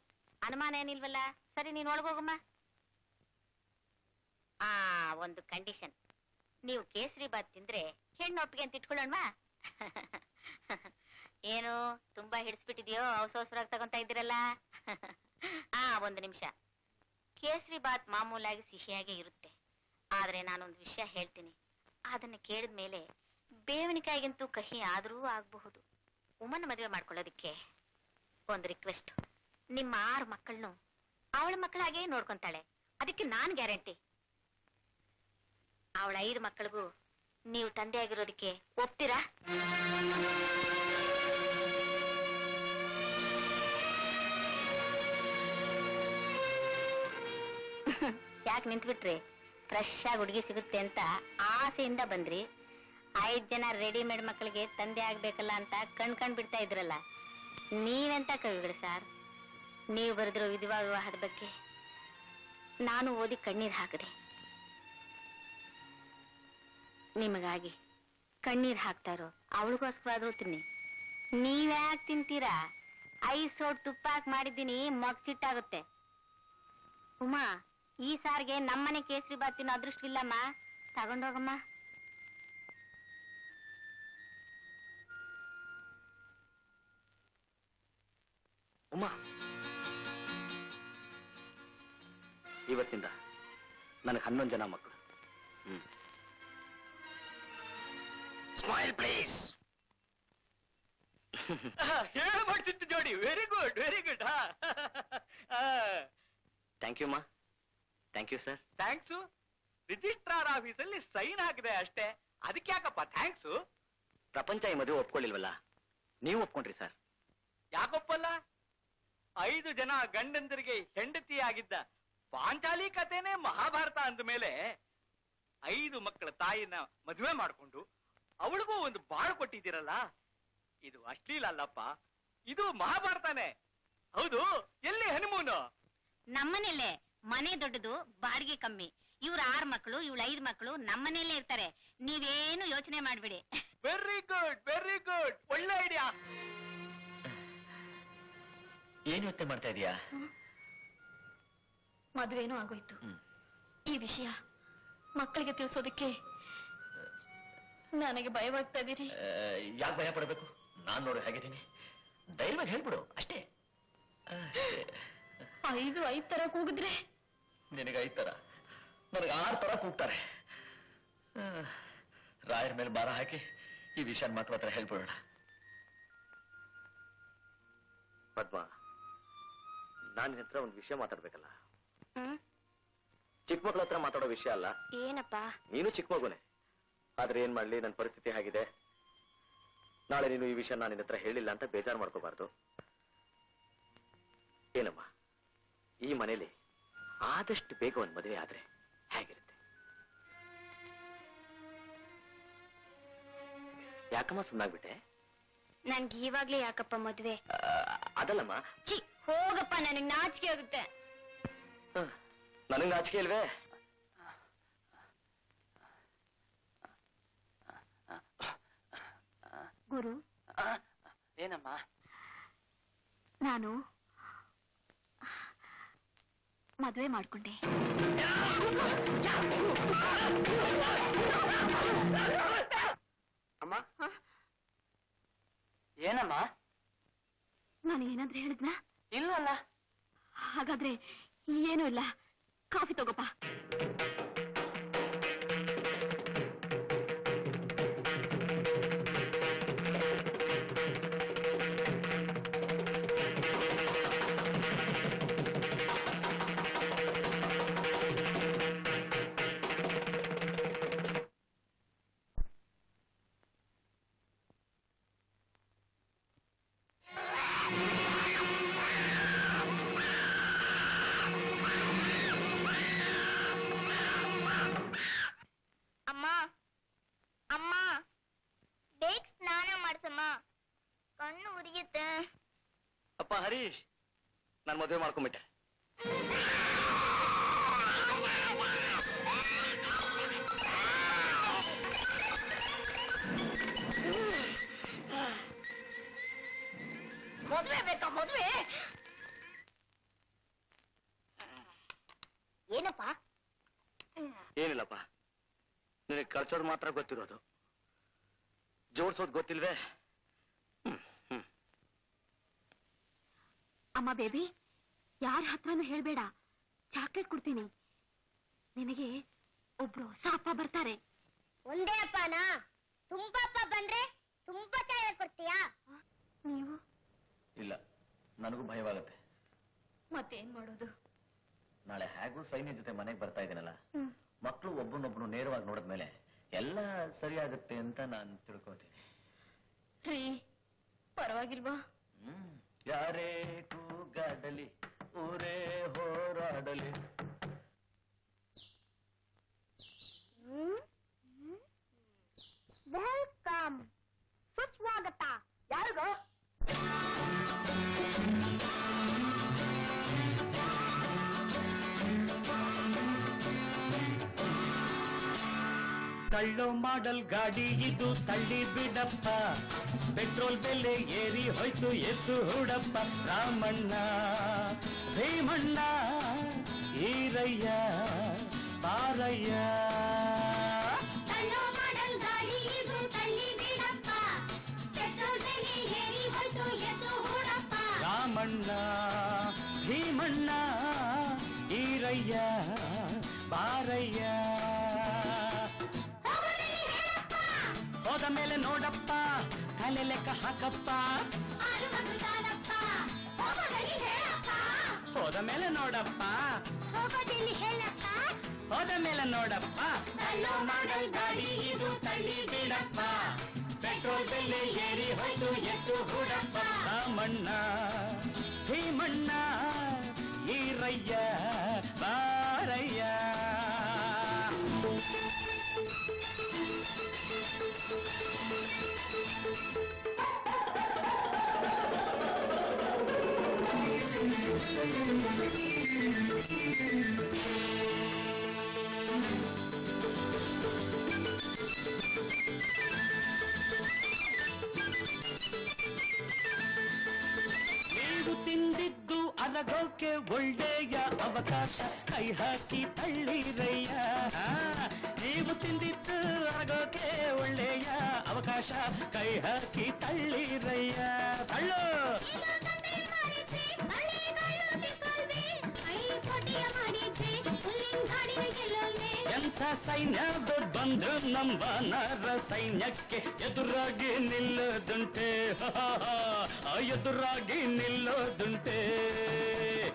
ಅನುಮಾನ ಏನಿಲ್ವಲ್ಲ? ಸರಿ, ನೀನ್ ಒಳಗೋಗಮ್ಮ ಆ, ಒಂದು ಕಂಡೀಷನ್. ನೀವು ಕೇಸರಿ ಬಾತ್ ತಿಂದ್ರೆ ಹೆಣ್ಣು ಒಪ್ಪಿಗೆ ಅಂತ ಇಟ್ಕೊಳ್ಳೋಣ ಏನು, ತುಂಬಾ ಹಿಡಿಸ್ಬಿಟ್ಟಿದ್ಯೋ? ಅವಸರವಾಗಿ ತಗೊಂತ ಇದ್ದೀರಲ್ಲ? ಆ, ಒಂದು ನಿಮಿಷ. ಕೇಸರಿ ಬಾತ್ ಮಾಮೂಲಾಗಿ ಸಿಹಿಯಾಗಿ ಇರುತ್ತೆ. ಆದ್ರೆ ನಾನೊಂದು ವಿಷಯ ಹೇಳ್ತೀನಿ. ಅದನ್ನ ಕೇಳಿದ ಮೇಲೆ ಬೇವಣಿಕಾಯಿಗಂತೂ ಕಹಿ ಆದ್ರೂ ಆಗಬಹುದು. ಉಮನ್ ಮದುವೆ ಮಾಡ್ಕೊಳ್ಳೋದಿಕ್ಕೆ ಒಂದು ರಿಕ್ವೆಸ್ಟ್ ನಿಮ್ಮ ಆರು ಮಕ್ಕಳನ್ನು ಅವಳ ಮಕ್ಕಳಾಗೆ ನೋಡ್ಕೊಂತಾಳೆ. ಅದಕ್ಕೆ ನಾನ್ ಗ್ಯಾರಂಟಿ. ಅವಳ ಐದು ಮಕ್ಕಳಿಗೂ ನೀವು ತಂದೆ ಆಗಿರೋದಕ್ಕೆ ಒಪ್ತೀರಾ? (laughs) ಯಾಕೆ ನಿಂತ್ಬಿಟ್ರಿ? ಫ್ರೆಶ್ ಆಗಿ ಹುಡುಗಿ ಸಿಗುತ್ತೆ ಅಂತ ಆಸೆಯಿಂದ ಬಂದ್ರಿ. ಐದ್ ಜನ ರೆಡಿಮೇಡ್ ಮಕ್ಕಳಿಗೆ ತಂದೆ ಆಗ್ಬೇಕಲ್ಲ ಅಂತ ಕಣ್ ಕಣ್ ಬಿಡ್ತಾ ಇದ್ರಲ್ಲ. ನೀವೆಂತ ಕವಿಗಳು ಸರ್? ನೀವು ಬರೆದಿರೋ ವಿಧವಾ ವಿವಾಹದ ಬಗ್ಗೆ ನಾನು ಓದಿ ಕಣ್ಣೀರ್ ಹಾಕಿದೆ. ನಿಮಗಾಗಿ ಕಣ್ಣೀರ್ ಹಾಕ್ತಾ ಇರೋ ಅವಳಿಗೋಸ್ಕರ ತಿನ್ನಿ ನೀವ್ಯಾಕ್ ತಿಂತೀರಾ? ಐಸ್ ಸೋಟ್ ತುಪ್ಪ ಹಾಕಿ ಮಾಡಿದ್ದೀನಿ ಮೊಗ್ಚಿಟ್ಟಾಗುತ್ತೆ ಉಮಾ ಈ ಸಾರಿಗೆ ನಮ್ಮನೆ ಕೇಸರಿ ಬಾತ್ ತಿನ್ನೋ ಅದೃಷ್ಟವಿಲ್ಲಮ್ಮ. ತಗೊಂಡೋಗಮ್ಮ. ಉಮ್ಮ ಇವತ್ತಿಂದ ನನಗೆ ಹನ್ನೊಂದು ಜನ ಮಕ್ಕಳು. ಹ್ಮ್. ಸ್ಮೈಲ್ ಪ್ಲೀಸ್ ಮಾಡ್ತಿತ್ತು ಜೋಡಿ. Very good very good thank you ಮಾ. Thank you sir thanks registrar ಆಫೀಸಲ್ಲಿ ಸೈನ್ ಹಾಕಿದೆ ಅಷ್ಟೇ. ಅದಕ್ಕೆ ಯಾಕಪ್ಪ? ಥ್ಯಾಂಕ್ಸು ಪ್ರಪಂಚ ಈ ಮದುವೆ ಒಪ್ಕೊಳ್ಳಿಲ್ವಲ್ಲ? ನೀವು ಒಪ್ಕೊಂಡ್ರಿ ಸರ್ ಯಾಕೊಪ್ಪಲ್ಲ? ಐದು ಜನ ಗಂಡಂದರಿಗೆ ಹೆಂಡತಿಯಾಗಿದ್ದ ಪಾಂಚಾಲಿ ಕಥೆನೇ ಮಹಾಭಾರತ ಅಂದ ಮೇಲೆ ಐದು ಮಕ್ಕಳ ತಾಯಿನ ಮದುವೆ ಮಾಡ್ಕೊಂಡು ಅವಳಿಗೂ ಒಂದು ಬಾಳು ಕೊಟ್ಟಿದ್ದೀರಲ್ಲ? ಇದು ಅಶ್ಲೀಲ ಅಲ್ಲಪ್ಪ. ಇದು ಮಹಾಭಾರತನೇ. ಹೌದು ಎಲ್ಲಿ ಹನಿಮೂನು? ನಮ್ಮನೇಲೆ ಮನೆ ದೊಡ್ಡದು ಬಾಡಿಗೆ ಕಮ್ಮಿ. ಇವ್ರ ಆರ್ ಮಕ್ಕಳು ಇವಳ ಐದ್ ಮಕ್ಕಳು ನಮ್ಮನೇಲೆ ಇರ್ತಾರೆ. ನೀವೇನು ಯೋಚನೆ ಮಾಡ್ಬಿಡಿ. ವೆರಿ ಗುಡ್ ವೆರಿ ಗುಡ್ ಒಳ್ಳೆ ಐಡಿಯಾ ಏನ್ ಯೋಚನೆ ಮಾಡ್ತಾ ಇದೀಯಾ? ಮದುವೆನೂ ಆಗೋಯ್ತು. ಈ ವಿಷಯ ಮಕ್ಕಳಿಗೆ ತಿಳಿಸೋದಕ್ಕೆ ನನಗೆ ಭಯವಾಗ್ತಾ ಇದೀರಿ. ಯಾಕೆ ಭಯ ಪಡಬೇಕು? ನಾನ್ ನೋಡು ಹೇಗಿದ್ದೀನಿ. ಧೈರ್ಯವಾಗಿ ಹೇಳ್ಬಿಡು ಅಷ್ಟೇ. ಐದು ಐದ್ ತರ ಕೂಗಿದ್ರೆ ನಿನಗೆ ಐದ್ ತರ? ನನಗೆ ಆರ್ ತರ ಕೂಗ್ತಾರೆ ರಾಯರ ಮೇಲೆ ಬಾರ ಹಾಕಿ ಈ ವಿಷಯ ಮಾತ್ರ ಹತ್ರ ಹೇಳ್ಬಿಡೋಣ. ಪದ್ಮ ನಾನು ನಿನ್ನ ಹತ್ರ ಒಂದು ವಿಷಯ ಮಾತಾಡ್ಬೇಕಲ್ಲ? ಚಿಕ್ಕ ಮಕ್ಳ ಹತ್ರ ಮಾತಾಡೋ ವಿಷಯ ಅಲ್ಲ? ಏನಪ್ಪ? ನೀನು ಚಿಕ್ಕ ಮಗುನೆ. ಆದ್ರೆ ಏನ್ ಮಾಡ್ಲಿ ನನ್ನ ಪರಿಸ್ಥಿತಿ ಆಗಿದೆ ನಾಳೆ ನೀನು ಈ ವಿಷಯ ನಾನು ನಿನ್ನ ಹತ್ರ ಹೇಳಿಲ್ಲ ಅಂತ ಬೇಜಾರು ಮಾಡ್ಕೋಬಾರ್ದು. ಏನಮ್ಮ? ಈ ಮನೇಲಿ ಆದಷ್ಟು ಬೇಗ ಒಂದು ಮದುವೆ ಆದ್ರೆ ಹೇಗಿರುತ್ತೆ? ಯಾಕಮ್ಮ ಸುಮ್ಮನಾಗ್ಬಿಟ್ಟೆ ನನ್ಗೆ ಇವಾಗ್ಲೇ ಯಾಕಪ್ಪ ಮದ್ವೆ? ಆ, ಅದಲ್ಲಮ್ಮ. ಛೀ ಹೋಗಪ್ಪ ನನಗ್ ನಾಚಿಕೆ ಆಗುತ್ತೆ. ನನಗೆ ನಾಚಿಕೆ ಇಲ್ವೇ? ಗುರು? ಏನಮ್ಮ? ನಾನು ಮದ್ವೆ ಮಾಡ್ಕೊಂಡೆ. ಅಮ್ಮ? ಏನಮ್ಮ? ನಾನು ಏನಾದ್ರೂ ಹೇಳಿದ್ನಾ? ಇಲ್ಲ ಹಾಗಾದ್ರೆ ಏನೂ ಇಲ್ಲ. ಕಾಫಿ ತಗೋಪ್ಪ. ಮದುವೆ ಮಾಡ್ಕೊಂಡ್ಬಿಟ್ಟೆ ಮದ್ವೆ ಬೇಕಾ ಮದ್ವೆ ಏನಪ್ಪ ಏನಿಲ್ಲಪ್ಪ ನಿನಗೆ ಕಳ್ಸೋದು ಮಾತ್ರ ಗೊತ್ತಿರೋದು. ಜೋಡ್ಸೋದು ಗೊತ್ತಿಲ್ವೇ? ಹ್ಮ್ ಹ್ಮ್. ಅಮ್ಮ ಬೇಬಿ ಯಾರ ಹತ್ರನೂ ಹೇಳ್ಬೇಡ. ಚಾಕ್ಲೇಟ್ ಕೊಡ್ತೀನಿ. ನಿನಗೆ ಒಬ್ರು ಹೊಸ ಅಪ್ಪ ಬರ್ತಾರೆ. ಒಂದೇ ಅಪ್ಪನಾ? ತುಂಬಾ ಅಪ್ಪ ಬಂದ್ರೆ ತುಂಬಾ ಚಾಯ್ ಕೊಡ್ತೀಯಾ? ನೀವು? ಇಲ್ಲ ನನಗೂ ಭಯವಾಗುತ್ತೆ. ಮತ್ತೇನ್ ಮಾಡೋದು? ನಾಳೆ ಹೇಗೂ ಸೈನ್ಯ ಜೊತೆ ಮನೆಗೆ ಬರ್ತಾ ಇದ್ದೀನಲ್ಲ. ಮಕ್ಕಳು ಒಬ್ಬನೊಬ್ಬನು ನೇರವಾಗಿ ನೋಡಿದ್ಮೇಲೆ ಎಲ್ಲ ಸರಿಯಾಗುತ್ತೆ ಅಂತ ನಾನು ತಿಳ್ಕೊತೀನಿ ರೀ ಪರವಾಗಿಲ್ವಾ? ಹ್ಮ್ ಯಾರೇ ಕೂಗಾಡಲಿ. ಊರೇ ಹೋರಾಡಲಿ. ವೆಲ್ಕಮ್ ಸುಸ್ವಾಗತ. ಯಾರಿಗೋ? ತಳ್ಳೋ ಮಾಡಲ್ ಗಾಡಿ ಇದು ತಳ್ಳಿ ಬಿಡಪ್ಪ. ಪೆಟ್ರೋಲ್ ಬೆಲೆ ಏರಿ ಹೋಯ್ತು ಎದ್ದು ಹುಡಪ್ಪ. ರಾಮಣ್ಣ ಭೀಮಣ್ಣ ಈರಯ್ಯ ಪಾರಯ್ಯ ರಾಮಣ್ಣ ಮಾಡಲ್ ಗಾಡಿ ತಲೆ ಲೆಕ್ಕ ಹಾಕಪ್ಪ. ಹೋದ ಮೇಲೆ ನೋಡಪ್ಪ. ಹೋದ ಮೇಲೆ ನೋಡಪ್ಪ. ಮಾಡಲ್ ಗಾಡಿ ಇದು ತಳ್ಳಿ ಬಿಡಪ್ಪ. ಪೆಟ್ರೋಲ್ ಬೆಲೆ ಏರಿ ಹೋಯ್ತು ಮಣ್ಣ ಈ ಮಣ್ಣ ಈ ರಯ್ಯ ಬಾರಯ್ಯ ತಿಂದಿದ್ದು ಅಲಗೋಕೆ ಒಳ್ಳೆಯ ಅವಕಾಶ ಕೈ ಹಾಕಿ ತಳ್ಳಿರಯ್ಯ ನೀವು ತಿಂದಿದ್ದು ಅಲಗೋಕೆ ಒಳ್ಳೆಯ ಅವಕಾಶ ಕೈ ಹಾಕಿ ತಳ್ಳಿರಯ್ಯ ತಳ್ಳು ಎಂಥ ಸೈನ್ಯ ಬಂದ್ರು ನಮ್ಮ ನರ ಸೈನ್ಯಕ್ಕೆ ಎದುರಾಗಿ ನಿಲ್ಲೋದುಂಟೆ? ಆ, ಎದುರಾಗಿ ನಿಲ್ಲದುಂಟೆ?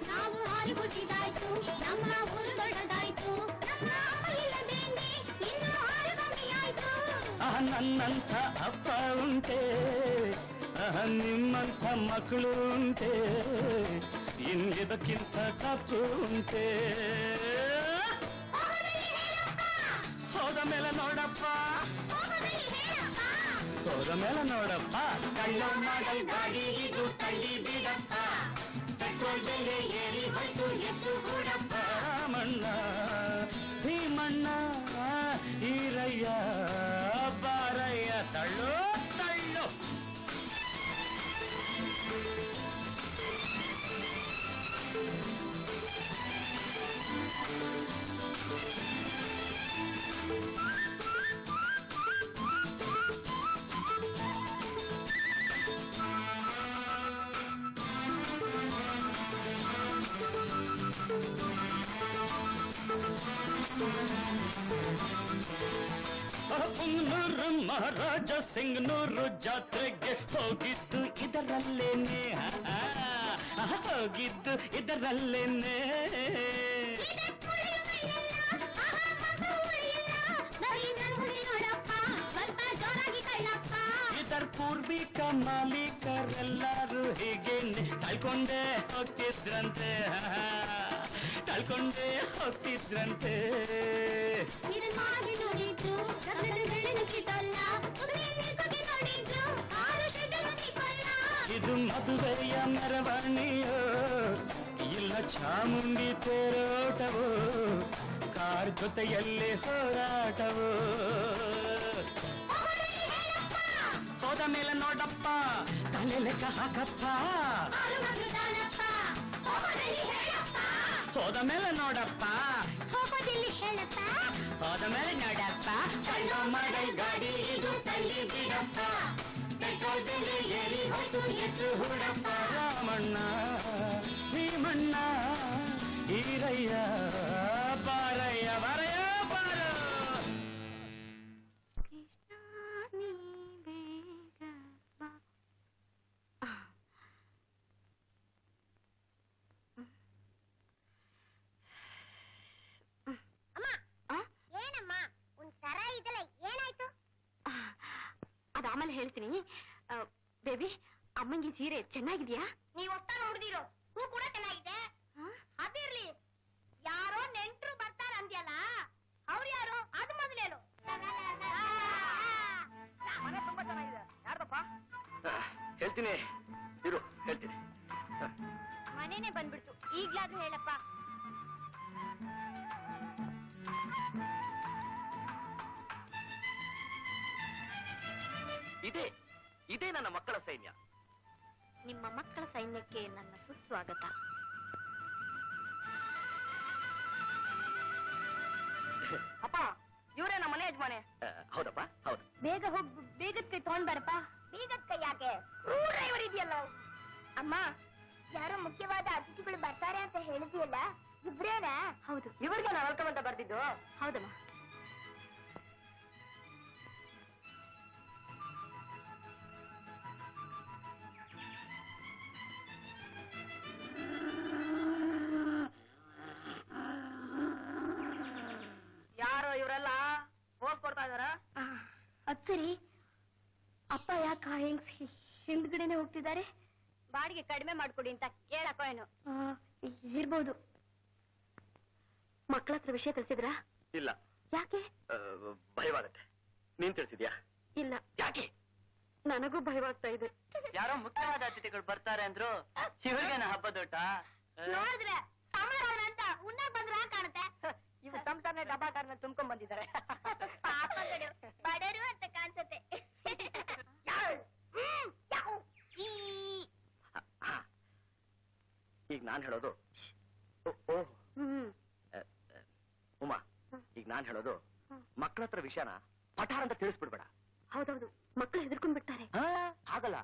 ನಾವು ಹಾರಿಬಿಟ್ಟಿದಾಯ್ತು ನಮ್ಮ ಊರು ದೊಡ್ಡದಾಯ್ತು ನನ್ನಂಥ ಅಪ್ಪ ಉಂಟೆ ಅಹ ನಿಮ್ಮಂಥ ಮಕ್ಕಳು ಉಂಟೆ. ಇನ್ನಿದಕ್ಕಿಂತ ಕಪ್ಪು ಉಂಟೆ ಹೋದ ಮೇಲೆ ನೋಡಪ್ಪ ಹೋದ ಮೇಲೆ ನೋಡಪ್ಪ ಕಳ್ಳ ಮಾಡಲ್ ಗಾಡಿ ಇದು ತಳ್ಳಿ ಬಿಡಪ್ಪ ಪೆಟ್ರೋಲ್ ಬೆಲೆ ಏರಿ ಹೋಯ್ತು ಎದ್ದು ಕೂಡಪ್ಪ ರಾಮಣ್ಣ ಮಹಾರಾಜ ಸಿಂಗ್ನೂರು ಜಾತ್ರೆಗೆ ಹೋಗಿದ್ದು ಇದರಲ್ಲೇನೆ. ಹೋಗಿದ್ದು ಇದರಲ್ಲೇನೆ. ನೋಡಪ್ಪ. ಸ್ವಲ್ಪ ಜೋರಾಗಿ ಕಳ್ಳಪ್ಪ. ಇದರ ಪೂರ್ವಿಕ ಮಾಲೀಕರೆಲ್ಲರೂ ಹೀಗೇನೆ ಕಳ್ಕೊಂಡೇ ಹೋಗ್ತಿದ್ರಂತೆ. ಆ, ಕಳ್ಕೊಂಡೇ ಹೋಗ್ತಿದ್ರಂತೆ. ಇದನ್ ಮಾಡಿ ನೋಡಿದ್ರು ರತ್ನದ ಬೆಳ್ಳಿನ ಕಿತ್ತಲ್ಲ ಕುದುರೆಯಲ್ಲಿ ಬಗ್ಗೆ ನೋಡಿದ್ರು ಆರು ಶೆಟ್ಟರು ನಿಕ್ಕೊಲ್ಲ ಇದು ಮದುವೆಯ ಮೆರವಣಿಯೋ ಇಲ್ಲ ಚಾಮುಂಡಿ ತೇರೋಟವೋ ಕಾರ್ ಜೊತೆಯಲ್ಲಿ ಹೋರಾಟವೋ. ಹೋದ ಮೇಲೆ ನೋಡಪ್ಪ. ತಲೆ ಲೆಕ್ಕ ಹಾಕಪ್ಪ. ಹೋದ ಮೇಲೆ ನೋಡಪ್ಪ. ಹೋದ ಮೇಲೆ ನೋಡಪ್ಪ. ಕಳ್ಳೋ ಮಾಡಲ್ ಗಾಡಿ ಇದು ತಲ್ಲಿ ಬಿಡಪ್ಪ. ಪೆಟ್ರೋಲ್ ಬೆಲೆ ಏರಿ ಹೋಯ್ತು ಎದ್ದು ಹೂಡಪ್ಪ. ರಾಮಣ್ಣ ಭೀಮಣ್ಣ ಈರಯ್ಯ ಬಾರಯ್ಯ. ಆಮೇಲೆ ಹೇಳ್ತೀನಿ. ಬೇಬಿ ಅಮ್ಮಂಗೆ ಸೀರೆ ಚೆನ್ನಾಗಿದ್ಯಾ? ನೀವ್ ಒಪ್ತಾ ನೋಡಿದಿರೋ ಹೂ ಕೂಡ ಚೆನ್ನಾಗಿದೆ. ಅದಿರ್ಲಿ. ಯಾರೋ ನೆಂಟ್ರು ಬರ್ತಾರ ಅಂದ್ಯಲ್ಲ ಅವ್ರು ಯಾರು? ಅದು ಮೊದಲೇನು ಮನೆ ತುಂಬಾ ಚೆನ್ನಾಗಿದೆ. ಯಾರ್ದಪ್ಪ? ಹೇಳ್ತೀನಿ. ಇರು ಹೇಳ್ತೀನಿ. ಮನೇನೆ ಬಂದ್ಬಿಡ್ತು. ಈಗ್ಲಾದ್ರೂ ಹೇಳಪ್ಪ. ಇದೇ ಇದೇ ನನ್ನ ಮಕ್ಕಳ ಸೈನ್ಯ. ನಿಮ್ಮ ಮಕ್ಕಳ ಸೈನ್ಯಕ್ಕೆ ನನ್ನ ಸುಸ್ವಾಗತ. ಅಪ್ಪ ಇವರೇ ನಮ್ಮ ಮನೆ ಯಜಮಾನೆ. ಹೌದಪ್ಪ ಹೌದು. ಬೇಗ ಹೋಗ್ ಬೇಗದ ಕೈ ತಗೊಂಡ್ ಬರಪ್ಪ. ಬೇಗದ ಕೈ ಯಾಕೆ? ಡ್ರೈವರ್ ಇದೆಯಲ್ಲ ಅಮ್ಮ ಯಾರೋ ಮುಖ್ಯವಾದ ಅತಿಥಿಗಳು ಬರ್ತಾರೆ ಅಂತ ಹೇಳಿದ್ಯಲ್ಲ ಇಬ್ರೇನಾ? ಹೌದು. ಇವ್ರಿಗೆ ನಾನು ವೆಲ್ಕಮ್ ಅಂತ ಬರ್ದಿದ್ದು. ಹೌದಮ್ಮ. ಇದಾರ ಅದ್ ಸರಿ. ಅಪ್ಪ ಯಾಕ ಹೆಂಗ್ ಹಿಂದ್ಗಡೆನೆ ಹೋಗ್ತಿದ್ದಾರೆ? ಬಾಡಿಗೆ ಕಡಿಮೆ ಮಾಡ್ಕೊಡಿ ಅಂತ ಕೇಳಕ್ಕೋ ಏನು ಆ, ಇರ್ಬೋದು. ಮಕ್ಕಳ ಹತ್ರ ವಿಷಯ ತಿಳಿಸಿದ್ರ? ಇಲ್ಲ. ಯಾಕೆ? ಭಯವಾಗತ್ತೆ ನೀನ್ ತಿಳಿಸಿದ್ಯಾ? ಇಲ್ಲ. ಯಾಕೆ? ನನಗೂ ಭಯವಾಗ್ತಾ ಇದೆ. ಯಾರೋ ಮುಖ್ಯವಾದ ಅತಿಥಿಗಳು ಬರ್ತಾರೆ ಅಂದ್ರು ಇವ್ರಿಗೇನ ಹಬ್ಬದೋಟ ನೋಡಿದ್ರೆ ಸಮಾಧಾನ ಅಂತ. ಉಣ್ಣಕ್ ಬಂದ್ರ ಕಾಣುತ್ತೆ. ಇವ್ ಸಂಸಾರನ ಡಬಾಕಾರನ ತುಂಬ್ಕೊಂಡ್ ಬಂದಿದ್ದಾರೆ. ಬಡರು ಅಂತ ಕಾಣಿಸುತ್ತೆ. ಈಗ ನಾನ್ ಹೇಳೋದು. ಉಮಾ ಈಗ ನಾನ್ ಹೇಳೋದು ಮಕ್ಕಳ ಹತ್ರ ವಿಷಯನ ಪಠಾರ ಅಂತ ತಿಳಿಸ್ಬಿಡ್ಬೇಡ. ಹೌದೌದು. ಮಕ್ಕಳು ಹೆದರ್ಕೊಂಡ್ ಬಿಡ್ತಾರೆ. ಆಗಲ್ಲ.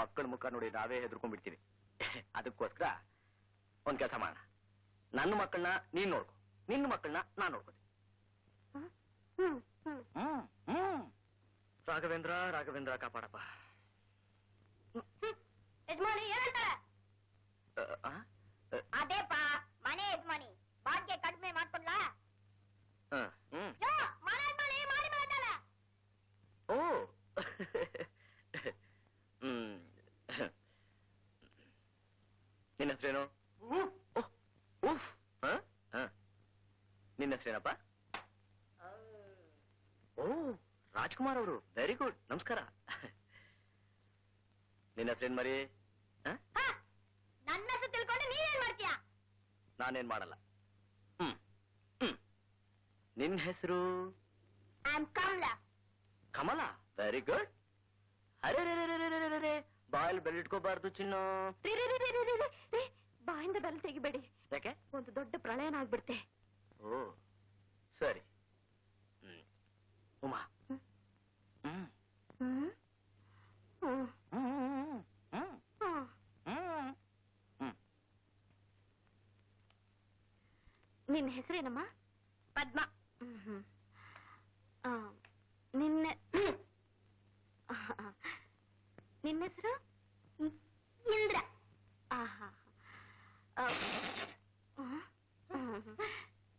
ಮಕ್ಕಳ ಮುಖ ನೋಡಿ ನಾವೇ ಹೆದರ್ಕೊಂಡ್ಬಿಡ್ತೀವಿ. ಅದಕ್ಕೋಸ್ಕರ ಒಂದ್ ಕೆಲಸ ಮಾಡೋಣ. ನನ್ನ ಮಕ್ಕಳನ್ನ ನೀನ್ ನೋಡ್ಕೊ. ನಿನ್ನ ಮಕ್ಕಳನ್ನ ನಾನು ನೋಡ್ಕೋತೀನಿ ರಾಘವೇಂದ್ರ ರಾಘವೇಂದ್ರ ಕಾಪಾಡಪ್ಪ ಯಜಮಾನಿ ಏನಂತಾರೆ ಅದೇಪ ಮನೆ ಯಜಮಾನಿ ಭಾಗ್ಯ ಕಡಿಮೆ ಮಾಡ್ಕೊಂಡ್ಲಾ ಓ ನಿನ್ನ ಹೆಸರೇನು ಓಹ್ ಓಹ್ ನಿನ್ನ ಹೆಸರೇನಪ್ಪ ಓ ರಾಜ್ಕುಮಾರ್ ಅವರು ವೆರಿ ಗುಡ್ ನಮಸ್ಕಾರ ನಿನ್ನ ಹೆಸರೇನ್ ಮರಿ ನನ್ನ ಹೆಸರು ತಿಳ್ಕೊಂಡು ನೀವೇನ್ ಮಾಡ್ತೀಯಾ ನಾನೇನ್ ಮಾಡಲ್ಲ ಹ್ಮ್ ಹ್ಮ್ ನಿನ್ನ ಹೆಸರು ಕಮಲಾ ಕಮಲ ವೆರಿ ಗುಡ್ ಅರೆ ಬಾಯಲ್ ರೀ, ರೀ, ರೀ, ರೀ, ಬಾಯಿಂದ ಬೆಲ್ ತೆಗಿಬೇಡಿ ಯಾಕೆ ಒಂದು ದೊಡ್ಡ ಪ್ರಳಯನ ಆಗ್ಬಿಡ್ತೆ ఓ సరే ఉమ్. ఉమా ఉమ్, ఉమ్, ఉమ్, ఉమ్. ನಿನ್ನ ಹೆಸರೇನಮ್ಮ ಪದ್ಮ ನಿನ್ನ ನಿನ್ನ ಹೆಸರು ಇಂದ್ರ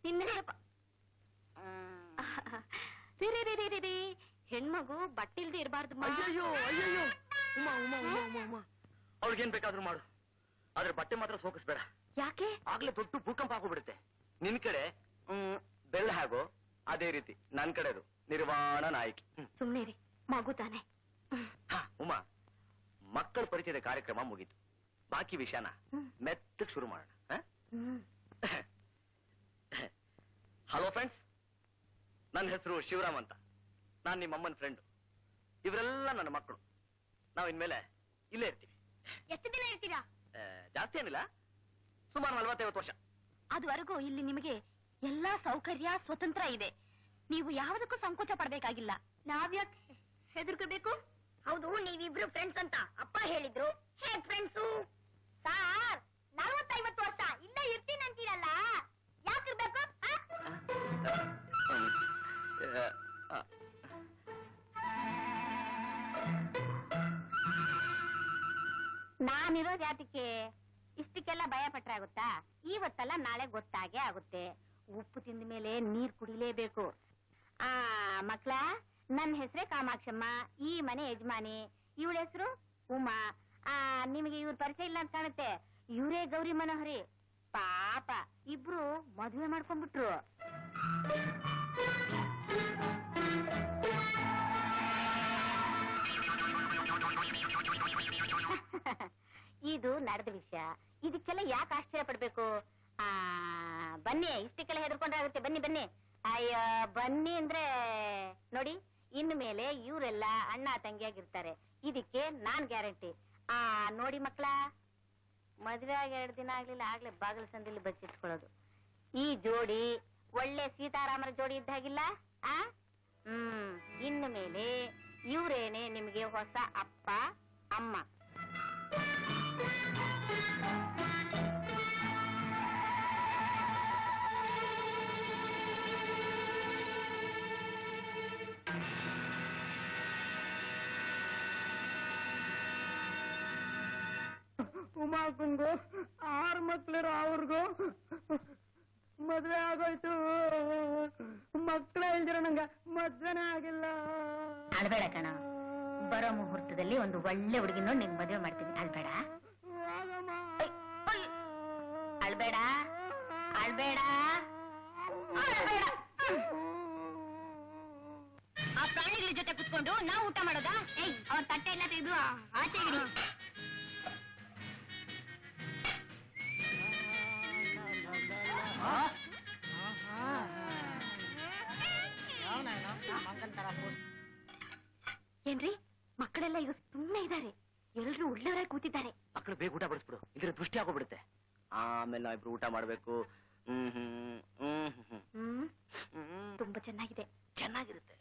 ನಿನ್ನ ಹೆಣ್ಮಗು ಬಟ್ಟಿಲ್ದೆ ಇರಬಾರ್ದು ಅಯ್ಯಯ್ಯೋ ಅಯ್ಯಯ್ಯೋ. ಉಮಾ ಉಮಾ ಉಮಾ ಉಮಾ ಉಮಾ. ಅವ್ಳಿಗೇನ್ ಬೇಕಾದ್ರೂ ಮಾಡು. ಆದ್ರೆ ಬಟ್ಟೆ ಮಾತ್ರ ಸೋಕಿಸ್ಬೇಡ ಯಾಕೆ? ಆಗ್ಲೇ ದೊಡ್ಡ ಭೂಕಂಪ ಆಗೋಗ್ಬಿಡುತ್ತೆ ನಿನ್ ಕಡೆ ಬೆಳ್ಳ ಹಾಗೋ ಅದೇ ರೀತಿ ನನ್ ಕಡೆದು ನಿರ್ವಾಣ ನಾಯಕಿ. ಸುಮ್ನೆ ರೀ ಮಗು ತಾನೆ. ಉಮಾ. ಮಕ್ಕಳ ಪರಿಚಯದ ಕಾರ್ಯಕ್ರಮ ಮುಗೀತು. ಬಾಕಿ ವಿಷಯನ. ಮೆತ್ತಗ್ ಶುರು ಮಾಡೋಣ (laughs) ಹಲೋ ಫ್ರೆಂಡ್ಸ್ ನನ್ನ ಹೆಸರು ಶಿವರಾಮ್ ಅಂತ. ನಾನು ನಿಮ್ಮ ಅಮ್ಮನ ಫ್ರೆಂಡ್ ಇವರೆಲ್ಲ ನನ್ನ ಮಕ್ಕಳು. ನಾವು ಇನ್ಮೇಲೆ ಇಲ್ಲೇ ಇರ್ತೀವಿ. ಎಷ್ಟು ದಿನ ಇರ್ತೀರಾ? ಆ, ಜಾಸ್ತಿ ಏನಿಲ್ಲ. ಸುಮಾರು ನಲ್ವತ್ತೈವತ್ತು ವರ್ಷ. ಅದುವರೆಗೂ ಇಲ್ಲಿ ನಿಮಗೆ ಎಲ್ಲಾ ಸೌಕರ್ಯ ಸ್ವತಂತ್ರ ಇದೆ. ನೀವು ಯಾವುದಕ್ಕೂ ಸಂಕೋಚ ಪಡಬೇಕಾಗಿಲ್ಲ. ನಾವ್ಯಾಕೆ ಹೆದರ್ಕೋಬೇಕು? ಹೌದು ನೀವಿಬ್ರು ಫ್ರೆಂಡ್ಸ್ ಅಂತ ಅಪ್ಪ ಹೇಳಿದ್ರು. ಹೇ ಫ್ರೆಂಡ್ಸು ಸಾರ್ ನಲವತ್ತೈವತ್ತು ವರ್ಷ ಇಲ್ಲೇ ಇರ್ತೀನಿ ಅಂತೀರಲ್ಲ ಯಾಕಿರ್ಬೇಕು ಆ? ಹ್ಮ್. ಆ, ಆ, ನಾನಿರೋ ಜಾತಿಗೆ ಇಷ್ಟಕ್ಕೆಲ್ಲ ಭಯ ಪಟ್ರೆ ಆಗುತ್ತಾ? ಇವತ್ತಲ್ಲ ನಾಳೆ ಗೊತ್ತಾಗೆ ಆಗುತ್ತೆ. ಉಪ್ಪು ತಿಂದ ಮೇಲೆ ನೀರ್ ಕುಡಿಲೇಬೇಕು. ಆ ಮಕ್ಳ ನನ್ನ ಹೆಸರೇ ಕಾಮಾಕ್ಷಮ್ಮ. ಈ ಮನೆ ಯಜಮಾನಿ. ಇವಳ ಹೆಸರು ಉಮಾ. ಆ ನಿಮಗೆ ಇವ್ರ ಪರಿಚಯ ಇಲ್ಲ ಅಂತ ಕಾಣುತ್ತೆ. ಇವರೇ ಗೌರಿ ಮನೋಹರಿ. ಪಾಪ. ಇಬ್ರು ಮದುವೆ ಮಾಡ್ಕೊಂಡ್ಬಿಟ್ರು. (laughs) ಇದು ನಡೆದ ವಿಷಯ. ಇದಕ್ಕೆಲ್ಲ ಯಾಕೆ ಆಶ್ಚರ್ಯ ಪಡ್ಬೇಕು? ಆ, ಬನ್ನಿ, ಇಷ್ಟಕ್ಕೆಲ್ಲ ಹೆದರ್ಕೊಂಡ್ರೆ ಆಗುತ್ತೆ. ಬನ್ನಿ ಬನ್ನಿ. ಅಯ್ಯೋ, ಬನ್ನಿ ಅಂದ್ರೆ, ನೋಡಿ ಇನ್ನು ಮೇಲೆ ಇವರೆಲ್ಲ ಅಣ್ಣ ತಂಗಿಯಾಗಿರ್ತಾರೆ. ಇದಕ್ಕೆ ನಾನ್ ಗ್ಯಾರಂಟಿ. ಆ, ನೋಡಿ ಮಕ್ಳ ಮದ್ವೆ ಆಗಿ ಎರಡು ದಿನ ಆಗ್ಲಿಲ್ಲ, ಆಗ್ಲಿ ಬಾಗಿಲ ಸಂದಿಲಿ ಬಚ್ಚಿಟ್ಕೊಳ್ಳೋದು ಈ ಜೋಡಿ, ಒಳ್ಳೆ ಸೀತಾರಾಮರ ಜೋಡಿ ಇದ್ದಾಗಿಲ್ಲ ಆ? ಹ್ಮ್, ಇನ್ನು ಮೇಲೆ ಇವ್ರೇನೆ ನಿಮ್ಗೆ ಹೊಸ ಅಪ್ಪ, ಅಮ್ಮ. ಉಮಾಕಂಗು ಆರು ಮಕ್ಳಿರೋ ಅವ್ರಿಗೂ. ಮದ್ವೆ ಆಗೋಯ್ತು. ಮಕ್ಳ ಇಲ್ದಿರ ನಂಗ ಮದ್ವೆನೇ ಆಗಿಲ್ಲ. ಅಳ್ಬೇಡ ಕಣ. ಬರೋ ಮುಹೂರ್ತದಲ್ಲಿ ಒಂದು ಒಳ್ಳೆ ಹುಡುಗಿ ನೋಡಿ ನಿಂಗೆ ಮದುವೆ ಮಾಡ್ತೀನಿ. ಅಳ್ಬೇಡ. ಅಳ್ಬೇಡ. ಅಳ್ಬೇಡ. ಆ ಪ್ರಾಣಿಗಳ ಜೊತೆ ಕುತ್ಕೊಂಡು ನಾವು ಊಟ ಮಾಡೋದಾ? ಏಯ್ ಅವ್ರ ತಟ್ಟೆ ಎಲ್ಲ ತೆಗೆದು ಆಚೆ ಇಡಿ. ಏನ್ರಿ? ಮಕ್ಕಳೆಲ್ಲ ಈಗ ಸುಮ್ಮನೆ ಇದ್ದಾರೆ ಎಲ್ರು ಉಳ್ಳವರಾಗಿ ಕೂತಿದ್ದಾರೆ. ಮಕ್ಕಳು ಬೇಗ ಊಟ ಬಡಿಸ್ಬಿಡು. ಇದ್ರ ದೃಷ್ಟಿ ಆಗೋಗ್ಬಿಡುತ್ತೆ. ಆಮೇಲೆ ನಾವಿಬ್ರು ಊಟ ಮಾಡ್ಬೇಕು. ಹ್ಮ್ ಹ್ಮ್ ಹ್ಮ್ ಹ್ಮ್ ಹ್ಮ್. ಹ್ಮ್. ತುಂಬಾ ಚೆನ್ನಾಗಿದೆ. ಚೆನ್ನಾಗಿರುತ್ತೆ.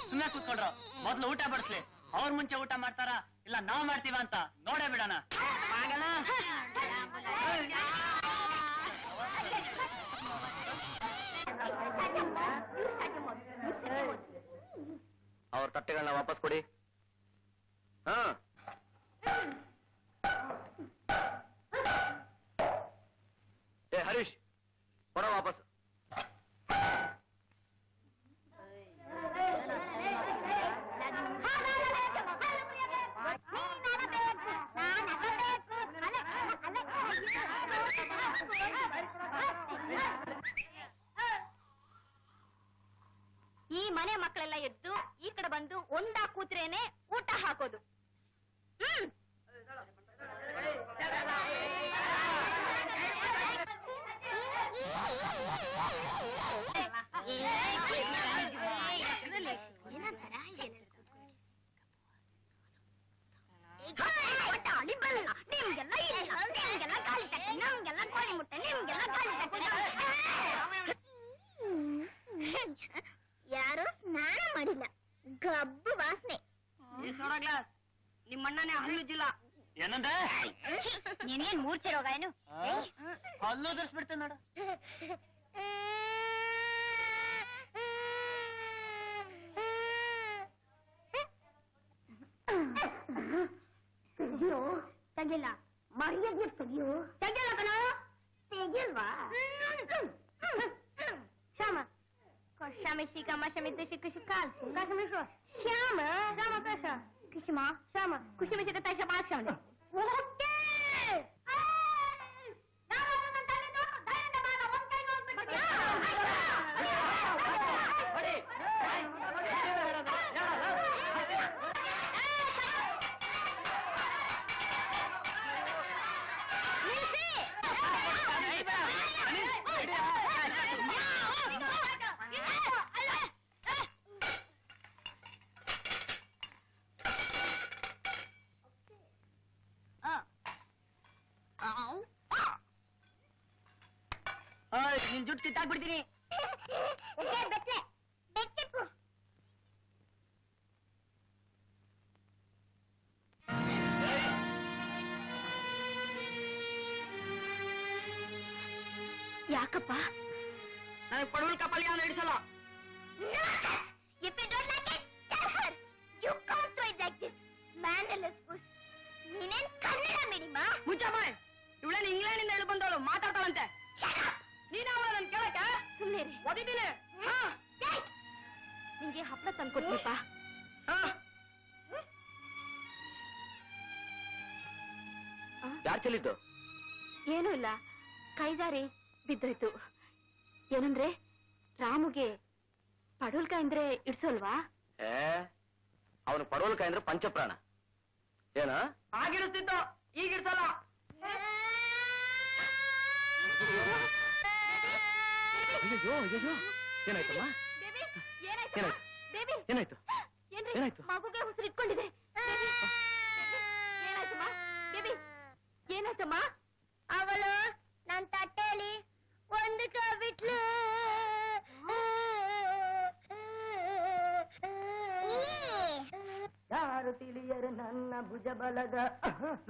ಸುಮ್ಮನೆ ಕೂತ್ಕೊಂಡ್ರ. ಮೊದ್ಲು ಊಟ ಬಡಿಸ್ಲಿ. ಅವ್ರ ಮುಂಚೆ ಊಟ ಮಾಡ್ತಾರ? ಇಲ್ಲ ನಾವ್ ಮಾಡ್ತೀವ ಅಂತ. ನೋಡೇ ಬಿಡೋಣ. ಅವ್ರ ತಟ್ಟೆಗಳನ್ನ ವಾಪಸ್ ಕೊಡಿ ಹಾ ಏ ಹರೀಶ್ ಕೊಡೋ ವಾಪಸ್ ಮನೆ ಮಕ್ಕಳೆಲ್ಲ ಎದ್ದು ಈ ಕಡೆ ಬಂದು ಒಂದಾ ಕೂತ್ರೇನೆ ಊಟ ಹಾಕೋದು. ಹ್ಮ್. ಇಲ್ಲ ನಿಮ್ಗೆಲ್ಲ ಮುಟ್ಟೆ ಯಾರು ಸ್ನಾನ ಮಾಡಿಲ್ಲ ಗಬ್ಬು ವಾಸನೆ ಗ್ಲಾಸ್ ನಿಮ್ಮಣ್ಣನೇ ಹಲ್ಲುಜಿಲ್ಲ ಏನಂದ್ರೆ ನೀನೇನ್ ಮೂರ್ಛೆ ರೋಗ ಏನು ಅಲ್ಲೂ ಬಿಡ್ತೇನೆ ನೋಡು ತೆಗಿಯೋ ತೆಗಿಲ್ಲ ಮರ್ಯಾದೆ ತೆಗಿಯೋ ತೆಗಿಯಲ್ಲ ಕಣ ತೆಗಿಲ್ವಾ Shyama Coșeamă și cam așa mi și că da, și cal, ca să mă da, jos. Șeamă, șeamă că așa. Că și ma? Șeamă, cu și mi se că tai șeamă așa. Ok! ಯಾರು ಚೆಲ್ಲಿದ್ದು ಏನೂ ಇಲ್ಲ. ಕೈದಾರಿ ಬಿದ್ದೋಯ್ತು. ಏನಂದ್ರೆ ರಾಮುಗೆ ಪಡೋಲ್ಕ ಅಂದ್ರೆ ಇಡ್ಸೋಲ್ವಾ? ಏ ಅವನು ಪಡೋಲ್ಕ ಅಂದ್ರೆ ಪಂಚಪ್ರಾಣ. ಏನ? ಆಗಿರುತ್ತಿತ್ತು. ಈಗ ಇಡ್ಸಲ್ಲ. ಅಯ್ಯೋ ಅಯ್ಯೋ ಏನಾಯ್ತಮ್ಮ? ಏನಾಯ್ತು ಏನಾಯ್ತು? ಬೇಬಿ ಏನಾಯ್ತು? ಏನ್ರಿ? ಏನಾಯ್ತು? ಮಗುಗೆ ಉಸಿರು ಇಟ್ಕೊಂಡಿದೆ ಏನಾಯ್ತಮ್ಮ? ಬೇಬಿ ಏನಾಯ್ತಮ್ಮ ಅವಳು ನನ್ ತಟ್ಟೆಲಿ ಒಂದು ಬಿಟ್ಲು ಯಾರು ತಿಳಿಯರು ನನ್ನ ಭುಜ ಬಲಗ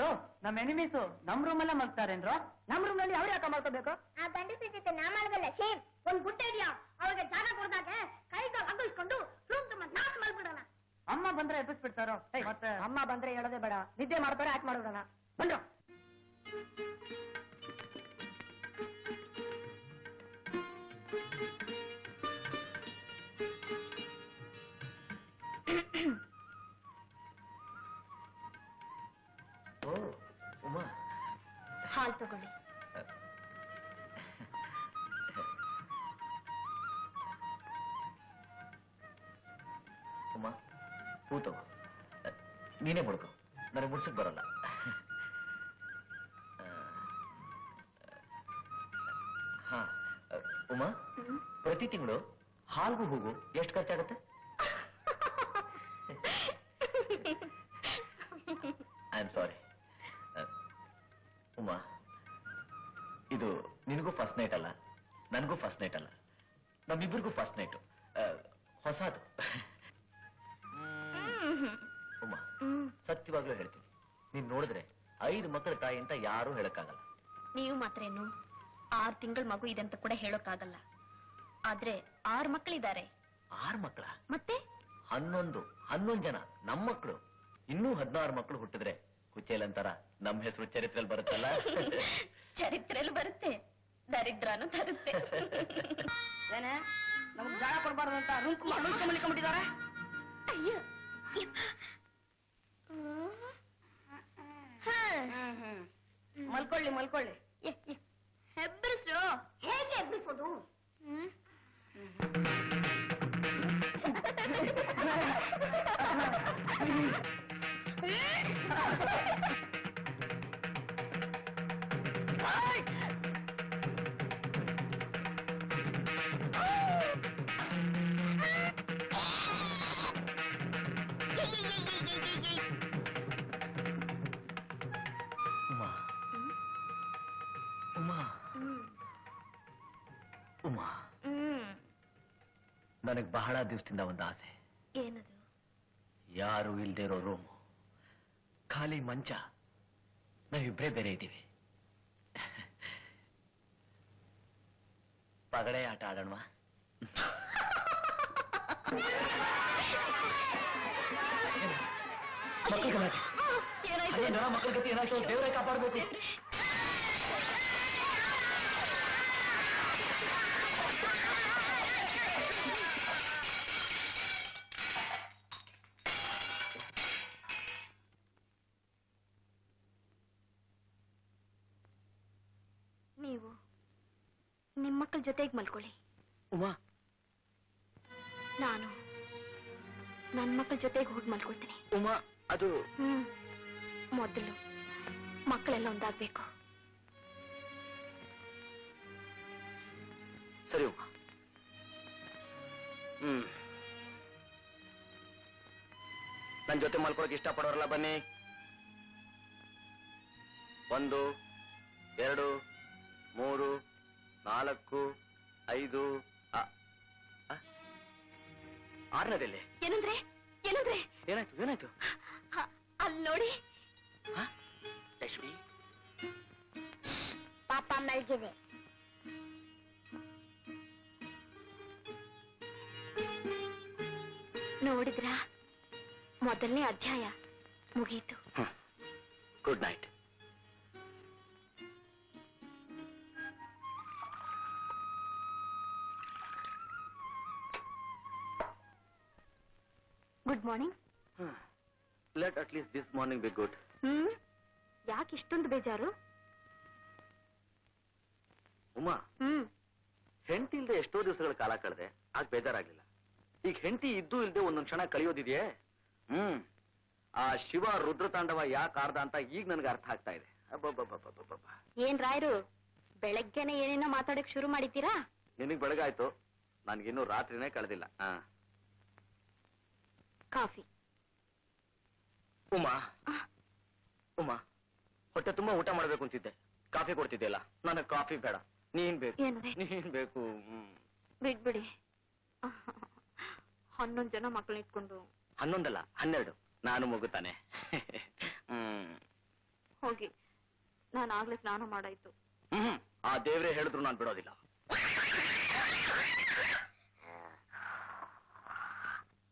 ಲೋ ನಮ್ಮ ಎನಿಮೀಸು ನಮ್ ರೂಮ್ ಎಲ್ಲ ಮಲ್ತಾರೇನ್ರೋ ನಮ್ ರೂಮ್ನಲ್ಲಿ ಅವ್ರು ಯಾಕೆ ಮಲ್ಕೋಬೇಕು ಆ ಗಂಡಸ್ರ ಜೊತೆ ನಾ ಮಾಡಬಲ್ಲ ಶೇಮ್ ಒಂದ್ ಗುಡ್ಡ ಇದೆಯಾ ಅವ್ರಿಗೆ ಜಾಗ ಕೊಡ್ದಾಗ ಕೈಗೆ ಅಗಲ್ಸ್ಕೊಂಡು ರೂಮ್ ತುಂಬ ನಾಶ ಮಾಡ್ಬಿಡೋಣ ಅಮ್ಮ ಬಂದ್ರೆ ಎಬ್ಬಿಸ್ಬಿಡ್ತಾರೋ ಮತ್ತೆ ಅಮ್ಮ ಬಂದ್ರೆ ಹೇಳೋದೇ ಬೇಡ ನಿದ್ದೆ ಮಾಡ್ತಾರೆ ಆಕ್ಟ್ ಮಾಡ್ಬಿಡೋಣ ಬಂದ್ರು ಓ ಉಮಾ. ಹಾಲ್ ತಗೊಳ್ಳಿ. ಉಮಾ ಹೂ ತಗೋ. ನೀನೇ ಮುಡ್ಕೋ. ನನಗೆ ಮುಡ್ಸಕ್ ಬರಲ್ಲ. ಉಮಾ ಪ್ರತಿ ತಿಂಗಳು ಹಾಲ್ಗೂ ಹೂಗು ಎಷ್ಟು ಖರ್ಚಾಗತ್ತೆ? ಐ ಆಮ್ ಸಾರಿ ಉಮಾ ಇದು ನಿನಗೂ ಫಸ್ಟ್ ನೈಟ್ ಅಲ್ಲ ನನಗೂ ಫಸ್ಟ್ ನೈಟ್ ಅಲ್ಲ ನಮ್ಮಿಬ್ಬರಿಗೂ ಫಸ್ಟ್ ನೈಟು ಹೊಸದು. ಉಮಾ ಸತ್ಯವಾಗ್ಲೂ ಹೇಳ್ತೀನಿ ನೀನ್ ನೋಡಿದ್ರೆ ಐದು ಮಕ್ಕಳ ತಾಯಿ ಅಂತ ಯಾರೂ ಹೇಳಕ್ಕಾಗಲ್ಲ. ನೀವು ಮಾತ್ರೇನು ಆರ್ ತಿಂಗಳ ಮಗು ಇದೆ ಅಂತ ಕೂಡ ಹೇಳೋಕ್ಕಾಗಲ್ಲ. ಆದ್ರೆ ಆರ್ ಮಕ್ಕಳಿದ್ದಾರೆ. ಆರ್ ಮಕ್ಕಳ? ಮತ್ತೆ? ಹನ್ನೊಂದು ಹನ್ನೊಂದು ಜನ ನಮ್ಮ ಮಕ್ಕಳು ಇನ್ನೂ ಹದಿನಾರು ಮಕ್ಕಳು ಹುಟ್ಟಿದ್ರೆ ಕುಚೇಲ್ ಅಂತಾರ ನಮ್ಮ ಹೆಸರು ಚರಿತ್ರೆಯಲ್ಲಿ ಬರುತ್ತಲ್ಲ? (laughs) ಚರಿತ್ರೆಯಲ್ಲಿ ಬರುತ್ತೆ. ದರಿದ್ರನು ತರುತ್ತೆ (laughs) ಏನೇ? ನಮಗ್ ಜಾಗ ಕೊಡ್ಬಾರ್ದು ಅಂತ ರುಂಕು ರುಂಕು ಮಲಿಕೊಂಡ್ಬಿಟ್ಟಿದ್ದಾರೆ ಅಯ್ಯೋ. ಮಲ್ಕೊಳ್ಳಿ ಮಲ್ಕೊಳ್ಳಿ. ಹೆಬ್ಬರಿಸು ಹೇಗೆ ಹೆಬ್ಬರಿಸೋದು ಉಮಾ ನನಗ್ ಬಹಳ ದಿವಸದಿಂದ ಒಂದು ಆಸೆ. ಏನದು? ಯಾರು ಇಲ್ದೇ ಇರೋ ರೂಮು ಖಾಲಿ ಮಂಚ. ನಾವಿಬ್ರೇ ಬೇರೆ ಇದ್ದೀವಿ. ಪಗಡೆ ಆಟ ಆಡೋಣವಾ? ಮಕ್ಕಳ ಮಕ್ಕಳ ಗತಿ ಏನಾಯ್ತು? ದೇವರೇ ಕಾಪಾಡಬೇಕು. ಮಕ್ಕಳ ಜೊತೆಗೆ ಮಲ್ಕೊಳ್ಳಿ. ಉಮಾ ನಾನು ನನ್ನ ಮಕ್ಕಳ ಜೊತೆಗೆ ಹೋಗಿ ಮಲ್ಕೊಳ್ತೀನಿ. ಉಮಾ ಅದು ಹ್ಮ್. ಮೊದಲು ಮಕ್ಕಳೆಲ್ಲ ಒಂದಾಗ್ಬೇಕು. ಸರಿ ಉಮಾ. ಹ್ಮ್. ನನ್ನ ಜೊತೆ ಮಲ್ಕೊಳಕ್ ಇಷ್ಟಪಡೋರಲ್ಲ ಬನ್ನಿ. ಒಂದು ಎರಡು ಮೂರು ನಾಲ್ಕು ಐದು? ಆರನೇದಲ್ಲಿ? ಏನಂದ್ರೆ? ಏನಂದ್ರೆ? ಏನಾಯ್ತು ಏನಾಯ್ತು? ಅಲ್ಲಿ ನೋಡಿ. ಲಕ್ಷ್ಮಿ? ಪಾಪ ಮಲ್ಗಿದೆ. ನೋಡಿದ್ರ? ಮೊದಲನೇ ಅಧ್ಯಾಯ ಮುಗೀತು. Good night good morning let at least this morning be good hmm ಯಾಕೆ ಇಷ್ಟೊಂದು ಬೇಜಾರು? ಉಮಾ. ಹ್ಮ್. ಹೆಂಡತಿ ಇಲ್ಲದೆ ಎಷ್ಟೋ ದಿವಸಗಳ ಕಾಲ ಕಳೆದೆ ಆಗ ಬೇಜಾರಾಗ್ಲಿಲ್ಲ. ಈಗ ಹೆಂಡತಿ ಇದ್ದು ಇಲ್ಲದೆ ಒಂದೊಂದು ಕ್ಷಣ ಕಳೆಯೋದಿದೆಯೇ? ಹ್ಮ್. ಆ ಶಿವ ರುದ್ರ ತಾಂಡವ ಯಾಕೆ ಆಡ್ದ ಅಂತ ಈಗ ನನಗೆ ಅರ್ಥ ಆಗ್ತಾ ಇದೆ. ಏನ್ ರಾಯರು ಬೆಳಗ್ಗೆನೆ ಏನೇನೋ ಮಾತಾಡಕ್ ಶುರು ಮಾಡಿದ್ದೀರಾ? ನಿನಗ್ ಬೆಳಗಾಯ್ತು. ನನ್ಗಿನ್ನೂ ರಾತ್ರಿನೇ ಕಳೆದಿಲ್ಲ. ಆ. ಕಾಫಿ. ಉಮಾ. ಉಮಾ ಹೊಟ್ಟೆ ತುಂಬಾ ಊಟ ಮಾಡಬೇಕು ಅಂತಿದ್ದೆ. ಕಾಫಿ ಕೊಡ್ತಿದ್ದೆಲ್ಲ ನನಗೆ ಕಾಫಿ ಬೇಡ. ನೀನ್ ಬೇಕು. ಏನ್ರಿ? ನೀನ್ ಬೇಕು. ಹ್ಮ್. ಬಿಡ್ಬಿಡಿ. ಹನ್ನೊಂದ್ ಜನ ಮಕ್ಕಳನ್ನ ಇಟ್ಕೊಂಡು. ಹನ್ನೊಂದಲ್ಲ ಹನ್ನೆರಡು. ನಾನು ಮಗುತಾನೆ. ಹ್ಮ್. ಹೋಗಿ. ನಾನು ಆಗ್ಲೇ ಸ್ನಾನ ಮಾಡಾಯ್ತು. ಹ್ಮ್. ಆ ದೇವ್ರೆ ಹೇಳಿದ್ರು ನಾನು ಬಿಡೋದಿಲ್ಲ.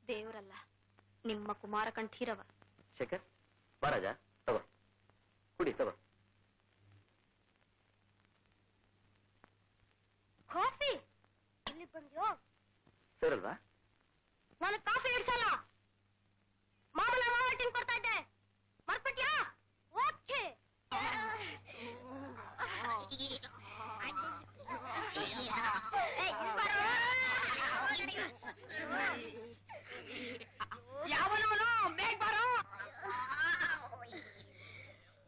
ದೇವರಲ್ಲ. ನಿಮ್ಮ ಕುಮಾರ ಕಂಠೀರವ. ಶೇಖರ್ ಬರಾಜ ತಗೋ. ಕುಡಿ ತಗೋ. ಕಾಫಿ! ಇಲ್ಲಿ ಬಂದ್ಯೋ? ಸೇರಲ್ವಾ? ನಾನು ಕಾಫಿ ಇಡ್ಸಲ್ಲ ಮಾಮೂಲ ಮಾವಟ್ಟಿನ ಕೊಡ್ತಾ ಇದ್ದೆ. ಮರ್ತ್ಬಿಟ್ಯಾ? ಓಕೆ. ಯಾವನವನು ಬೇಗ ಬಾರೋ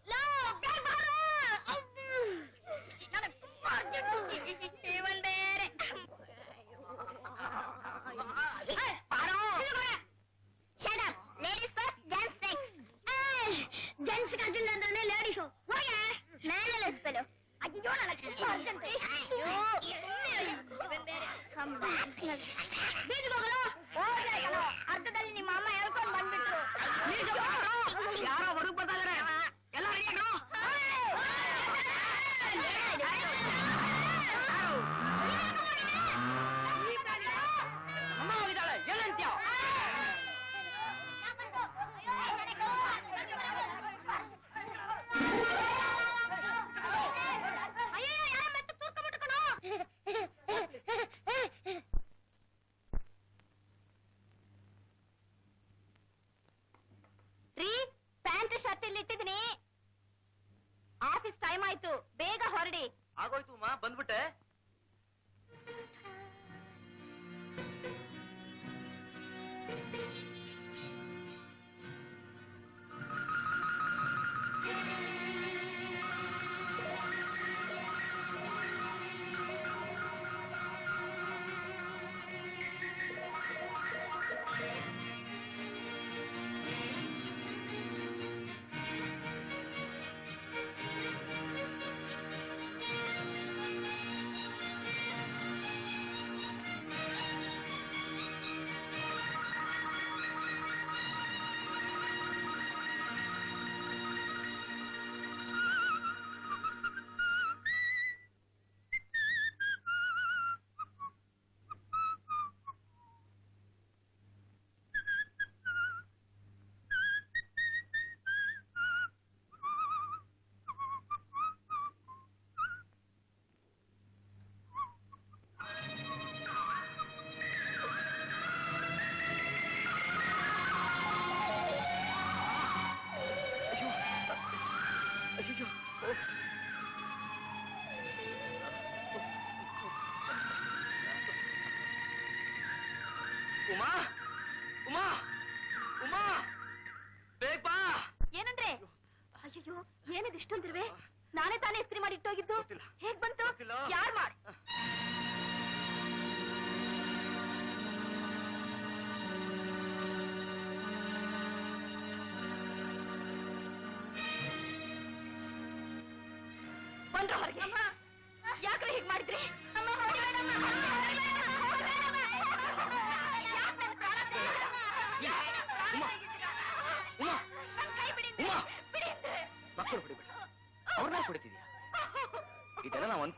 ಲೋ, ಬೇಗ ಬಾರೋ. ನನಗ್ ತುಂಬಾ ಅರ್ಜೆಂಟ್. ಇವನ್ ಬೇರೆ. ಏ, ಬಾರೋ. Shut up. Ladies first, gents next. ಏ, gents ಗಾಗಿಲ್ಲ ಅಂತಾನೆ ಲೇಡೀಸು ஐயோ எனக்கு ಅರ್ಥದಲ್ಲಿ ನಿಮ್ಮ ಅಮ್ಮ ಹೇಳ್ಕೊಂಡು ಬಂದ್ಬಿಟ್ರು ಯಾರೋ ಹೊರಗೆ ಬರ್ತಾ ಇದಾರೆ ಎಲ್ಲ ಉಮಾ ಉಮಾ ಉಮಾ ಬೇಗ ಬಾ ಏನಂದ್ರೆ? ಅಯ್ಯೋ. ಏನಿದು ಇಷ್ಟೊಂದಿರುವೆ? ನಾನೇ ತಾನೇ ಇಸ್ತ್ರಿ ಮಾಡಿ ಇಟ್ಟೋಗಿದ್ದು. ಹೇಗ್ ಬಂತು. ಯಾರ್ ಮಾಡ್? ಬಂದ್ರ ಹೊರಗೆ.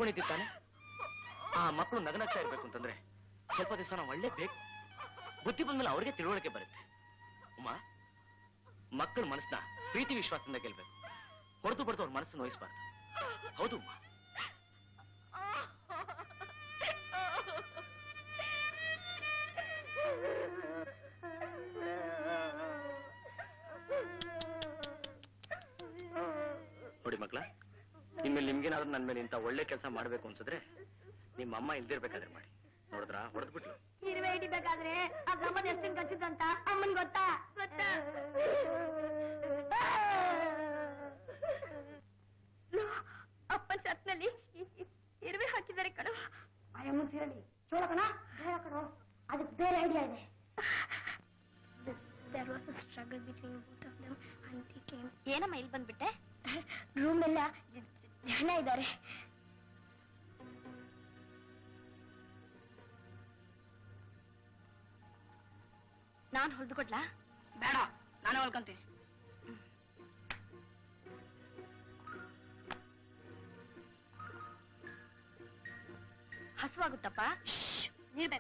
ತಾನೆ ಆ ಮಕ್ಕಳು ನಗನಗ್ತಾ ಇರ್ಬೇಕು ಅಂತಂದ್ರೆ ಸ್ವಲ್ಪ ದಿವಸ ನಾವು ಒಳ್ಳೆ ಬೇಕು. ಬುದ್ಧಿ ಬಂದ್ಮೇಲೆ ಅವ್ರಿಗೆ ತಿಳುವಳಿಕೆ ಬರುತ್ತೆ. ಉಮಾ, ಮಕ್ಕಳ ಮನಸ್ಸನ್ನ ಪ್ರೀತಿ ವಿಶ್ವಾಸದಿಂದ ಗೆಲ್ಬೇಕು ಹೊರತು ಪಡೆದು ಅವ್ರ ಮನಸ್ಸನ್ನು ನೋಯಿಸ್ಬಾರ್ದು. ಹೌದು ಉಮಾ. ಕೆಲಸ ಮಾಡ್ಬೇಕು ಅನ್ಸಿದ್ರೆ ನಿಮ್ಮ ಅಮ್ಮ ಇಲ್ದಿರ್ಬೇಕಾದ್ರೆ ಮಾಡಿ. ನೋಡಿದ್ರ? ಹೊಡೆದ್ಬಿಟ್ಲು. ಇರುವೆ ಹಿಡಿಬೇಕಾದ್ರೆ ಆ ಗಮನ ಎಷ್ಟು ಕಚ್ಚಿದಂತ ಅಮ್ಮನ್ ಗೊತ್ತಾ? ಗೊತ್ತಾ? ಹೊಲ್ದು ಕೊಡ್ಲಾ? ಬೇಡ ನಾನೇ ಹೊಲ್ಕೊಂತೀನಿ. ಹಸುವಾಗುತ್ತಪ್ಪ? ನೀರ್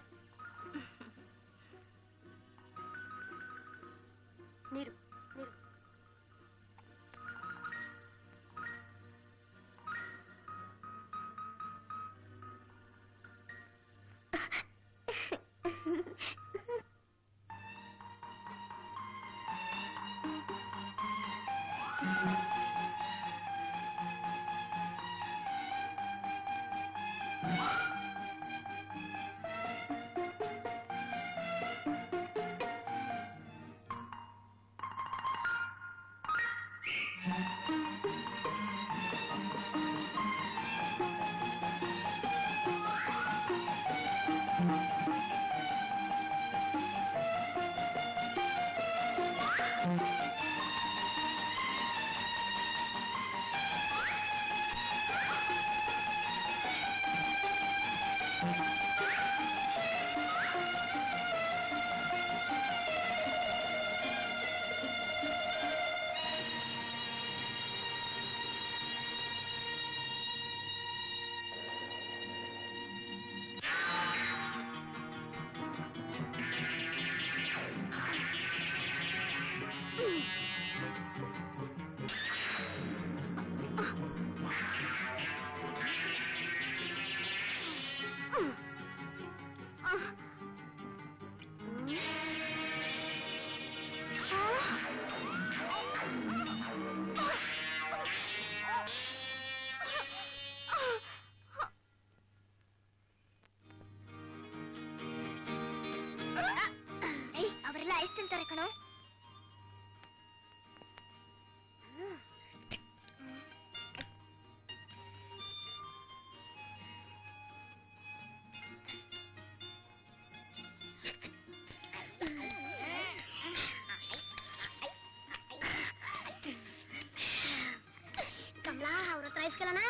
ಹತ್ರ ಐಸ್ ಕೇಳೋಣ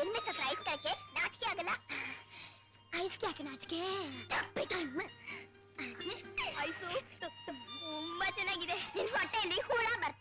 ಎಲ್ಲಿ ಹತ್ರ ಐಸ್ ಕೇಳಕ್ಕೆ ನಾಚಿಕೆ ಆಗಲ್ಲ. ಐಸ್ ಯಾಕೆ ನಾಚಿಕೆ. ಐಸು ತುಂಬಾ ಚೆನ್ನಾಗಿದೆ. ನಿನ್ ಹೊಟ್ಟೆಯಲ್ಲಿ ಹುಳ ಬರ್ತೆ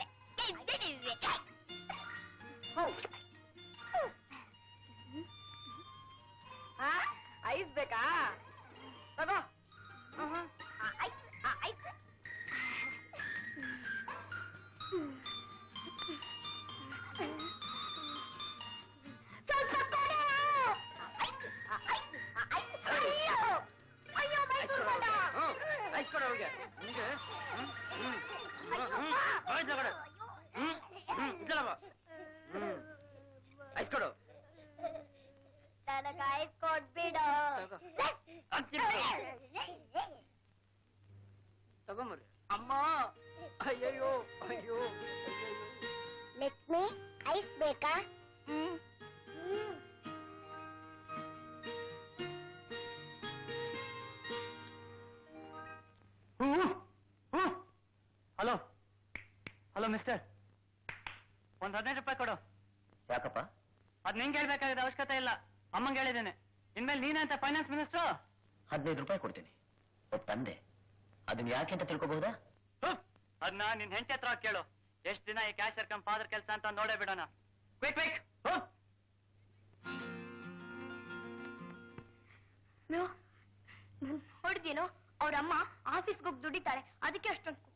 ಹಲೋ ಮಿಸ್ಟರ್ ಒಂದ್ ಹದಿನೈದು ರೂಪಾಯಿ ಕೊಡು. ಯಾಕಪ್ಪ? ಅದ್ ನಿಂಗೆ ಹೇಳ್ಬೇಕಾಗಿದ್ದ ಅವಶ್ಯಕತೆ ಇಲ್ಲ. ಅಮ್ಮಂಗೆ ಹೇಳಿದ್ದೇನೆ. ಇನ್ಮೇಲೆ ನೀನೇ ಅಂತ ಫೈನಾನ್ಸ್ ಮಿನಿಸ್ಟರ್ ಹದಿನೈದು ರೂಪಾಯಿ ಕೊಡ್ತೀನಿ. ಒಬ್ಬ ತಂದೆ. ಅದನ್ನ ಯಾಕೆ ಅಂತ ತಿಳ್ಕೊಬಹುದಾ? ಅದನ್ನ ನಿನ್ ಹೆಂಡತಿ ಹತ್ರ ಕೇಳು. ಎಷ್ಟ್ ದಿನ ಈ ಕ್ಯಾಶ್ ಕಮ್ ಫಾದರ್ ಕೆಲಸ ಅಂತ ನೋಡೇ ಬಿಡೋಣ. ಕ್ವಿಕ್ ಕ್ವಿಕ್ ಹೊಡ್ದೇನೋ ಅವ್ರಮ್ಮ ಆಫೀಸ್ಗೆ ಹೋಗಿ ದುಡಿತಾಳೆ ಅದಕ್ಕೆ ಅಷ್ಟೊಂದು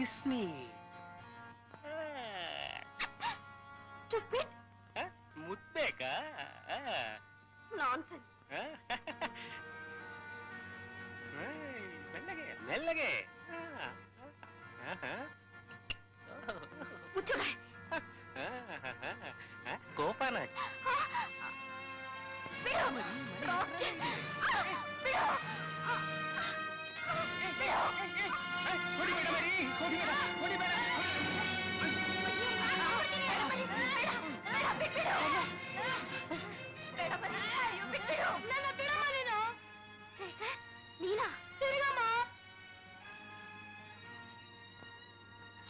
kiss me. Stupid. ముద్దేకా? నాన్సెన్స్ (laughs) మెల్లగే మెల్లగే.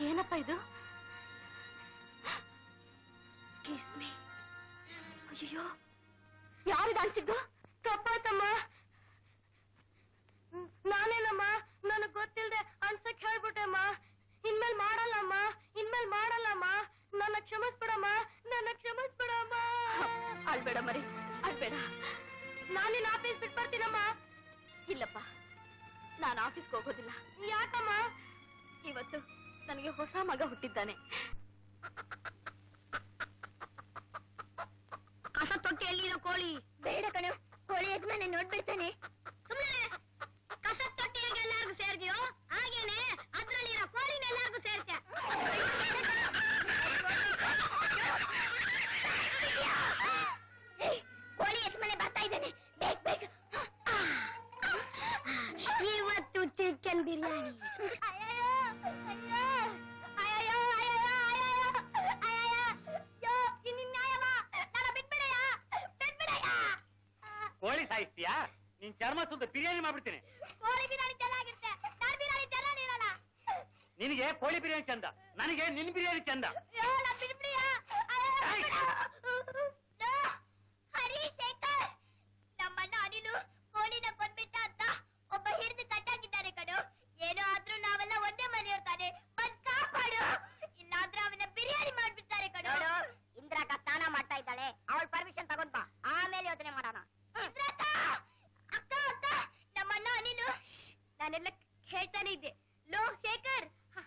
ಏನಪ್ಪ ಇದು? ಕಿಸ್ಮಿ ಅಯ್ಯೋ ಯಾರು ಅನ್ಸಿದ್ದು? ತಪ್ಪಾಯ್ತಮ್ಮ ನಾನೇನಮ್ಮ? ನನಗ್ ಗೊತ್ತಿಲ್ದೆ ಅನ್ಸಕ್ ಹೇಳ್ಬಿಟ್ಟೆಮ್ಮ. ಇನ್ಮೇಲ್ ಮಾಡಲ್ಲಮ್ಮ. ಇನ್ಮೇಲ್ ಮಾಡಲ್ಲಮ್ಮ. ನನ್ನ ಕ್ಷಮಿಸ್ಬಿಡಮ್ಮ. ನನ್ನ ಕ್ಷಮಿಸ್ಬಿಡಮ್ಮ. ಅಳ್ಬೇಡ ಮರಿ. ಅಳ್ಬೇಡ ನಾನಿನ್ ಆಫೀಸ್ ಬಿಟ್ಟು ಬರ್ತೀನಮ್ಮ. ಇಲ್ಲಪ್ಪ. ನಾನು ಆಫೀಸ್ಗೆ ಹೋಗೋದಿಲ್ಲ. ಯಾಕಮ್ಮ? ಇವತ್ತು ನನಗೆ ಹೊಸ ಮಗ ಹುಟ್ಟಿದ್ದಾನೆ. ಕಸ ತೊಟ್ಟಿಯಲ್ಲಿರೋ ಕೋಳಿ. ಬೇಡ ಕಣ ಕೋಳಿ ಯಜಮಾನ ನೋಡ್ಬಿಡ್ತಾನೆ. ಸುಮ್ಮನೆ ಕಸ ತೊಟ್ಟಿಯಾಗಿ ಎಲ್ಲಾರ್ಗು ಸೇರ್ದಿಯೋ? ಹಾಗೇನೆ? ಅದ್ರಲ್ಲಿರೋ ಕೋಳಿನ ಎಲ್ಲಾರ್ಗು ಸೇರ್ಸ ಸಾಯಿಸ್ತೀಯಾ? ನಿನ್ ಚರ್ಮ ಸುದ್ದ ಬಿರಿಯಾನಿ ಮಾಡ್ಬಿಡ್ತೀನಿ. ಕೋಳಿ ಬಿರಿಯಾನಿ ಚೆನ್ನಾಗಿರುತ್ತೆ. ನಾನ್ ಬಿರಿಯಾನಿ ಚೆನ್ನಾಗಿ ಇರಲ್ಲ ನಿನಗೆ ಕೋಳಿ ಬಿರಿಯಾನಿ ಚಂದ. ನನಗೆ ನಿನ್ ಬಿರಿಯಾನಿ ಚಂದ. ಅಯ್ಯೋ, ನನ್ ಬಿಡ್ಬಿಡಿ. ಏಯ್! ಲೋ, ಹರಿ ಶೇಖರ್ ನಮ್ಮಣ್ಣ ಅನಿಲು ಕೋಳಿನ ಕೊಂದ್ಬಿಟ್ಟ ಅಂತ ಒಬ್ಬ ಹಿಡಿದು ಕಟ್ಟಾಕಿದ್ದಾರೆ ಕಣು. ಏನೋ ಆದ್ರೂ ನಾವೆಲ್ಲ ಒಂದೇ ಮನೆಯವ್ರು ತಾನೆ. ಬಂದ್ ಕಾಪಾಡು. ಇಲ್ಲಾಂದ್ರೆ ಅವನ ಬಿರಿಯಾನಿ ಮಾಡ್ಬಿಡ್ತಾರೆ ಕಣು. ಇಂದ್ರಾಕ ಸ್ನಾನ ಮಾಡ್ತಾ ಇದ್ದಾಳೆ. ಅವಳ ಪರ್ಮಿಷನ್ ತಗೊಂಡ್ ಬಾ. ಆಮೇಲೆ ಯೋಚನೆ ಮಾಡೋಣ. ನಾನೆಲ್ಲ ಹೇಳ್ತಾನೆ ಇದ್ದೆ. ಲೋ ಶೇಖರ್!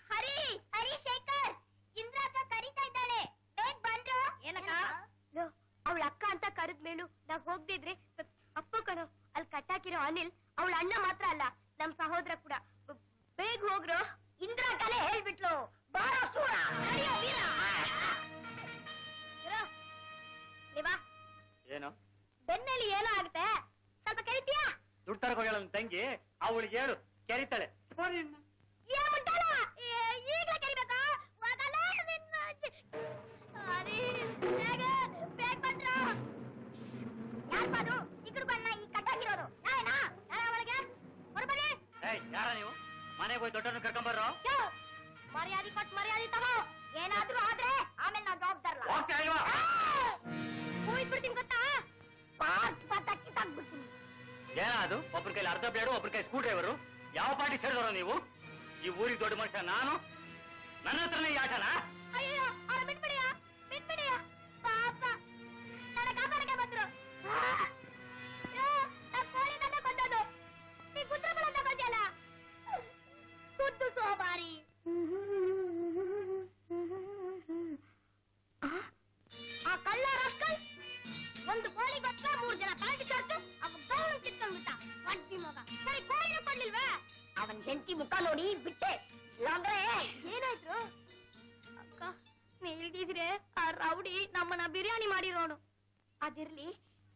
ಹರಿ ಹರಿ ಶೇಖರ್! ಇಂದ್ರಾಕ ಕರೀತಾ ಇದ್ದಾಳೆ. ಬೇಗ ಬಂದ್ರು. ಏನಕ್ಕ? ಲೋ ಅವಳ ಅಕ್ಕ ಅಂತ ಕರೆದ ಮೇಲೂ ನಾವ್ ಹೋಗ್ದಿದ್ರೆ ಅಪ್ಪು ಕಣೋ ಅಲ್ಲಿ ಕಟ್ಟಾಕಿರೋ ಅನಿಲ್ ಅವಳ ಅಣ್ಣ ಮಾತ್ರ ಅಲ್ಲ ನಮ್ ಸಹೋದರ ಕೂಡ. ಬೇಗ ಹೋಗ್ರು. ಇಂದ್ರಾಕನೇ ಹೇಳ್ಬಿಟ್ಲು. ಬಾರೋ ಸೂರ! ಏನು? ಬೆನ್ನಲ್ಲಿ ಏನೋ ಆಗುತ್ತೆ. ಸ್ವಲ್ಪ ಕರಿತೀಯಾ ದುಡ್ಡು ತರಕ ಹೋಗ್ಯಾಳ ನನ್ ತಂಗಿ. ಅವಳಿಗೆ ಹೇಳು. ಕೆರಿತಾಳೆ ಏನ್ ಮುಟ್ಟಲ್ಲ? ಏ- ಈಗ್ಲೇ ಕರಿಬೇಕಾ? ಯಾರ ನೀವು? ಮನೆಗೆ ಹೋಗಿ ದೊಡ್ಡವ್ರನ್ನ ಕರ್ಕೊಂಬರ್ರೋ ಮರ್ಯಾದೆ ಕೊಟ್ಟು ಮರ್ಯಾದೆ ತಗೋ. ಏನಾದ್ರೂ ಆದ್ರೆ ಆಮೇಲೆ ನಾನ್ ಜವಾಬ್ದಾರಲ್ಲ. ಹೋಗ್ತಾ ಇಲ್ವಾ ಗೊತ್ತಾ? ಪಾಟ್ ಪಾಟ್ ಕಿತ್ತಾಕ್ಬಿಡ್ತೀನಿ ಏನ ಅದು ಒಬ್ರ ಕೈಲಿ ಅರ್ಧ ಬ್ಲೇಡು ಒಬ್ರ ಕೈ ಸ್ಕ್ರೂ ಡ್ರೈವರು ಯಾವ ಪಾರ್ಟಿ ಸೇರಿದವರು ನೀವು ಈ ಊರಿಗೆ ದೊಡ್ಡ ಮನುಷ್ಯ ನಾನು ನನ್ನ ಹತ್ರನೇ ಈ ಆಟನಾ ಅಯ್ಯೋ ಅವ್ರ ಬಿಟ್ಬಿಡಿಯ ಬಿಟ್ಬಿಡಿಯ ಪಾಪ ನನ್ನ ಕಾಪಾಡಕ್ಕೆ ಬಂದ್ರು ಅಯ್ಯೋ, ನಾನ್ ಕೋಳಿನನ್ನ ಕೊಂದದ್ದು ನೀ ಕುತ್ರಬಲನ್ನ ಕೊಂದ್ಯಲ್ಲ ಸುದ್ದು ಸೋಮಾರಿ ಆ ಕಳ್ಳ ರಾಸ್ಕಲ್ ಒಂದು ಕೋಳಿಗೋಸ್ಕರ ಮೂರ್ ಜನ ಪ್ಯಾಂಟ್ ಶರ್ಟ್ ಅವ ಗೌರವ ಕಿತ್ಕೊಂಡ್ಬಿಟ್ಟ ಒಂಟಿ ಮಗ ಸರಿ ಕೋಳಿನ ಕೊಡ್ಲಿಲ್ವಾ ಅವನ್ ಹೆಂಡತಿ ಮುಖ ನೋಡಿ ಬಿಟ್ಟೆ ಇಲ್ಲಾಂದ್ರೆ ಏನಾಯ್ತು ಅಕ್ಕ ನೀ ಇಲ್ದಿದ್ರೆ ಆ ರೌಡಿ ನಮ್ಮನ್ನ ಬಿರಿಯಾನಿ ಮಾಡಿರೋನು ಅದಿರ್ಲಿ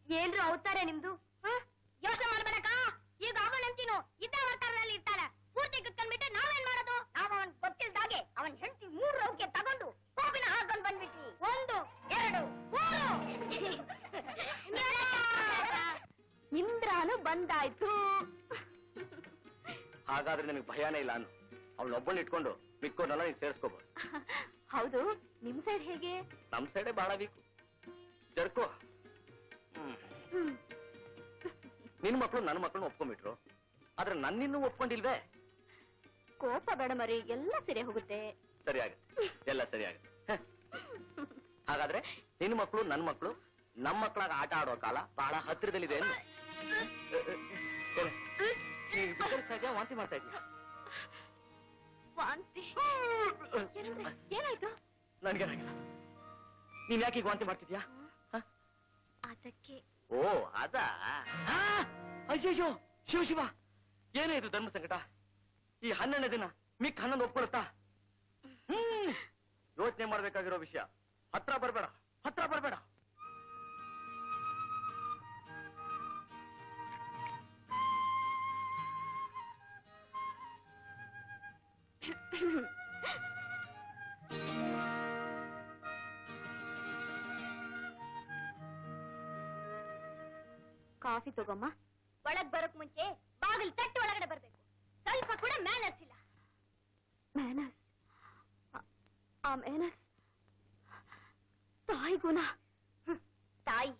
ಏನ್ರು ಅವತಾರೆ ನಿಮ್ದು ಯೋಚನೆ ಮಾಡ್ಬೇಡಕ್ಕ ಈಗ ಅವನ್ ಅಂತೀನು ಇದ್ದ ಅವತಾರದಲ್ಲಿ ಇರ್ತಾಳೆ ಪೂರ್ತಿ ಕಿತ್ಕೊಂಡ್ಬಿಟ್ಟು ನಾವೇನ್ ಮಾಡೋದು? ನಾವ್ ಅವನ್ ಗೊತ್ತಿಲ್ದಾಗೆ ಅವನ್ ಹೆಂಡತಿ ಮೂರು ರೌಕೆ ತಗೊಂಡು ಕೋಪಿನ ಹಾಕೊಂಡ್ ಬಂದ್ಬಿಟ್ವಿ. ಒಂದು ಎರಡು ಮೂರು. ಇಂದ್ರಾನು ಬಂದಾಯ್ತು. ಹಾಗಾದ್ರೆ ನಿನಗೆ ಭಯಾನೇ ಇಲ್ಲ ಅನ್ನು. ಅವಳೊಬ್ಬಳನ್ನ ಇಟ್ಕೊಂಡು ಮಿಕ್ಕೋನೆಲ್ಲ ನೀನ್ ಸೇರಿಸ್ಕೋಬಹುದು ಹೌದು ನಿಮ್ ಸೈಡ್ ಹೇಗೆ? ನಮ್ ಸೈಡೆ ಬಹಳ ವೀಕು. ಜರ್ಕೋ. ಹ್ಮ್. ನಿನ್ ಮಕ್ಳು ನನ್ನ ಮಕ್ಕಳನ್ನ ಒಪ್ಕೊಂಡ್ಬಿಟ್ರು. ಆದ್ರೆ ನನ್ನಿನ್ನೂ ಒಪ್ಕೊಂಡಿಲ್ವೇ? ಕೋಪ ಬೇಡ ಮರಿ ಎಲ್ಲ ಸರಿ ಹೋಗುತ್ತೆ ಸರಿಯಾಗುತ್ತೆ ಎಲ್ಲ ಸರಿ ಆಗುತ್ತೆ ಹಾಗಾದ್ರೆ ನಿನ್ ಮಕ್ಕಳು ನನ್ ಮಕ್ಕಳು ನಮ್ ಮಕ್ಕಳಾಗ ಆಟ ಆಡೋ ಕಾಲ ಬಹಳ ಹತ್ತಿರದಲ್ಲಿದೆ ವಾಂತಿ ಮಾಡ್ತಾ ಇದ್ದೀನಿ ವಾಂತಿ ಏನಾಯ್ತು ನನ್ಗೇನಾಗಿಲ್ಲ ನೀನ್ ಯಾಕೆ ವಾಂತಿ ಮಾಡ್ತಿದ್ಯಾ? ಅದಕ್ಕೆ ಓ ಅದಾ ಅಯ್ಯೋ ಶಿವ ಶಿವ ಏನೇ ಇದು ಧರ್ಮ ಸಂಕಟ ಈ ಹನ್ನೆರಡನೇ ದಿನ ಮಿಕ್ ಹನ್ನೊಂದು ಒಪ್ಕೊಳುತ್ತಾ ಯೋಚನೆ ಮಾಡ್ಬೇಕಾಗಿರೋ ವಿಷಯ. ಹತ್ರ ಬರ್ಬೇಡ, ಹತ್ರ ಬರಬೇಡ. ಕಾಫಿ ತಗೊಮ್ಮ. ಒಳಗ್ ಬರೋಕ್ ಮುಂಚೆ ಬಾಗಿಲು ತಟ್ಟು ಒಳಗಡೆ ಬರ್ಬೇಕು. ಸ್ವಲ್ಪ ಕೂಡ ಮ್ಯಾನರ್ಸ್ ಇಲ್ಲ. ಮ್ಯಾನರ್ಸ್ ಆ ಮ್ಯಾನರ್ಸ್ ತಾಯಿ ಗುಣ ತಾಯಿ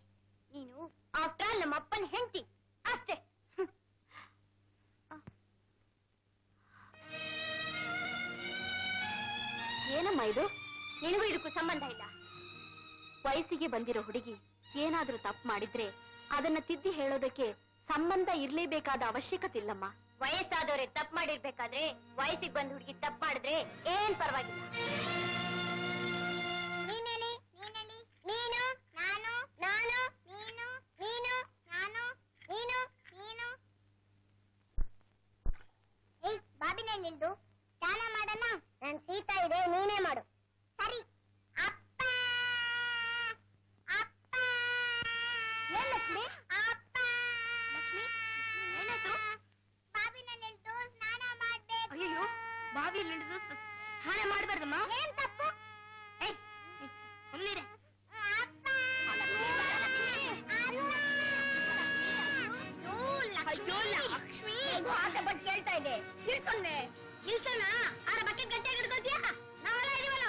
ನೀನು ಆಫ್ಟರ್ ಆಲ್ ನಮ್ಮ ಅಪ್ಪನ ಹೆಂಡತಿ. ಅಷ್ಟೇ. ಏನಮ್ಮ ಇದು? ನಿನಗೂ ಇದಕ್ಕೂ ಸಂಬಂಧ ಇಲ್ಲ. ವಯಸ್ಸಿಗೆ ಬಂದಿರೋ ಹುಡುಗಿ ಏನಾದ್ರೂ ತಪ್ಪು ಮಾಡಿದ್ರೆ ಅದನ್ನ ತಿದ್ದಿ ಹೇಳೋದಕ್ಕೆ ಸಂಬಂಧ ಇರ್ಲೇಬೇಕಾದ ಅವಶ್ಯಕತೆ ಇಲ್ಲಮ್ಮ. ವಯಸ್ಸಾದವ್ರೆ ತಪ್ಪು ಮಾಡಿರ್ಬೇಕಾದ್ರೆ ವಯಸ್ಸಿಗೆ ಬಂದ ಹುಡುಗಿ ತಪ್ಪು ಮಾಡಿದ್ರೆ ಏನ್ ಪರವಾಗಿಲ್ಲ. ನೀನೇಳಿ ನೀನೇಳಿ ನೀನು, ನಾನು ನಾನು, ನೀನು ನೀನು, ನಾನು, ನೀನು ನೀನು. ಏಯ್ ಬಾಬಿನ ನಿಲ್ದು. ಮಾಡೋಣ. ನನ್ ಸೀತಾ ಇದೆ, ನೀನೇ ಮಾಡು. ಸರಿ. ಬಾವಿಯಲ್ಲಿ ಹಿಡಿದು ಹಾನೆ ಮಾಡಬಾರ್ದಮ್ಮ. ಏನ್ ತಪ್ಪು? ಸುಮ್ಮನಿರೆ ಅಯ್ಯೋ ಲಕ್ಷ್ಮಿ. ಆಟ ಬಟ್ ಕೇಳ್ತಾ ಇದೆ. ಇಳ್ಕೊಂಡೆ ಇಳ್ಸೋಣ ಆರ ಬಕೆಟ್ ಗಟ್ಟೆ ಹಿಡ್ಕೋದ್ಯಾ ನಾವೆಲ್ಲ ಇದೀವಲ್ಲ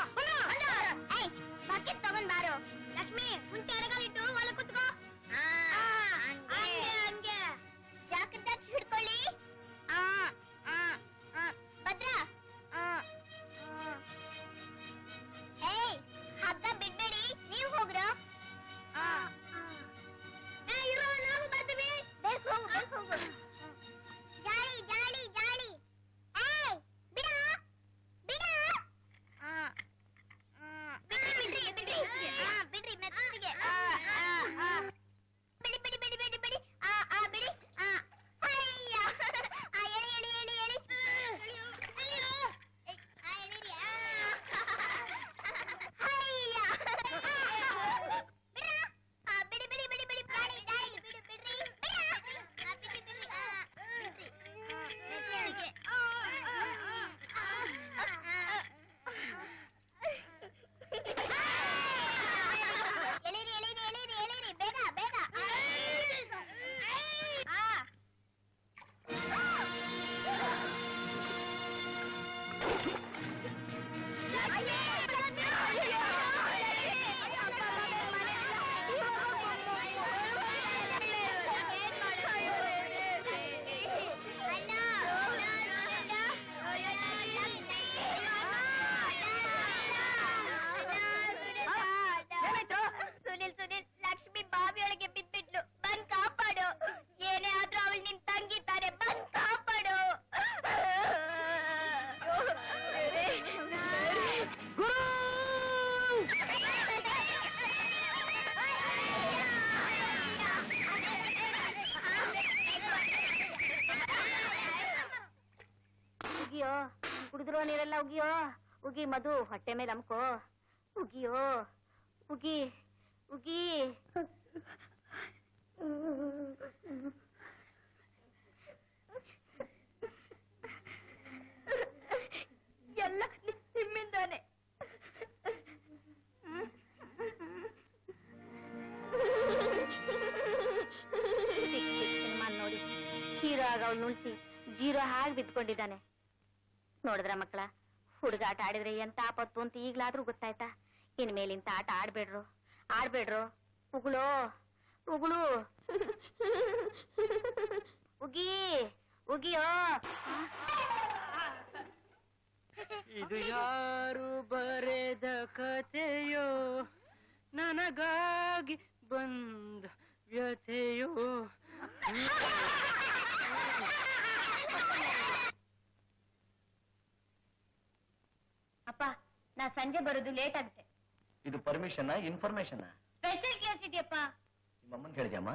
ಬಕೆಟ್ ತಗೊಂಡ್ ಬಾರು. ಲಕ್ಷ್ಮಿ ಮುಂಚೆ ಎಡಗಾಲಿಟ್ಟು ಒಳಗೆ ಕುತ್ಕೋ. ಹಂಗೆ. ಹಂಗೆ ಜಾಕೆಟ್ I'm 哥 ಕುಡಿದ್ರೋ ನೀರೆಲ್ಲ ಉಗಿಯೋ ಉಗಿ ಮಧು ಹೊಟ್ಟೆ ಮೇಲೆ ಅಮ್ಕೋ. ಉಗಿಯೋ ಉಗಿ ಉಗಿ. ಎಲ್ಲ ನಿಮ್ಮಿಂದಾನೆ. ಸಿನಿಮಾ ನೋಡಿ ಹೀರೋ ಆಗ ಅವನು ಜೀರೋ ಹಾಗೆ ಬಿದ್ಕೊಂಡಿದ್ದಾನೆ ನೋಡಿದ್ರ ಮಕ್ಕಳ? ಹುಡುಗಾಟ ಆಡಿದ್ರೆ ಎಂತ ಆಪತ್ತು ಅಂತ ಈಗ್ಲಾದ್ರೂ ಗೊತ್ತಾಯ್ತಾ? ಇನ್ ಮೇಲಿಂತ ಆಟ ಆಡ್ಬೇಡ್ರು. ಆಡ್ಬೇಡ್ರು. ಉಗುಳೋ. ಉಗುಳು. ಉಗಿ. ಉಗಿಯೋ ಇದು ಯಾರು ಬರೆದ ಕಥೆಯೋ? ನನಗಾಗಿ ಬಂದ ವ್ಯಥೆಯೋ (laughs) ಅಪ್ಪ ನಾ ಸಂಜೆ ಬರೋದು ಲೇಟ್ ಆಗುತ್ತೆ. ಇದು ಪರ್ಮಿಷನ್ ಇನ್ಫಾರ್ಮೇಶನ್ ಸ್ಪೆಷಲ್ ಕ್ಲಾಸ್ ಇದೆಯಪ್ಪ ನಿಮ್ಮಮ್ಮನ್ ಹೇಳಿದ್ಯಮ್ಮ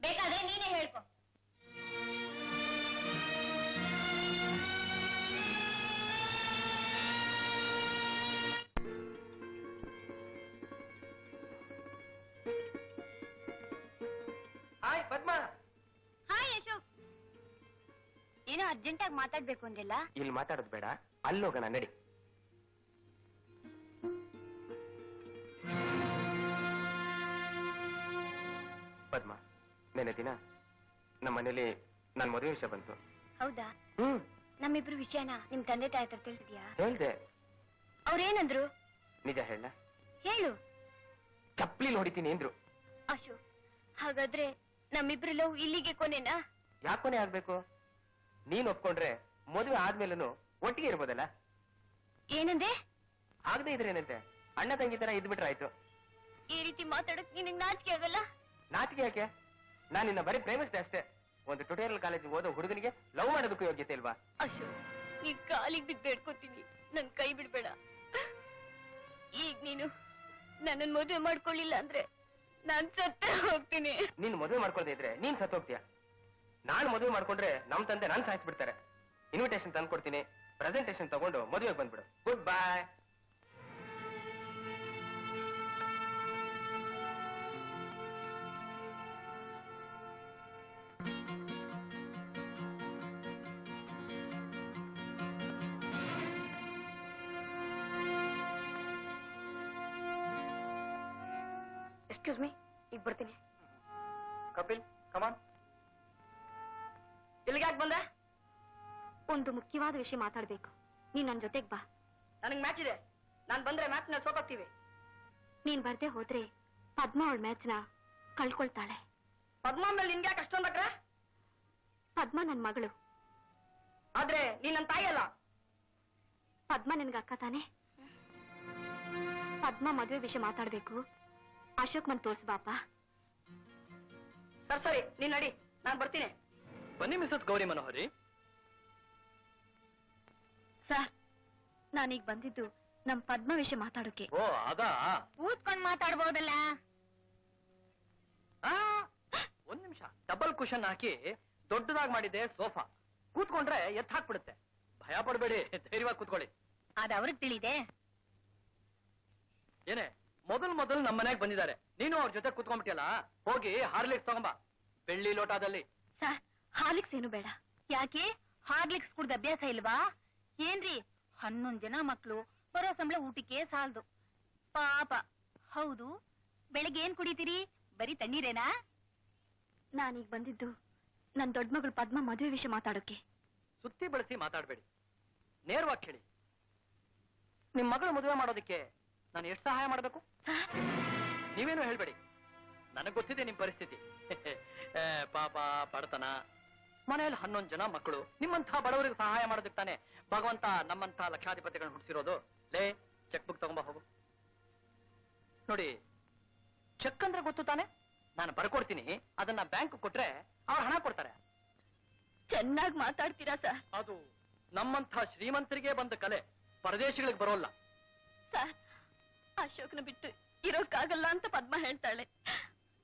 ಬೇಕಾದ್ರೆ ನೀನೇ ಹೇಳ್ಕೊ. ಹಾಯ್ ಪದ್ಮಾ. ಹಾಯ್ ಅಶೋಕ್ ಏನೋ ಅರ್ಜೆಂಟಾಗಿ ಮಾತಾಡ್ಬೇಕು ಅಂದಿಲ್ಲ ಇಲ್ಲಿ ಮಾತಾಡೋದು ಬೇಡ. ಅಲ್ಲಿ ಹೋಗೋಣ ನಡಿ. ನೆನೆ ದಿನ ನಮ್ಮ ಮನೇಲಿ ನನ್ನ ಮದುವೆ ವಿಷಯ ಬಂತು. ಹೌದಾ? ಹ್ಮ್. ನಮ್ಮಿಬ್ರು ವಿಷಯನ ನಿಮ್ ತಂದೆ ತಾಯಿ ಹತ್ರ ತಿಳಿಸಿದ್ಯಾ? ಹೇಳ್ದೆ. ಅವ್ರೇನಂದ್ರು? ನಿಜ ಹೇಳ. ಹೇಳು. ಚಪ್ಪಲಿ ನೋಡಿತೀನಿ ಅಂದ್ರು. ಅಶು ಹಾಗಾದ್ರೆ ನಮ್ಮಿಬ್ರು ಲವ್ ಇಲ್ಲಿಗೆ ಕೊನೆನಾ? ಯಾಕೋನೆ ಆಗ್ಬೇಕು? ನೀನ್ ಒಪ್ಕೊಂಡ್ರೆ ಮದುವೆ ಆದ್ಮೇಲೂ ಒಟ್ಟಿಗೆ ಇರ್ಬೋದಲ್ಲ? ಏನಂದೆ? ಆಗದೆ ಇದ್ರೇನಂತೆ ಅಣ್ಣ ತಂಗಿ ತರ ಇದ್ಬಿಟ್ರೆ ಆಯ್ತು. ಈ ರೀತಿ ಮಾತಾಡಕ್ ನಿನಗ್ ನಾಚಿಕೆ ಆಗಲ್ಲ? ನಾಚಿಕೆ ಯಾಕೆ? ನಾನು ನಿನ್ನ ಬರೀ ಪ್ರೇಮಿಸಿದೆ ಅಷ್ಟೇ. ಒಂದು ಟ್ಯುಟೋರಿಯಲ್ ಕಾಲೇಜಿಗೆ ಓದೋ ಹುಡುಗನಿಗೆ ಲವ್ ಮಾಡೋದಕ್ಕೂ ಯೋಗ್ಯತೆ ಇಲ್ವಾ? ಅಶೋಕ್ ಈ ಕಾಲಿಗೆ ಬಿದ್ದು ಬೇಡ್ಕೊತೀನಿ. ನನ್ ಕೈ ಬಿಡ್ಬೇಡ. ಈಗ ನೀನು ನನ್ನನ್ ಮದುವೆ ಮಾಡ್ಕೊಳ್ಳಿಲ್ಲ ಅಂದ್ರೆ ನಾನ್ ಸತ್ತೇ ಹೋಗ್ತೀನಿ. ನೀನ್ ಮದುವೆ ಮಾಡ್ಕೊಳ್ದೇ ಇದ್ರೆ ನೀನ್ ಸತ್ತೋಗ್ತೀಯ ನಾನ್ ಮದುವೆ ಮಾಡ್ಕೊಂಡ್ರೆ ನಮ್ ತಂದೆ ನಾನ್ ಸಾಯಿಸ್ಬಿಡ್ತಾರೆ. ಇನ್ವಿಟೇಷನ್ ತಂದ್ಕೊಡ್ತೀನಿ. ಪ್ರೆಸೆಂಟೇಷನ್ ತಗೊಂಡು ಮದುವೆಗೆ ಬಂದ್ಬಿಡು. ಗುಡ್ ಬಾಯ್ ಎಕ್ಸ್ಕ್ಯೂಸ್ ಮೀ ಈಗ ಬರ್ತೀನಿ. ಕಪಿಲ್ ಕಮಾನ್ ಇಲ್ಲಿಗೆ ಯಾಕೆ ಬಂದೆ? ಒಂದು ಮುಖ್ಯವಾದ ವಿಷಯ ಮಾತಾಡ್ಬೇಕು. ನೀನ್ ನನ್ ಜೊತೆಗ್ ಬಾ. ನನಗೆ ಮ್ಯಾಚ್ ಇದೆ. ನಾನ್ ಬಂದ್ರೆ ಮ್ಯಾಚ್ನ ಸೋತೋಗ್ತೀವಿ ನೀನ್ ಬರ್ದೆ ಹೋದ್ರೆ ಪದ್ಮ ಅವಳ ನ ಕಳ್ಕೊಳ್ತಾಳೆ. ಪದ್ಮ ಮೇಲೆ ನಿನ್ಗೆ ಯಾಕೆ ಅಷ್ಟೊಂದು ಅಕ್ರೆ ಪದ್ಮ ನನ್ ಮಗಳು. ಆದ್ರೆ ನೀನ್ ನನ್ನ ತಾಯಿ ಅಲ್ಲ. ಪದ್ಮ ನಿನ್ಗ ಅಕ್ಕ ತಾನೆ. ಪದ್ಮ ಮದ್ವೆ ವಿಷಯ ಮಾತಾಡ್ಬೇಕು. ಅಶೋಕ್ ಮನ್ ತೋರ್ಸ್ಬಾಪ ಸರ್ ಸರಿ ನೀನ್ ನಡಿ ನಾನ್ ಬರ್ತೀನಿ. ಬನ್ನಿ ಮಿಸಸ್ ಗೌರಿ ಮನೋಹರಿ. ಸರ್ ನಾನೀಗ ಬಂದಿದ್ದು ನಮ್ ಪದ್ಮ ವಿಷಯ ಮಾತಾಡೋಕೆ. ಓ ಅದಾ? ಕೂತ್ಕೊಂಡ್ ಮಾತಾಡ್ಬೋದಲ್ಲ? ಆ, ಒಂದ್ ನಿಮಿಷ. ಡಬಲ್ ಕುಶನ್ ಹಾಕಿ ದೊಡ್ಡದಾಗಿ ಮಾಡಿದೆ ಸೋಫಾ. ಕೂತ್ಕೊಂಡ್ರೆ ಎತ್ ಹಾಕ್ಬಿಡುತ್ತೆ. ಭಯ ಪಡಬೇಡಿ ಧೈರ್ಯವಾಗಿ ಕೂತ್ಕೊಳ್ಳಿ. ಅದ್ ಅವ್ರಿಗೆ ತಿಳಿದೆ. ಏನೇ? ಮೊದಲ್ ಮೊದಲು ನಮ್ಮ ಮನೆಗೆ ಬಂದಿದ್ದಾರೆ. ನೀನು ಅವ್ರ ಜೊತೆ ಕುತ್ಕೊಂಡ್ಬಿಟ್ಟಲ್ಲ ಹೋಗಿ ಹಾರ್ಲಿಕ್ಸ್ ತಗೊಂಬ. ಬೆಳ್ಳಿ ಲೋಟದಲ್ಲಿ. ಸರ್ ಹಾರ್ಲಿಕ್ಸ್ ಏನು ಬೇಡ. ಯಾಕೆ? ಹಾರ್ಲಿಕ್ಸ್ ಕುಡ್ದ ಅಭ್ಯಾಸ ಇಲ್ವಾ? ಏನ್ರಿ? ಹನ್ನೊಂದ್ ಜನ ಮಕ್ಳು ಬರೋ ಸಂಬಳ ಊಟಕ್ಕೆ ಸಾಲದು. ಪಾಪ. ಹೌದು. ಬೆಳಿಗ್ಗೆ ಏನ್ ಕುಡಿತೀರಿ? ಬರೀ ತಣ್ಣೀರೇನಾ? ನಾನೀಗ ಬಂದಿದ್ದು ನನ್ ದೊಡ್ಡ ಮಗಳು ಪದ್ಮ ಮದುವೆ ವಿಷಯ ಮಾತಾಡೋಕೆ. ಸುತ್ತಿ ಬಳಸಿ ಮಾತಾಡಬೇಡಿ. ನೇರವಾಗಿ ಕೇಳಿ. ನಿಮ್ ಮಗಳು ಮದುವೆ ಮಾಡೋದಕ್ಕೆ ನಾನು ಎಷ್ಟು ಸಹಾಯ ಮಾಡಬೇಕು? ನೀವೇನು ಹೇಳ್ಬೇಡಿ. ನನಗ್ ಗೊತ್ತಿದೆ ನಿಮ್ ಪರಿಸ್ಥಿತಿ. (laughs) ಪಾಪ ಬಡತನ. ಮನೆಯಲ್ಲಿ ಹನ್ನೊಂದು ಜನ ಮಕ್ಕಳು. ನಿಮ್ಮಂತ ಬಡವರಿಗೆ ಸಹಾಯ ಮಾಡೋದಕ್ಕೆ ತಾನೆ ಭಗವಂತ ನಮ್ಮಂತ ಲಕ್ಷಾಧಿಪತಿಗಳನ್ನ ಹುಡ್ಸಿರೋದು ಲೇ ಚೆಕ್ ಬುಕ್ ತಗೊಂಬ ಹೋಗು. ನೋಡಿ ಚೆಕ್ ಅಂದ್ರೆ ಗೊತ್ತು ತಾನೆ? ನಾನು ಬರ್ಕೊಡ್ತೀನಿ. ಅದನ್ನ ಬ್ಯಾಂಕ್ ಕೊಟ್ರೆ ಅವ್ರ ಹಣ ಕೊಡ್ತಾರೆ. ಚೆನ್ನಾಗಿ ಮಾತಾಡ್ತೀರಾ ಸರ್? ಅದು ನಮ್ಮಂತ ಶ್ರೀಮಂತರಿಗೆ ಬಂದ ಕಲೆ. ಪರದೇಶಗಳಿಗೆ ಬರೋಲ್ಲ. ಸರ್ ಅಶೋಕ್ನ ಬಿಟ್ಟು ಇರೋಕ್ಕಾಗಲ್ಲ ಅಂತ ಪದ್ಮ ಹೇಳ್ತಾಳೆ.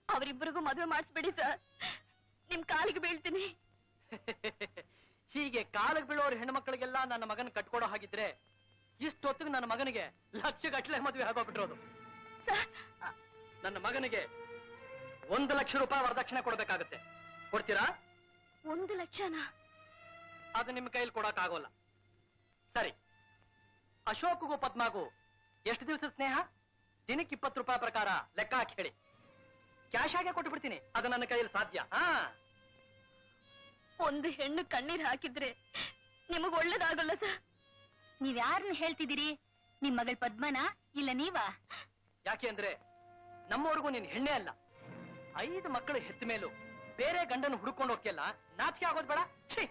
ಅವರಿಬ್ಬರಿಗೂ ಮದುವೆ ಮಾಡಿಸ್ಬಿಡಿ ಸರ್. ನಿಮ್ ಕಾಲಿಗೆ ಬೀಳ್ತೀನಿ. (laughs) ಹೀಗೆ ಕಾಲಿಗೆ ಬೀಳೋರ್ ಹೆಣ್ಮಕ್ಳಿಗೆಲ್ಲ ನನ್ನ ಮಗನ ಕಟ್ಕೊಡೋ ಹಾಗಿದ್ರೆ ಇಷ್ಟೊತ್ತಿಗೆ ನನ್ನ ಮಗನಿಗೆ ಲಕ್ಷ ಗಟ್ಟಲೆ ಮದುವೆ ಆಗೋಗ್ಬಿಟ್ಟಿರೋದು. ನನ್ನ ಮಗನಿಗೆ ಒಂದು ಲಕ್ಷ ರೂಪಾಯಿ ವರದಕ್ಷಿಣೆ ಕೊಡ್ಬೇಕಾಗತ್ತೆ. ಕೊಡ್ತೀರಾ? ಒಂದು ಲಕ್ಷನಾ? ಅದು ನಿಮ್ ಕೈಲಿ ಕೊಡಕ್ ಆಗೋಲ್ಲ ಸರಿ. ಅಶೋಕ್ಗೂ ಪದ್ಮಾಗೂ ಎಷ್ಟು ದಿವಸ ಸ್ನೇಹ? ದಿನಕ್ಕೆ ಇಪ್ಪತ್ತು ರೂಪಾಯಿ ಪ್ರಕಾರ ಲೆಕ್ಕ ಹಾಕಿ ಹೇಳಿ. ಕ್ಯಾಶ್ ಆಗೇ ಕೊಟ್ಟು ಬಿಡ್ತೀನಿ. ಅದು ನನ್ನ ಕೈಯಲ್ಲಿ ಸಾಧ್ಯ. ಹಾ. ಒಂದು ಹೆಣ್ಣು ಕಣ್ಣೀರ್ ಹಾಕಿದ್ರೆ ನಿಮಗ್ ಒಳ್ಳೇದಾಗಲ್ಲ ಸರ್? ನೀವ್ ಯಾರನ್ನ ಹೇಳ್ತಿದ್ದೀರಿ? ನಿಮ್ ಮಗಳ್ ಪದ್ಮನ ಇಲ್ಲ ನೀವಾ? ಯಾಕೆ ಅಂದ್ರೆ ನಮ್ಮವರೆಗೂ ನೀನ್ ಹೆಣ್ಣೆ ಅಲ್ಲ. ಐದು ಮಕ್ಕಳು ಹೆತ್ತ ಮೇಲೂ ಬೇರೆ ಗಂಡನ ಹುಡುಕೊಂಡು ಹೋಗ್ತಿಯಲ್ಲ ನಾಚಿಕೆ ಆಗೋದ್ ಬೇಡ. ಛೀ.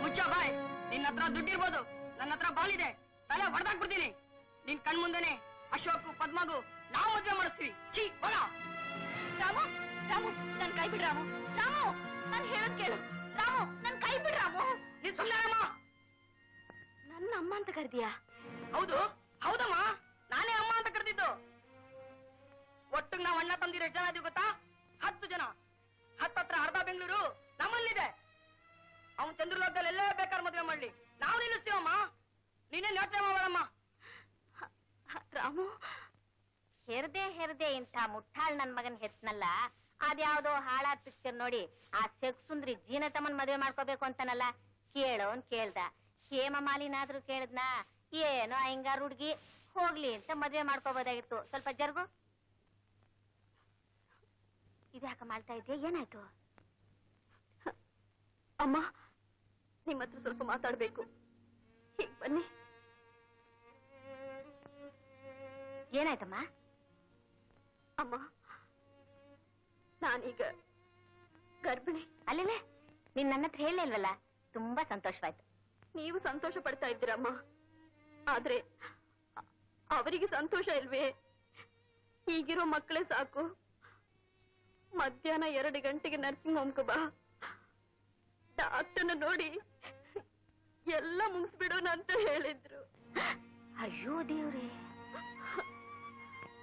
ಮುಚ್ಚ ಬಾಯ್. ನಿನ್ನ ಹತ್ರ ದುಡ್ಡಿರ್ಬೋದು. ನನ್ನ ಹತ್ರ ಬಾಲಿದೆ ತಲೆ ಹೊಡೆದಾಕ್ಬಿಡ್ತೀನಿ. ನಿನ್ ಕಣ್ ಮುಂದೆನೆ ಅಶೋಕ್ ಪದ್ಮಗು ನಾವು ಮದ್ವೆ ಮಾಡಿಸ್ತೀವಿ. ಛೀ ಹೋಗ. ರಾಮು ರಾಮು ನನ್ ಕೈ ಬಿಡ್ ರಾಮು. ರಾಮು ನಾನ್ ಹೇಳೋದ್ ಕೇಳು. ರಾಮು ನನ್ ಕೈ ಬಿಡ್ ರಾಮು. ನೀನ್ ಸುಮ್ಮನೆ ರಾಮ. ನನ್ನ ಅಮ್ಮ ಅಂತ ಕರ್ದಿಯಾ? ಹೌದು ಹೌದಮ್ಮ. ನಾನೇ ಅಮ್ಮ ಅಂತ ಕರೆದಿದ್ದು. ಒಟ್ಟಿಗೆ ನಾವು ಅಣ್ಣ ತಂದಿರ ಜನ ಇದೀವಿ ಗೊತ್ತಾ? ಹತ್ತು ಜನ. ಹತ್ತತ್ರ ಅರ್ಧ ಬೆಂಗಳೂರು ನಮ್ಮಲ್ಲಿದೆ. ಅವನ್ ಚಂದ್ರಲೋಕದಲ್ಲಿ ಎಲ್ಲೇ ಬೇಕಾದ್ರೆ ಮದುವೆ ಮಾಡ್ಲಿ. ನಾವು ನಿಲ್ಲಿಸ್ತೀವಮ್ಮ. ನೀನೇನ್ ಯೋಚನೆ ಮಾಡಬೇಡಮ್ಮ. ರಾಮು? ಹೆರ್ದೆ ಹೆರ್ದೆ ಇಂಥ ಮುಟ್ಟಾಳ್ ನನ್ ಮಗನ್ ಹೆತ್ನಲ್ಲ ಅದ್ಯಾವ್ದೋ ಹಾಳಾದ್ ಪಿಕ್ಚರ್ ನೋಡಿ ಆ ಸೆಕ್ ಸುಂದ್ರಿ ಜೀನತಮ್ಮನ್ ಮದ್ವೆ ಮಾಡ್ಕೋಬೇಕು ಅಂತನಲ್ಲ. ಕೇಳೋನ್ ಕೇಳ್ದ. ಹೇಮಮಾಲಿನಾದ್ರೂ ಕೇಳದ್ನ? ಏನೋ ಹಿಂಗಾರ ಹುಡ್ಗಿ, ಹೋಗ್ಲಿ ಅಂತ ಮದ್ವೆ ಮಾಡ್ಕೋಬೋದಾಗಿತ್ತು. ಸ್ವಲ್ಪ ಜರ್ಗು. ಇದ್ಯಾಕ ಮಾಡ್ತಾ ಇದ್ದೆ ಏನಾಯ್ತು? ಅಮ್ಮ ನಿಮ್ಮ ಹತ್ರ ಸ್ವಲ್ಪ ಮಾತಾಡ್ಬೇಕು. ಬನ್ನಿ. ಏನಾಯ್ತಮ್ಮ? ಅಮ್ಮ ನಾನೀಗ ಗರ್ಭಿಣಿ. ಅಲ್ಲೇ ನೀನ್ ನನ್ನ ಹತ್ರ ಹೇಳೇ ಇಲ್ವಲ್ಲ? ತುಂಬಾ ಸಂತೋಷವಾಯ್ತು. ನೀವು ಸಂತೋಷ ಪಡ್ತಾ ಇದ್ದೀರಮ್ಮ. ಆದ್ರೆ ಅವರಿಗೆ ಸಂತೋಷ ಇಲ್ವೇ? ಈಗಿರೋ ಮಕ್ಕಳೇ ಸಾಕು. ಮಧ್ಯಾಹ್ನ ಎರಡು ಗಂಟೆಗೆ ನರ್ಸಿಂಗ್ ಹೋಮ್ಗೆ ಬಾ. ಡಾಕ್ಟರ್ನ ನೋಡಿ ಎಲ್ಲ ಮುಗಿಸ್ಬಿಡೋಣ ಅಂತ ಹೇಳಿದ್ರು. ಅಯ್ಯೋ ದೇವ್ರೇ.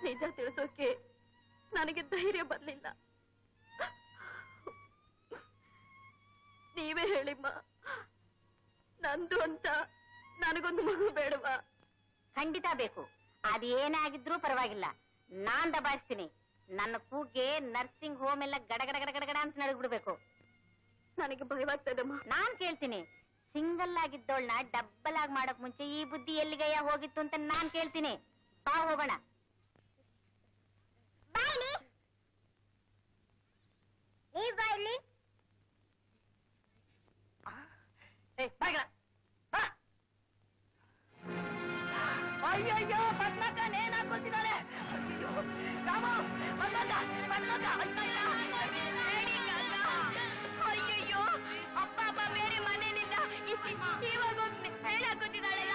ನಿಜ ತಿಳಿಸೋಕೆ ನನಗೆ ಧೈರ್ಯ ಬರ್ಲಿಲ್ಲ. ನೀವೇ ಹೇಳಿಮ್ಮ ನಂದು ಅಂತ ನನಗೊಂದು ಮಗು ಬೇಡವಾ? ಖಂಡಿತ ಬೇಕು. ಅದೇನಾಗಿದ್ರೂ ಪರವಾಗಿಲ್ಲ. ನಾನ್ ದಬಾಯಿಸ್ತೀನಿ. ನನ್ನ ಕೂಗೆ ನರ್ಸಿಂಗ್ ಹೋಮ್ ಎಲ್ಲ ಗಡಗಡ ಗಡ ಗಡಗಡ ಅಂತ ನಡಗ್ಬಿಡ್ಬೇಕು. ನನಗೆ ಭಯವಾಗ್ತದಮ್ಮ. ನಾನ್ ಕೇಳ್ತೀನಿ. ಸಿಂಗಲ್ ಆಗಿದ್ದೋಳ್ನ ಡಬ್ಬಲ್ ಆಗಿ ಮಾಡಕ್ ಮುಂಚೆ ಈ ಬುದ್ಧಿ ಎಲ್ಲಿಗಯ್ಯ ಹೋಗಿತ್ತು ಅಂತ ನಾನ್ ಕೇಳ್ತೀನಿ. ಬಾ ಹೋಗೋಣ. ಬಾಯ್ಲಿ. ನೀವ್ ಬಾಯ್ಲಿ. ಅಯ್ಯಯ್ಯೋ ಪದ್ಮಕ್ಕ ನೇನ್ ಅಯ್ಯಯ್ಯೋ ಅಪ್ಪ ಅಪ್ಪ ಬೇರೆ ಮನೇಲಿಲ್ಲ ಇವಾಗ ಹೋಗ್ತೀನಿ ಹೇಳಾಕೊತಿದ್ದಾಳಲ್ಲ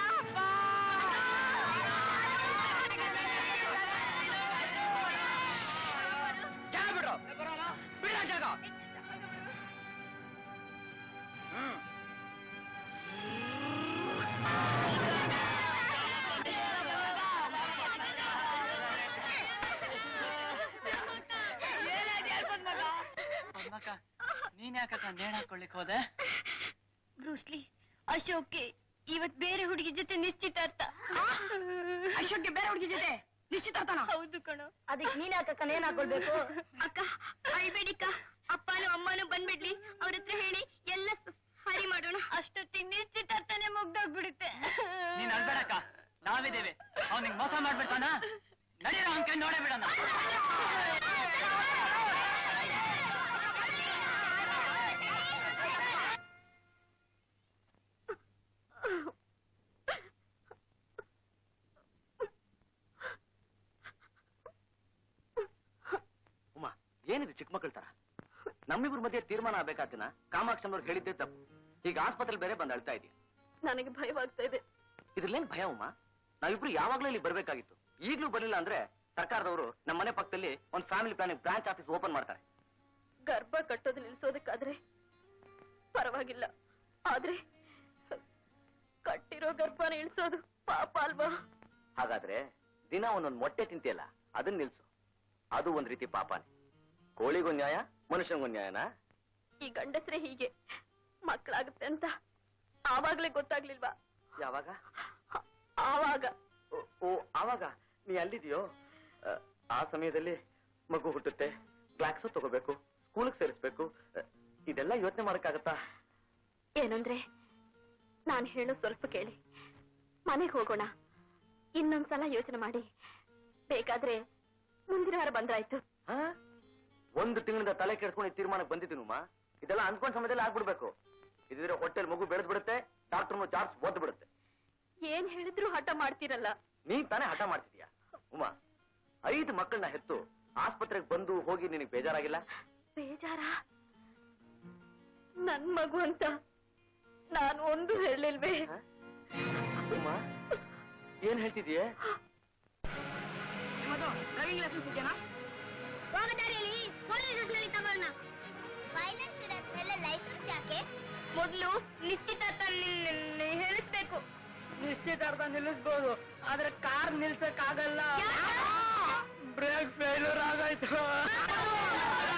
ನೀನ್ ಯಾಕಕ್ಕ ನೇಣ ಹಾಕೊಳ್ಳಿಕ್ ಹೋದೆ? ಬ್ರೂಸ್ಲಿ ಅಶೋಕ್ಗೆ ಇವತ್ ಬೇರೆ ಹುಡುಗಿ ಜೊತೆ ನಿಶ್ಚಿತಾರ್ಥ ಅಶೋಕ್ಗೆ ಬೇರೆ ಹುಡುಗಿ ಜೊತೆ ನಿಶ್ಚಿತಾರ್ಥನ ಹೌದು ಕಣೋ. ಅದಕ್ಕೆ ನೀನ್ ಯಾಕಕ್ಕ ನೇಣ ಹಾಕೊಳ್ಬೇಕು? ಅಕ್ಕ ಅಳ್ಬೇಡಿಕ್ಕ ಅಪ್ಪನು ಅಮ್ಮನು ಬಂದ್ಬಿಡ್ಲಿ. ಅವ್ರ ಹತ್ರ ಹೇಳಿ ಎಲ್ಲ ಹರಿ ಸರಿ ಮಾಡೋಣ. ಅಷ್ಟೊತ್ತಿಗೆ ನಿಶ್ಚಿತಾರ್ಥನೆ ಮುಗ್ದೋಗ್ಬಿಡುತ್ತೆ. ನೀನ್ ಅಳ್ಬೇಡಕ್ಕ. ನಾವಿದ್ದೇವೆ. ಅವ್ನ್ ನಿಂಗ್ ಮೋಸ ಮಾಡ್ಬಿಡ್ತಾನ? ನಡೀರ ಅವ್ನ್ ಕೈ ನೋಡೇ ಬಿಡೋಣ. ಉಮಾ ಏನಿದು ಚಿಕ್ಕ ಮಕ್ಕಳ ತರ? ನಮ್ಮಿಬ್ರ ಮಧ್ಯೆ ತೀರ್ಮಾನ ಕಾಮಾಕ್ಷನ್ ಕಾಮಾಕ್ಷನವ್ರು ಹೇಳಿದ್ದೆ ತಪ್ಪು. ಈಗ ಆಸ್ಪತ್ರೆ ಬೇರೆ ಬಂದ್ ಅಳ್ತಾ ಇದೆಯಾ. ನನಗೆ ಭಯವಾಗ್ತಾ ಇದೆ. ಇದ್ರಲ್ಲೇನ್ ಭಯ ಉಮ್ಮ ನಾವಿಬ್ರು ಯಾವಾಗ್ಲೂ ಇಲ್ಲಿ ಬರ್ಬೇಕಾಗಿತ್ತು. ಈಗ್ಲೂ ಬರ್ಲಿಲ್ಲ ಅಂದ್ರೆ ಸರ್ಕಾರದವರು ನಮ್ಮ ಮನೆ ಪಕ್ಕದಲ್ಲಿ ಒಂದು family planning branch office open ಮಾಡ್ತಾರೆ. ಗರ್ಭ ಕಟ್ಟೋದು ನಿಲ್ಸೋದಕ್ಕಾದ್ರೆ ಪರವಾಗಿಲ್ಲ. ಆದ್ರೆ ಕಟ್ಟಿರೋ ಗರ್ಭನ ಇಳಿಸೋದು ಪಾಪ ಅಲ್ವಾ? ಹಾಗಾದ್ರೆ ದಿನ ಒಂದೊಂದು ಮೊಟ್ಟೆ ತಿಂತಿಯಲ್ಲ ಅದನ್ನ ನಿಲ್ಸು. ಅದು ಒಂದ್ ರೀತಿ ಪಾಪಾನೆ. ಕೋಳಿಗೂ ನ್ಯಾಯ ಮನುಷ್ಯನಿಗೊಂದ್ ನ್ಯಾಯನ? ಈ ಗಂಡಸ್ರೆ ಹೀಗೆ ಮಕ್ಕಳಾಗುತ್ತೆ ಅಂತ ಆವಾಗ್ಲೇ ಗೊತ್ತಾಗ್ಲಿಲ್ವಾ? ಯಾವಾಗ? ಆವಾಗ. ಓ- ಓ ಆವಾಗ? ನೀ ಅಲ್ಲಿದೆಯೋ? ಆ ಸಮಯದಲ್ಲಿ ಮಗು ಹುಟ್ಟುತ್ತೆ ಗ್ಲಾಕ್ಸು ತಗೋಬೇಕು ಸ್ಕೂಲ್ಗೆ ಸೇರಿಸ್ಬೇಕು. ಅ, ಇದೆಲ್ಲ ಯೋಚನೆ ಮಾಡಕ್ಕಾಗತ್ತಾ? ಏನಂದ್ರೆ ನಾನು ಹೇಳೋ ಸ್ವಲ್ಪ ಕೇಳಿ. ಮನೆಗೆ ಹೋಗೋಣ. ಇನ್ನೊಂದ್ಸಲ ಯೋಚನೆ ಮಾಡಿ. ಬೇಕಾದ್ರೆ ಮುಂದಿನ ವಾರ ಬಂದ್ರಾಯ್ತು. ಹಾ? ಒಂದು ತಿಂಗಳಿಂದ ತಲೆ ಕೆಡ್ಸ್ಕೊಂಡು ಈ ತೀರ್ಮಾನಕ್ಕೆ ಬಂದಿದ್ದೀನುಮ್ಮ ಇದೆಲ್ಲ ಅನ್ಕೊಂಡ್ ಸಮಯದಲ್ಲಿ ಆಗ್ಬಿಡ್ಬೇಕು. ಇದ್ರೆ ಹೊಟ್ಟೆಲ್ ಮಗು ಬೆಳೆದ್ ಬಿಡುತ್ತೆ ಡಾಕ್ಟರ್ ಚಾರ್ಜ್ ಓದ್ ಬಿಡುತ್ತೆ ಏನ್ ಹೇಳಿದ್ರು ಹಠ ಮಾಡ್ತೀರಲ್ಲ. ನೀನ್ ತಾನೇ ಹಠ ಮಾಡ್ತಿದ್ಯಾ ಉಮಾ ಐದು ಮಕ್ಕಳನ್ನ ಹೆತ್ತು ಆಸ್ಪತ್ರೆಗೆ ಬಂದು ಹೋಗಿ ನಿನಗೆ ಬೇಜಾರಾಗಿಲ್ಲ? ಬೇಜಾರ? ನನ್ ಮಗು ಅಂತ ನಾನು ಒಂದು ಹೇಳಲಿಲ್ವೇ ಹ? ಉಮಾ ಏನ್ ಹೇಳ್ತಿದೀಯ ಮದು ಡ್ರೈವಿಂಗ್ ಲೈಸೆನ್ಸ್ ಇದೆಯಾ ಹೋಗದಾರಿಯಲ್ಲಿ ಪೊಲೀಸ್ ಸ್ಟೇಷನ್ ತಗೊಳ್ಳೋಣ. ವೈಲೆನ್ಸ್ ಇರೋದ್ಮೇಲೆ ಲೈಸೆನ್ಸ್ ಯಾಕೆ? ಮೊದ್ಲು ನಿಶ್ಚಿತಾರ್ಥ ನಿಲ್ಲಿಸ್ಬೇಕು ನಿಶ್ಚಿತಾರ್ಥ ನಿಲ್ಲಿಸ್ಬೋದು ಆದ್ರೆ ಕಾರ್ ನಿಲ್ಸಕ್ ಆಗಲ್ಲ ಬ್ರೇಕ್ ಫೇಲ್ಯೂರ್ ಆಗಾಯ್ತು. (laughs)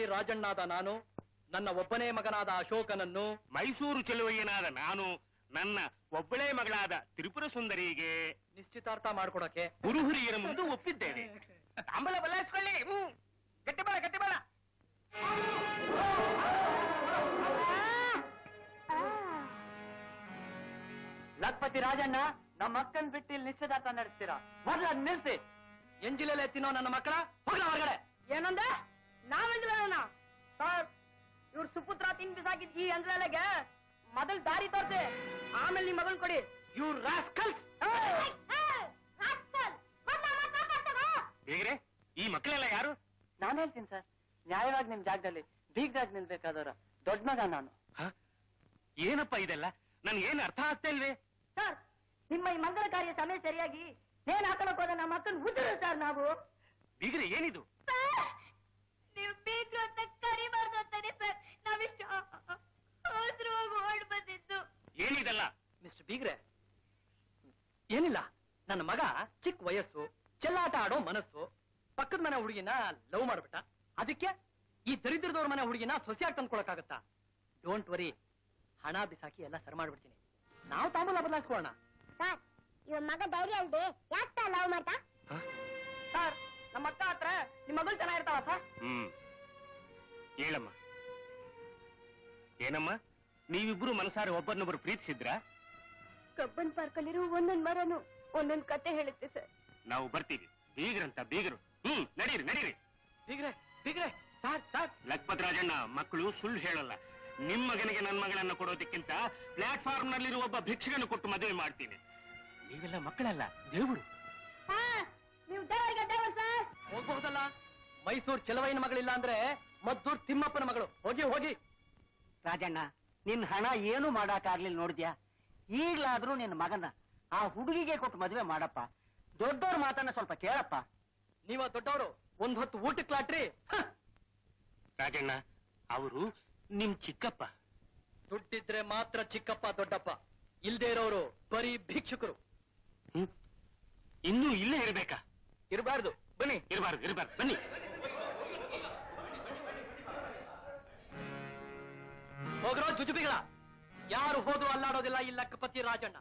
ಬೆಂಗಳೂರಿನ ರಾಜಣ್ಣಾದ ನಾನು ನನ್ನ ಒಬ್ಬನೇ ಮಗನಾದ ಅಶೋಕನನ್ನು ಮೈಸೂರು ಚೆಲುವಯ್ಯನಾದ ನಾನು ನನ್ನ ಒಬ್ಬಳೇ ಮಗಳಾದ ತ್ರಿಪುರ ಸುಂದರಿಗೆ ನಿಶ್ಚಿತಾರ್ಥ ಮಾಡ್ಕೊಡಕ್ಕೆ. ಗುರುಹುರಿಯರ ಮುಂದೆ ಒಪ್ಪಿದ್ದೇನೆ. ತಾಂಬಲ ಬಲ್ಲಾಯಿಸ್ಕೊಳ್ಳಿ ಹ್ಮ್ ಗಟ್ಟಿ ಬಾಳ ಗಟ್ಟಿ ಲಕ್ಪತಿ ರಾಜಣ್ಣ ನಮ್ಮ ಅಕ್ಕನ್ ಬಿಟ್ಟು ಇಲ್ಲಿ ನಿಶ್ಚಿತಾರ್ಥ ನಡೆಸ್ತೀರಾ? ಮೊದ್ಲು ಅದ್ ನಿಲ್ಸಿ. ಎಂಜಿಲಲ್ಲಿ ಎತ್ತಿನೋ ನನ್ನ ಮಕ್ಕಳ ಹೋಗ್ಲ ಹೊರಗಡೆ. ಏನಂದ? ನಾವೆಂದ್ರಣ್ಣ ಸರ್. ಇವ್ರ ಸುಪುತ್ರ ತಿನ್ ಬಿಸಾಕಿದ್ ಈ ಅಂದ್ರಲೆಗೆ ಮೊದಲ್ ದಾರಿ ತೋರ್ತೆ ಆಮೇಲೆ ನಿಮ್ ಮಗನ್ ಕೊಡಿ. ಇವ್ರ ರಾಸ್ಕಲ್ಸ್. ಹೇಗ್ರೆ ಈ ಮಕ್ಕಳೆಲ್ಲ ಯಾರು? ನಾನ್ ಹೇಳ್ತೀನಿ ಸರ್. ನ್ಯಾಯವಾಗಿ ನಿಮ್ ಜಾಗದಲ್ಲಿ ಬೀಗ್ರಾಗ್ ನಿಲ್ಬೇಕಾದವ್ರ ದೊಡ್ಡ ಮಗ ನಾನು. ಹ? ಏನಪ್ಪ ಇದೆಲ್ಲ? ನನ್ಗೇನ್ ಅರ್ಥ ಆಗ್ತಾ ಇಲ್ವೇ? ಸರ್ ನಿಮ್ಮ ಈ ಮಂಗಳ ಕಾರ್ಯ ಸಮಯ ಸರಿಯಾಗಿ ಏನ್ ಹಾಕೊಳಕ್ ಹೋದ ನಮ್ಮ ಮಕ್ಕಳು ಉದ್ರು ಸರ್ ನಾವು. ಬೀಗ್ರೆ ಏನಿದು? ನೀವು ಬೇಕು ಅಂತ ಕರಿಬಾರ್ದು ಅಂತಾನೆ ಸರ್ ನಾವಿಷ್ಟು ಅವಸರವಾಗಿ ಓಡ್ ಬಂದಿದ್ದು. ಏನಿದೆಲ್ಲ? ಮಿಸ್ಟರ್ ಬೀಗ್ರೆ ಏನಿಲ್ಲ. ನನ್ನ ಮಗ ಚಿಕ್ಕ ವಯಸ್ಸು ಚೆಲ್ಲಾಟ ಆಡೋ ಮನಸ್ಸು ಪಕ್ಕದ ಮನೆ ಹುಡುಗಿನ ಲವ್ ಮಾಡ್ಬಿಟ್ಟ. ಅದಕ್ಕೆ ಈ ದರಿದ್ರದವ್ರ ಮನೆ ಹುಡುಗಿನ ಸೊಸೆಯಾಗಿ ತಂದ್ಕೊಳಕ್ಕಾಗತ್ತಾ? ಡೋಂಟ್ ವರಿ ಹಣ ಬಿಸಾಕಿ ಎಲ್ಲ ಸರ್ ಮಾಡ್ಬಿಡ್ತೀನಿ. ನಾವು ತಾಂಬೂಲ ಬದಲಾಯಿಸ್ಕೊಳ್ಳೋಣ. ಸರ್ ಇವ ಮಗ ಧೈರ್ಯ ಅಲ್ದೆ ಯಾಕೆ ಲವ್ ಮಾಡ್ತಾ? ಸರ್ ನಮ್ಮ ಅಕ್ಕ ಹತ್ರ ನಿಮ್ಮ ಮಗಳು ಚೆನ್ನಾಗಿರ್ತಾವ ಸರ್ ಹ್ಮ್. ಹೇಳಮ್ಮ. ಏನಮ್ಮ? ನೀವಿಬ್ರು ಮನಸಾರೆ ಒಬ್ಬರನ್ನೊಬ್ರು ಪ್ರೀತಿಸಿದ್ರ? ಕಬ್ಬನ್ ಪಾರ್ಕ್ ಅಲ್ಲಿರೋ ಒಂದೊಂದ್ ಮರನು ಒಂದೊಂದ್ ಕತೆ ಹೇಳುತ್ತೆ ಸರ್. ನಾವು ಬರ್ತೀವಿ. ಬೀಗ್ರಂತ ಬೀಗರು. ಹ್ಮ್ ನಡೀರಿ ನಡೀರಿ. ಬೀಗ್ರೆ ಬೀಗ್ರೆ ಸರ್ ಸರ್. ಲಕ್ಪತ್ ರಾಜಣ್ಣ ಮಕ್ಕಳು ಸುಳ್ಳು ಹೇಳಲ್ಲ. ನಿಮ್ಮ ಮಗನಿಗೆ ನನ್ನ ಮಗಳನ್ನ ಕೊಡೋದಕ್ಕಿಂತ ಪ್ಲಾಟ್ಫಾರ್ಮ್ ನಲ್ಲಿರುವ ಒಬ್ಬ ಭಿಕ್ಷಕನ ಕೊಟ್ಟು ಮದುವೆ ಮಾಡ್ತೀನಿ. ನೀವೆಲ್ಲ ಮಕ್ಕಳಲ್ಲ ದೇವರು. ನೀವು ದೇವರು ಹೋಗ್ಬಹುದಲ್ಲ? ಮೈಸೂರು ಚೆಲುವೈನ ಮಗಳಿಲ್ಲ ಅಂದ್ರೆ ಮದ್ದೂರ್ ತಿಮ್ಮಪ್ಪನ ಮಗಳು. ಹೋಗಿ ಹೋಗಿ. ರಾಜಣ್ಣ ನಿನ್ ಹಣ ಏನು ಮಾಡಕ್ಕಾಗ್ಲಿಲ್ಲ ನೋಡಿದ್ಯಾ? ಈಗ್ಲಾದ್ರೂ ನಿನ್ ಮಗನ ಆ ಹುಡುಗಿಗೆ ಕೊಟ್ಟು ಮದುವೆ ಮಾಡಪ್ಪ. ದೊಡ್ಡವ್ರ ಮಾತನ್ನ ಸ್ವಲ್ಪ ಕೇಳಪ್ಪ. ನೀವ ದೊಡ್ಡವರು ಒಂದ್ ಹೊತ್ತು ಊಟಕ್ಕೆ ಲಾಟ್ರಿ! ರಾಜಣ್ಣ ಅವರು ನಿಮ್ ಚಿಕ್ಕಪ್ಪ. ದುಡ್ಡಿದ್ರೆ ಮಾತ್ರ ಚಿಕ್ಕಪ್ಪ ದೊಡ್ಡಪ್ಪ. ಇಲ್ದೆ ಇರೋರು ಬರೀ ಭಿಕ್ಷುಕರು. ಹ್ಮ್. ಇನ್ನೂ ಇಲ್ಲೇ ಇರ್ಬೇಕಾ? ಇರಬಾರ್ದು. ಬನ್ನಿ ಇರಬಾರ್ದು ಇರಬಾರ್ದು ಬನ್ನಿ. ಹೋಗ್ರೋ ಜುಜುಬಿಗಳ. ಯಾರು ಹೋದ್ರು ಅಲ್ಲಾಡೋದಿಲ್ಲ ಈ ಲಕ್ಕಪತಿ ರಾಜಣ್ಣ.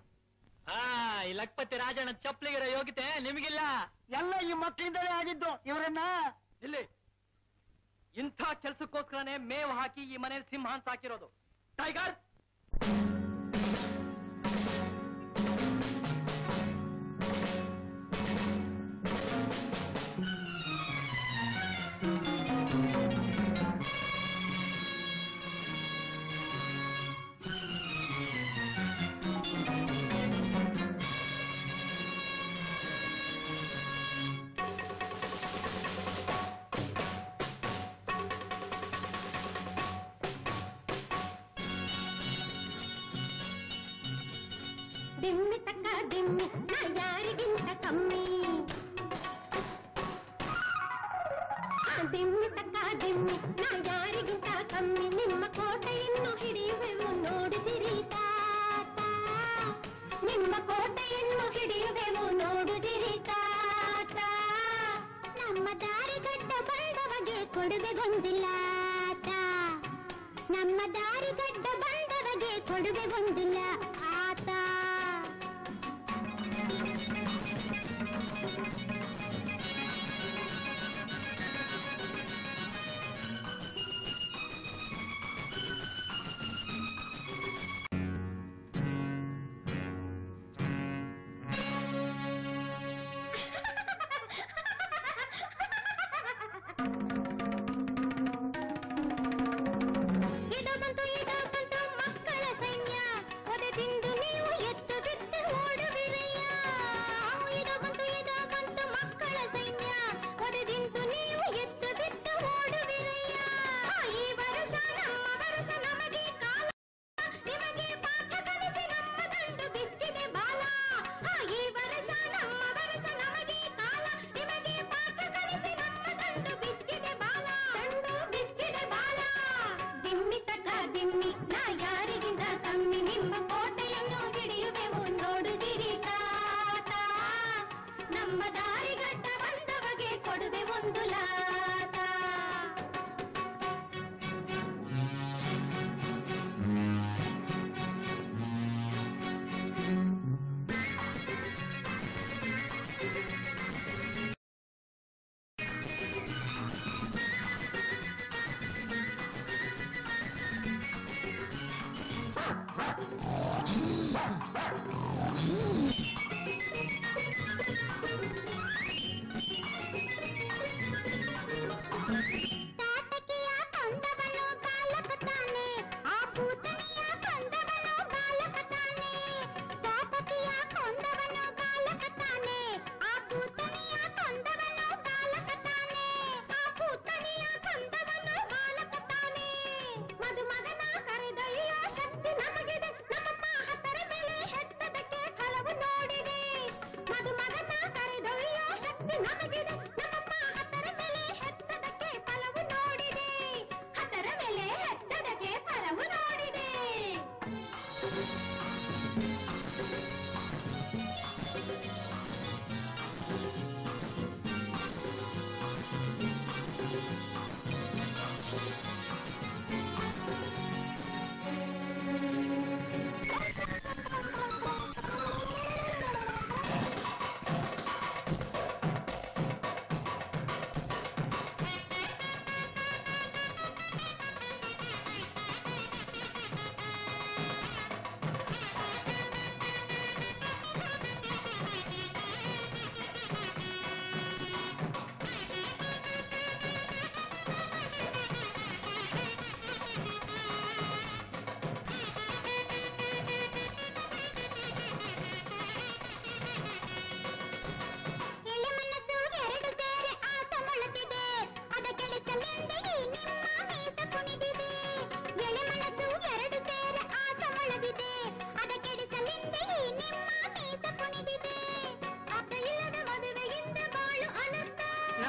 ಆ ಈ ಲಕ್ಕಪತಿ ರಾಜಣ್ಣ ಚಪ್ಪಲಿಗಿರೋ ಯೋಗ್ಯತೆ ನಿಮಗಿಲ್ಲ. ಎಲ್ಲ ಈ ಮಕ್ಕಳಿಂದಲೇ ಆಗಿದ್ದು ಇವರನ್ನ. ಇಲ್ಲಿ. ಇಂಥ ಕೆಲಸಕ್ಕೋಸ್ಕರನೇ ಮೇವು ಹಾಕಿ ಈ ಮನೇಲಿ ಸಿಂಹಾನ್ ಸಾಕಿರೋದು ಟೈಗರ್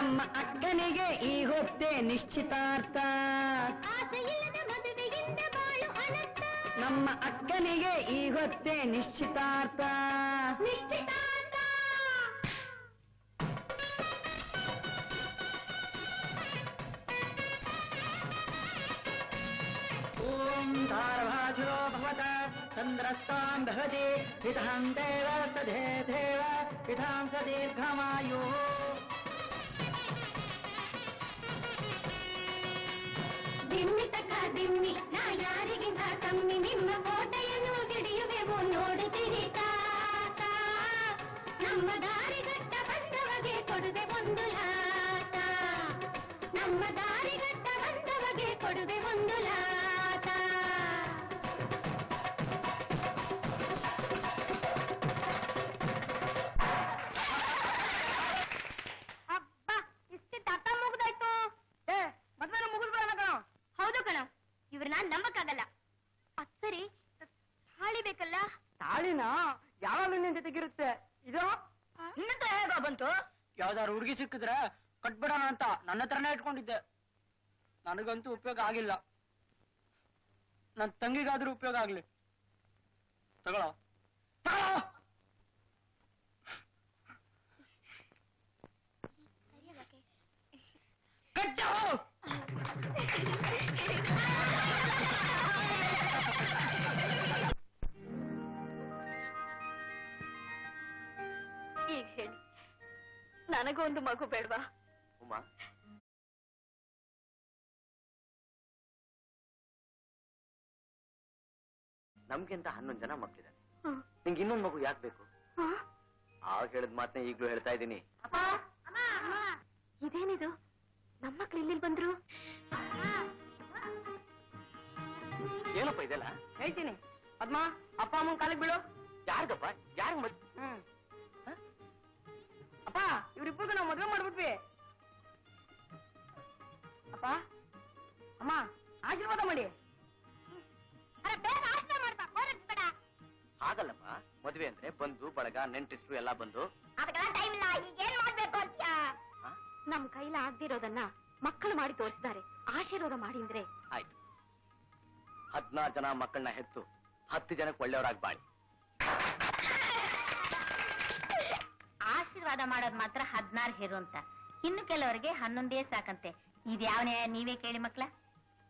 ನಮ್ಮ ಅಕ್ಕನಿಗೆ ಈ ಹೊತ್ತೆ ನಿಶ್ಚಿತಾರ್ಥ. ನಮ್ಮ ಅಕ್ಕನಿಗೆ ಈ ಹೊತ್ತೆ ನಿಶ್ಚಿತಾರ್ಥ. ನಿಶ್ಚಿತಾರ್ಥ. ಓಂ ಧಾರಭಾಜೋ ಭವತ ಚಂದ್ರಸ್ತಾಂ ಭವತಿ ವಿಧಾಂ ದೇವ ತದೇ ದೇವ ವಿಧಾಂ ಸ ದೀರ್ಘಮಾಯು ಬಂತು ಯಾವ್ದಾರು ಹುಡುಗಿ ಸಿಕ್ಕಿದ್ರೆ ಕಟ್ಬಿಡೋಣ ಅಂತ ನನ್ನ ಹತ್ರನೇ ಇಟ್ಕೊಂಡಿದ್ದೆ. ನನಗಂತೂ ಉಪಯೋಗ ಆಗಿಲ್ಲ. ನನ್ನ ತಂಗಿಗಾದ್ರೂ ಉಪಯೋಗ ಆಗ್ಲಿ. ತಗೊಳ್ಳೋ ಮಗು ಬೇಡವಾ? ಉಮಾ. ನಮ್ಗಿಂತ ಹನ್ನೊಂದು ಜನ ಮಕ್ಕಳಿದ್ದಾರೆ. ನಿಂಗೆ ಇನ್ನೊಂದು ಮಗು ಯಾಕೆ ಬೇಕು? ಆ ಆಗ ಹೇಳಿದ ಮಾತನ್ನ ಈಗ್ಲೂ ಹೇಳ್ತಾ ಇದ್ದೀನಿ. ಇದೇನಿದು? ನಮ್ಮ ಮಕ್ಳು ಇಲ್ಲಿ ಬಂದ್ರು? ಏನಪ್ಪ ಇದೆಲ್ಲ? ಹೇಳ್ತೀನಿ. ಪದ್ಮ ಅಪ್ಪ ಅಮ್ಮನ ಕಾಲಿಗೆ ಬಿಡು ಯಾರಿಗಪ್ಪ ಯಾರಿಗೆ ಮದ್ ಹ್ಮ್? ಅಪ್ಪ ಇವ್ರಿಬ್ಬರಿಗೂ ನಾವು ಮದುವೆ ಮಾಡ್ಬಿಟ್ವಿ. ಅಪ್ಪ ಅಮ್ಮ ಆಶೀರ್ವಾದ ಮಾಡಿ. ಅರೆ ಬೇಗ ಆಶ್ರಯ ಮಾಡ್ತಾ ಬೇಡ ಹಾಗಲ್ಲಪ್ಪ ಮದ್ವೆ ಅಂದ್ರೆ ಬಂದು ಬಳಗ ನೆಂಟಿಸ್ರು ಎಲ್ಲ ಬಂದು. ಟೈಮ್ ಇಲ್ಲ ಏನ್ ಮಾಡ್ಬೇಕು ಅಂತ್ಯಾ ಆ? ನಮ್ ಕೈಲ ಆಗ್ದಿರೋದನ್ನ ಮಕ್ಕಳು ಮಾಡಿ ತೋರಿಸಿದ್ದಾರೆ. ಆಶೀರ್ವಾದ ಮಾಡಿ ಅಂದ್ರೆ. ಆಯ್ತು. ಹದ್ನಾರು ಜನ ಮಕ್ಕಳನ್ನ ಹೆತ್ತು ಹತ್ತು ಜನಕ್ಕೆ ಒಳ್ಳೆಯವರಾಗಿ ಬಾಳಿ ಆಶೀರ್ವಾದ ಮಾಡೋದ್ ಮಾತ್ರ ಹದ್ನಾರು ಹೇರು ಅಂತ. ಇನ್ನು ಕೆಲವರಿಗೆ ಹನ್ನೊಂದೇ ಸಾಕಂತೆ. ಇದ್ಯಾವ ನ್ಯಾಯ ನೀವೇ ಕೇಳಿ ಮಕ್ಳ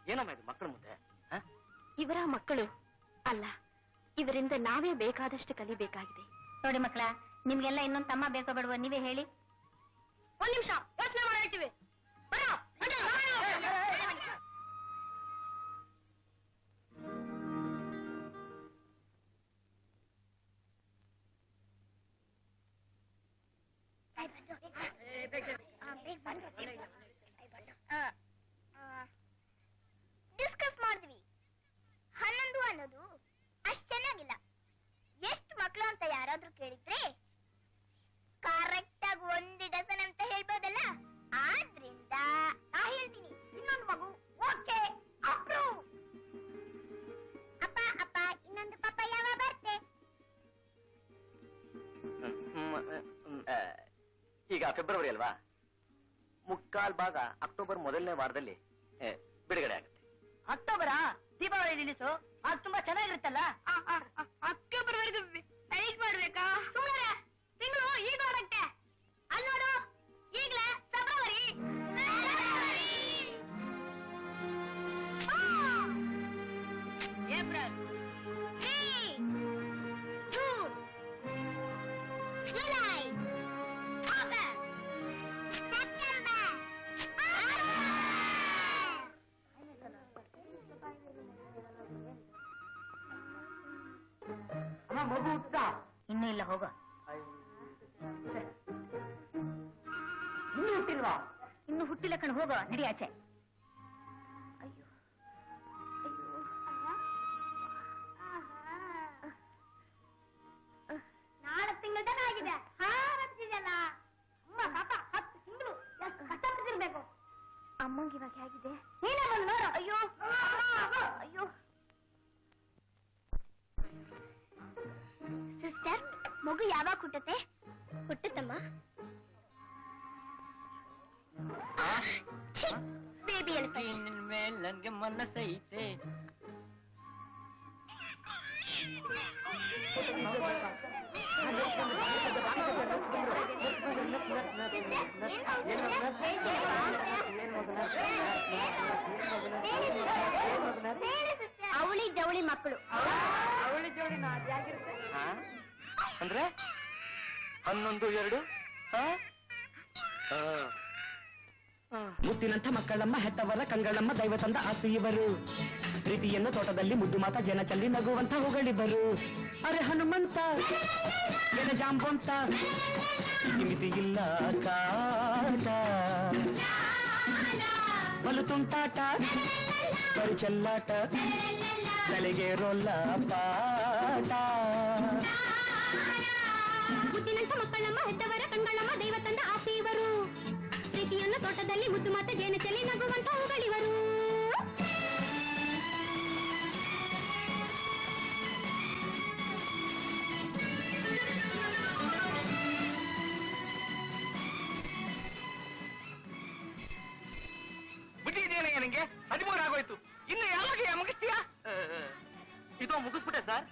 ಏನಮ್ಮ ಇದು ಮಕ್ಕಳ ಮುಂದೆ? ಇವರ ಮಕ್ಕಳು ಅಲ್ಲ ಇವರಿಂದ ನಾವೇ ಬೇಕಾದಷ್ಟು ಕಲಿಬೇಕಾಗಿದೆ. ನೋಡಿ ಮಕ್ಕಳ ನಿಮ್ಗೆಲ್ಲ ಇನ್ನೊಂದ್ ತಮ್ಮ ಬೇಕೋ ಬಿಡುವ ನೀವೇ ಹೇಳಿ. ಒಂದ್ ನಿಮಿಷ ಯೋಚನೆ ಮಾಡಿ ಹೇಳ್ತೀವಿ. ಯಾರಾದ್ರೂ ಕೇಳಿದ್ರೆ ಕರೆಕ್ಟ್ ಆಗಿ ಒಂದು ಡಸನ್ ಅಂತ ಹೇಳ್ಬೋದಲ್ಲ? ಆದ್ರಿಂದ ನಾ ಹೇಳ್ತೀನಿ ಇನ್ನೊಂದು ಮಗು ಓಕೆ ಅಪ್ರೂವ್ ಅಪ್ಪ ಅಪ್ಪ ಇನ್ನೊಂದು ಪಾಪ ಯಾವಾಗ ಬರ್ತೆ? ಈಗ ಫೆಬ್ರವರಿ ಅಲ್ವಾ? ಮುಕ್ಕಾಲ್ ಭಾಗ ಅಕ್ಟೋಬರ್ ಮೊದಲನೇ ವಾರದಲ್ಲಿ ಬಿಡುಗಡೆ ಆಗುತ್ತೆ. ಅಕ್ಟೋಬರಾ ದೀಪಾವಳಿ ರಿಲೀಸು ಅದು ತುಂಬಾ ಚೆನ್ನಾಗಿರುತ್ತಲ್ಲ? ಅಕ್ಟೋಬರ್ ವರೆಗೂ ವೆಯ್ಟ್ ಮಾಡ್ಬೇಕಾ? ಸುಮ್ಮನೆ ತಿಂಗಳು ಈಗ ಹೋಗಕ್ಕೆ. ಅಲ್ಲಿ ನೋಡು. ಈಗ್ಲೇ ಇಲ್ಲ ಹೋಗ. ಇನ್ನೂ ಹುಟ್ಟಿಲ್ವಾ? ಇನ್ನು ಹುಟ್ಟಿಲ್ಲ ಕಣ್ ಹೋಗ ನಡಿ ಆಚೆ. ಅಯ್ಯೋ. ನಾಲ್ಕು ತಿಂಗಳು ತನ ಆಗಿದೆ. ಅಮ್ಮ ಪಾಪ ಹತ್ತು ತಿಂಗಳು. ಎಷ್ಟು ಕಷ್ಟಪಟ್ಟಿರ್ಬೇಕು ಅಮ್ಮಂಗೆ ಇವಾಗ ಹೇಗಿದೆ? ನೀನೇ ಬಂದು ನೋಡು. ಅಯ್ಯೋ. ಅಯ್ಯೋ. ಸಿಸ್ಟರ್ ಮಗು ಯಾವಾಗ ಹುಟ್ಟುತ್ತೆ ಹುಟ್ಟುತ್ತಮ್ಮ ಬೇಬಿ ಎಲಿಫೆಂಟ್ ನಿನ್ ಮೇಲ್ ನನ್ಗೆ ಮನಸ್ಸೈತೆ ಅವಳಿ ಜವಳಿ ಮಕ್ಕಳು ಅಂದ್ರೆ? ಹನ್ನೊಂದು, ಎರಡು? ಮುತ್ತಿನಂಥ ಮಕ್ಕಳಮ್ಮ, ಹೆತ್ತವರ ಕಂಗಳಮ್ಮ, ದೈವ ತಂದ ಆಸ್ತಿ ಇವರು. ಪ್ರೀತಿಯನ್ನು ತೋಟದಲ್ಲಿ ಮುದ್ದು ಮಾತ, ಜನ ಚಲ್ಲಿ ನಗುವಂತ ಹೊಗಳಿಬ್ಬರು. ಅರೆ ಹನುಮಂತ ಎಲೆ ಜಾಂಬಂತ ಮಿತಿ ಇಲ್ಲ ಕಾಟ ಬಲು ತುಂಟಾಟ, ಬರು ಚೆಲ್ಲಾಟ, ತಲೆಗೆ ರೊಲ್ಲ ಪಾಟ ಮುತ್ತಿನಂಥ ಮಕ್ಕಳಮ್ಮ ಹೆತ್ತವರ ಕಂಗಳಮ್ಮ ದೈವ ತಂದ ಆಸ್ತಿ ಇವರು. ಪ್ರೀತಿಯನ್ನು ತೋಟದಲ್ಲಿ ಮುದ್ದು ಮಾತ ಜೇನ ಚೆಲ್ಲಿ ನಗುವಂತ ಹೋಗಲಿವರು ಬುದ್ಧಿ ಇದೆಯೇನಯ್ಯ ನಿಂಗೆ ಹದಿಮೂರು ಆಗೋಯ್ತು. ಇನ್ನು ಯಾವಾಗ ಮುಗಿಸ್ತೀಯಾ ಇದು ಮುಗಿಸ್ಬಿಟ್ಟೆ ಸರ್.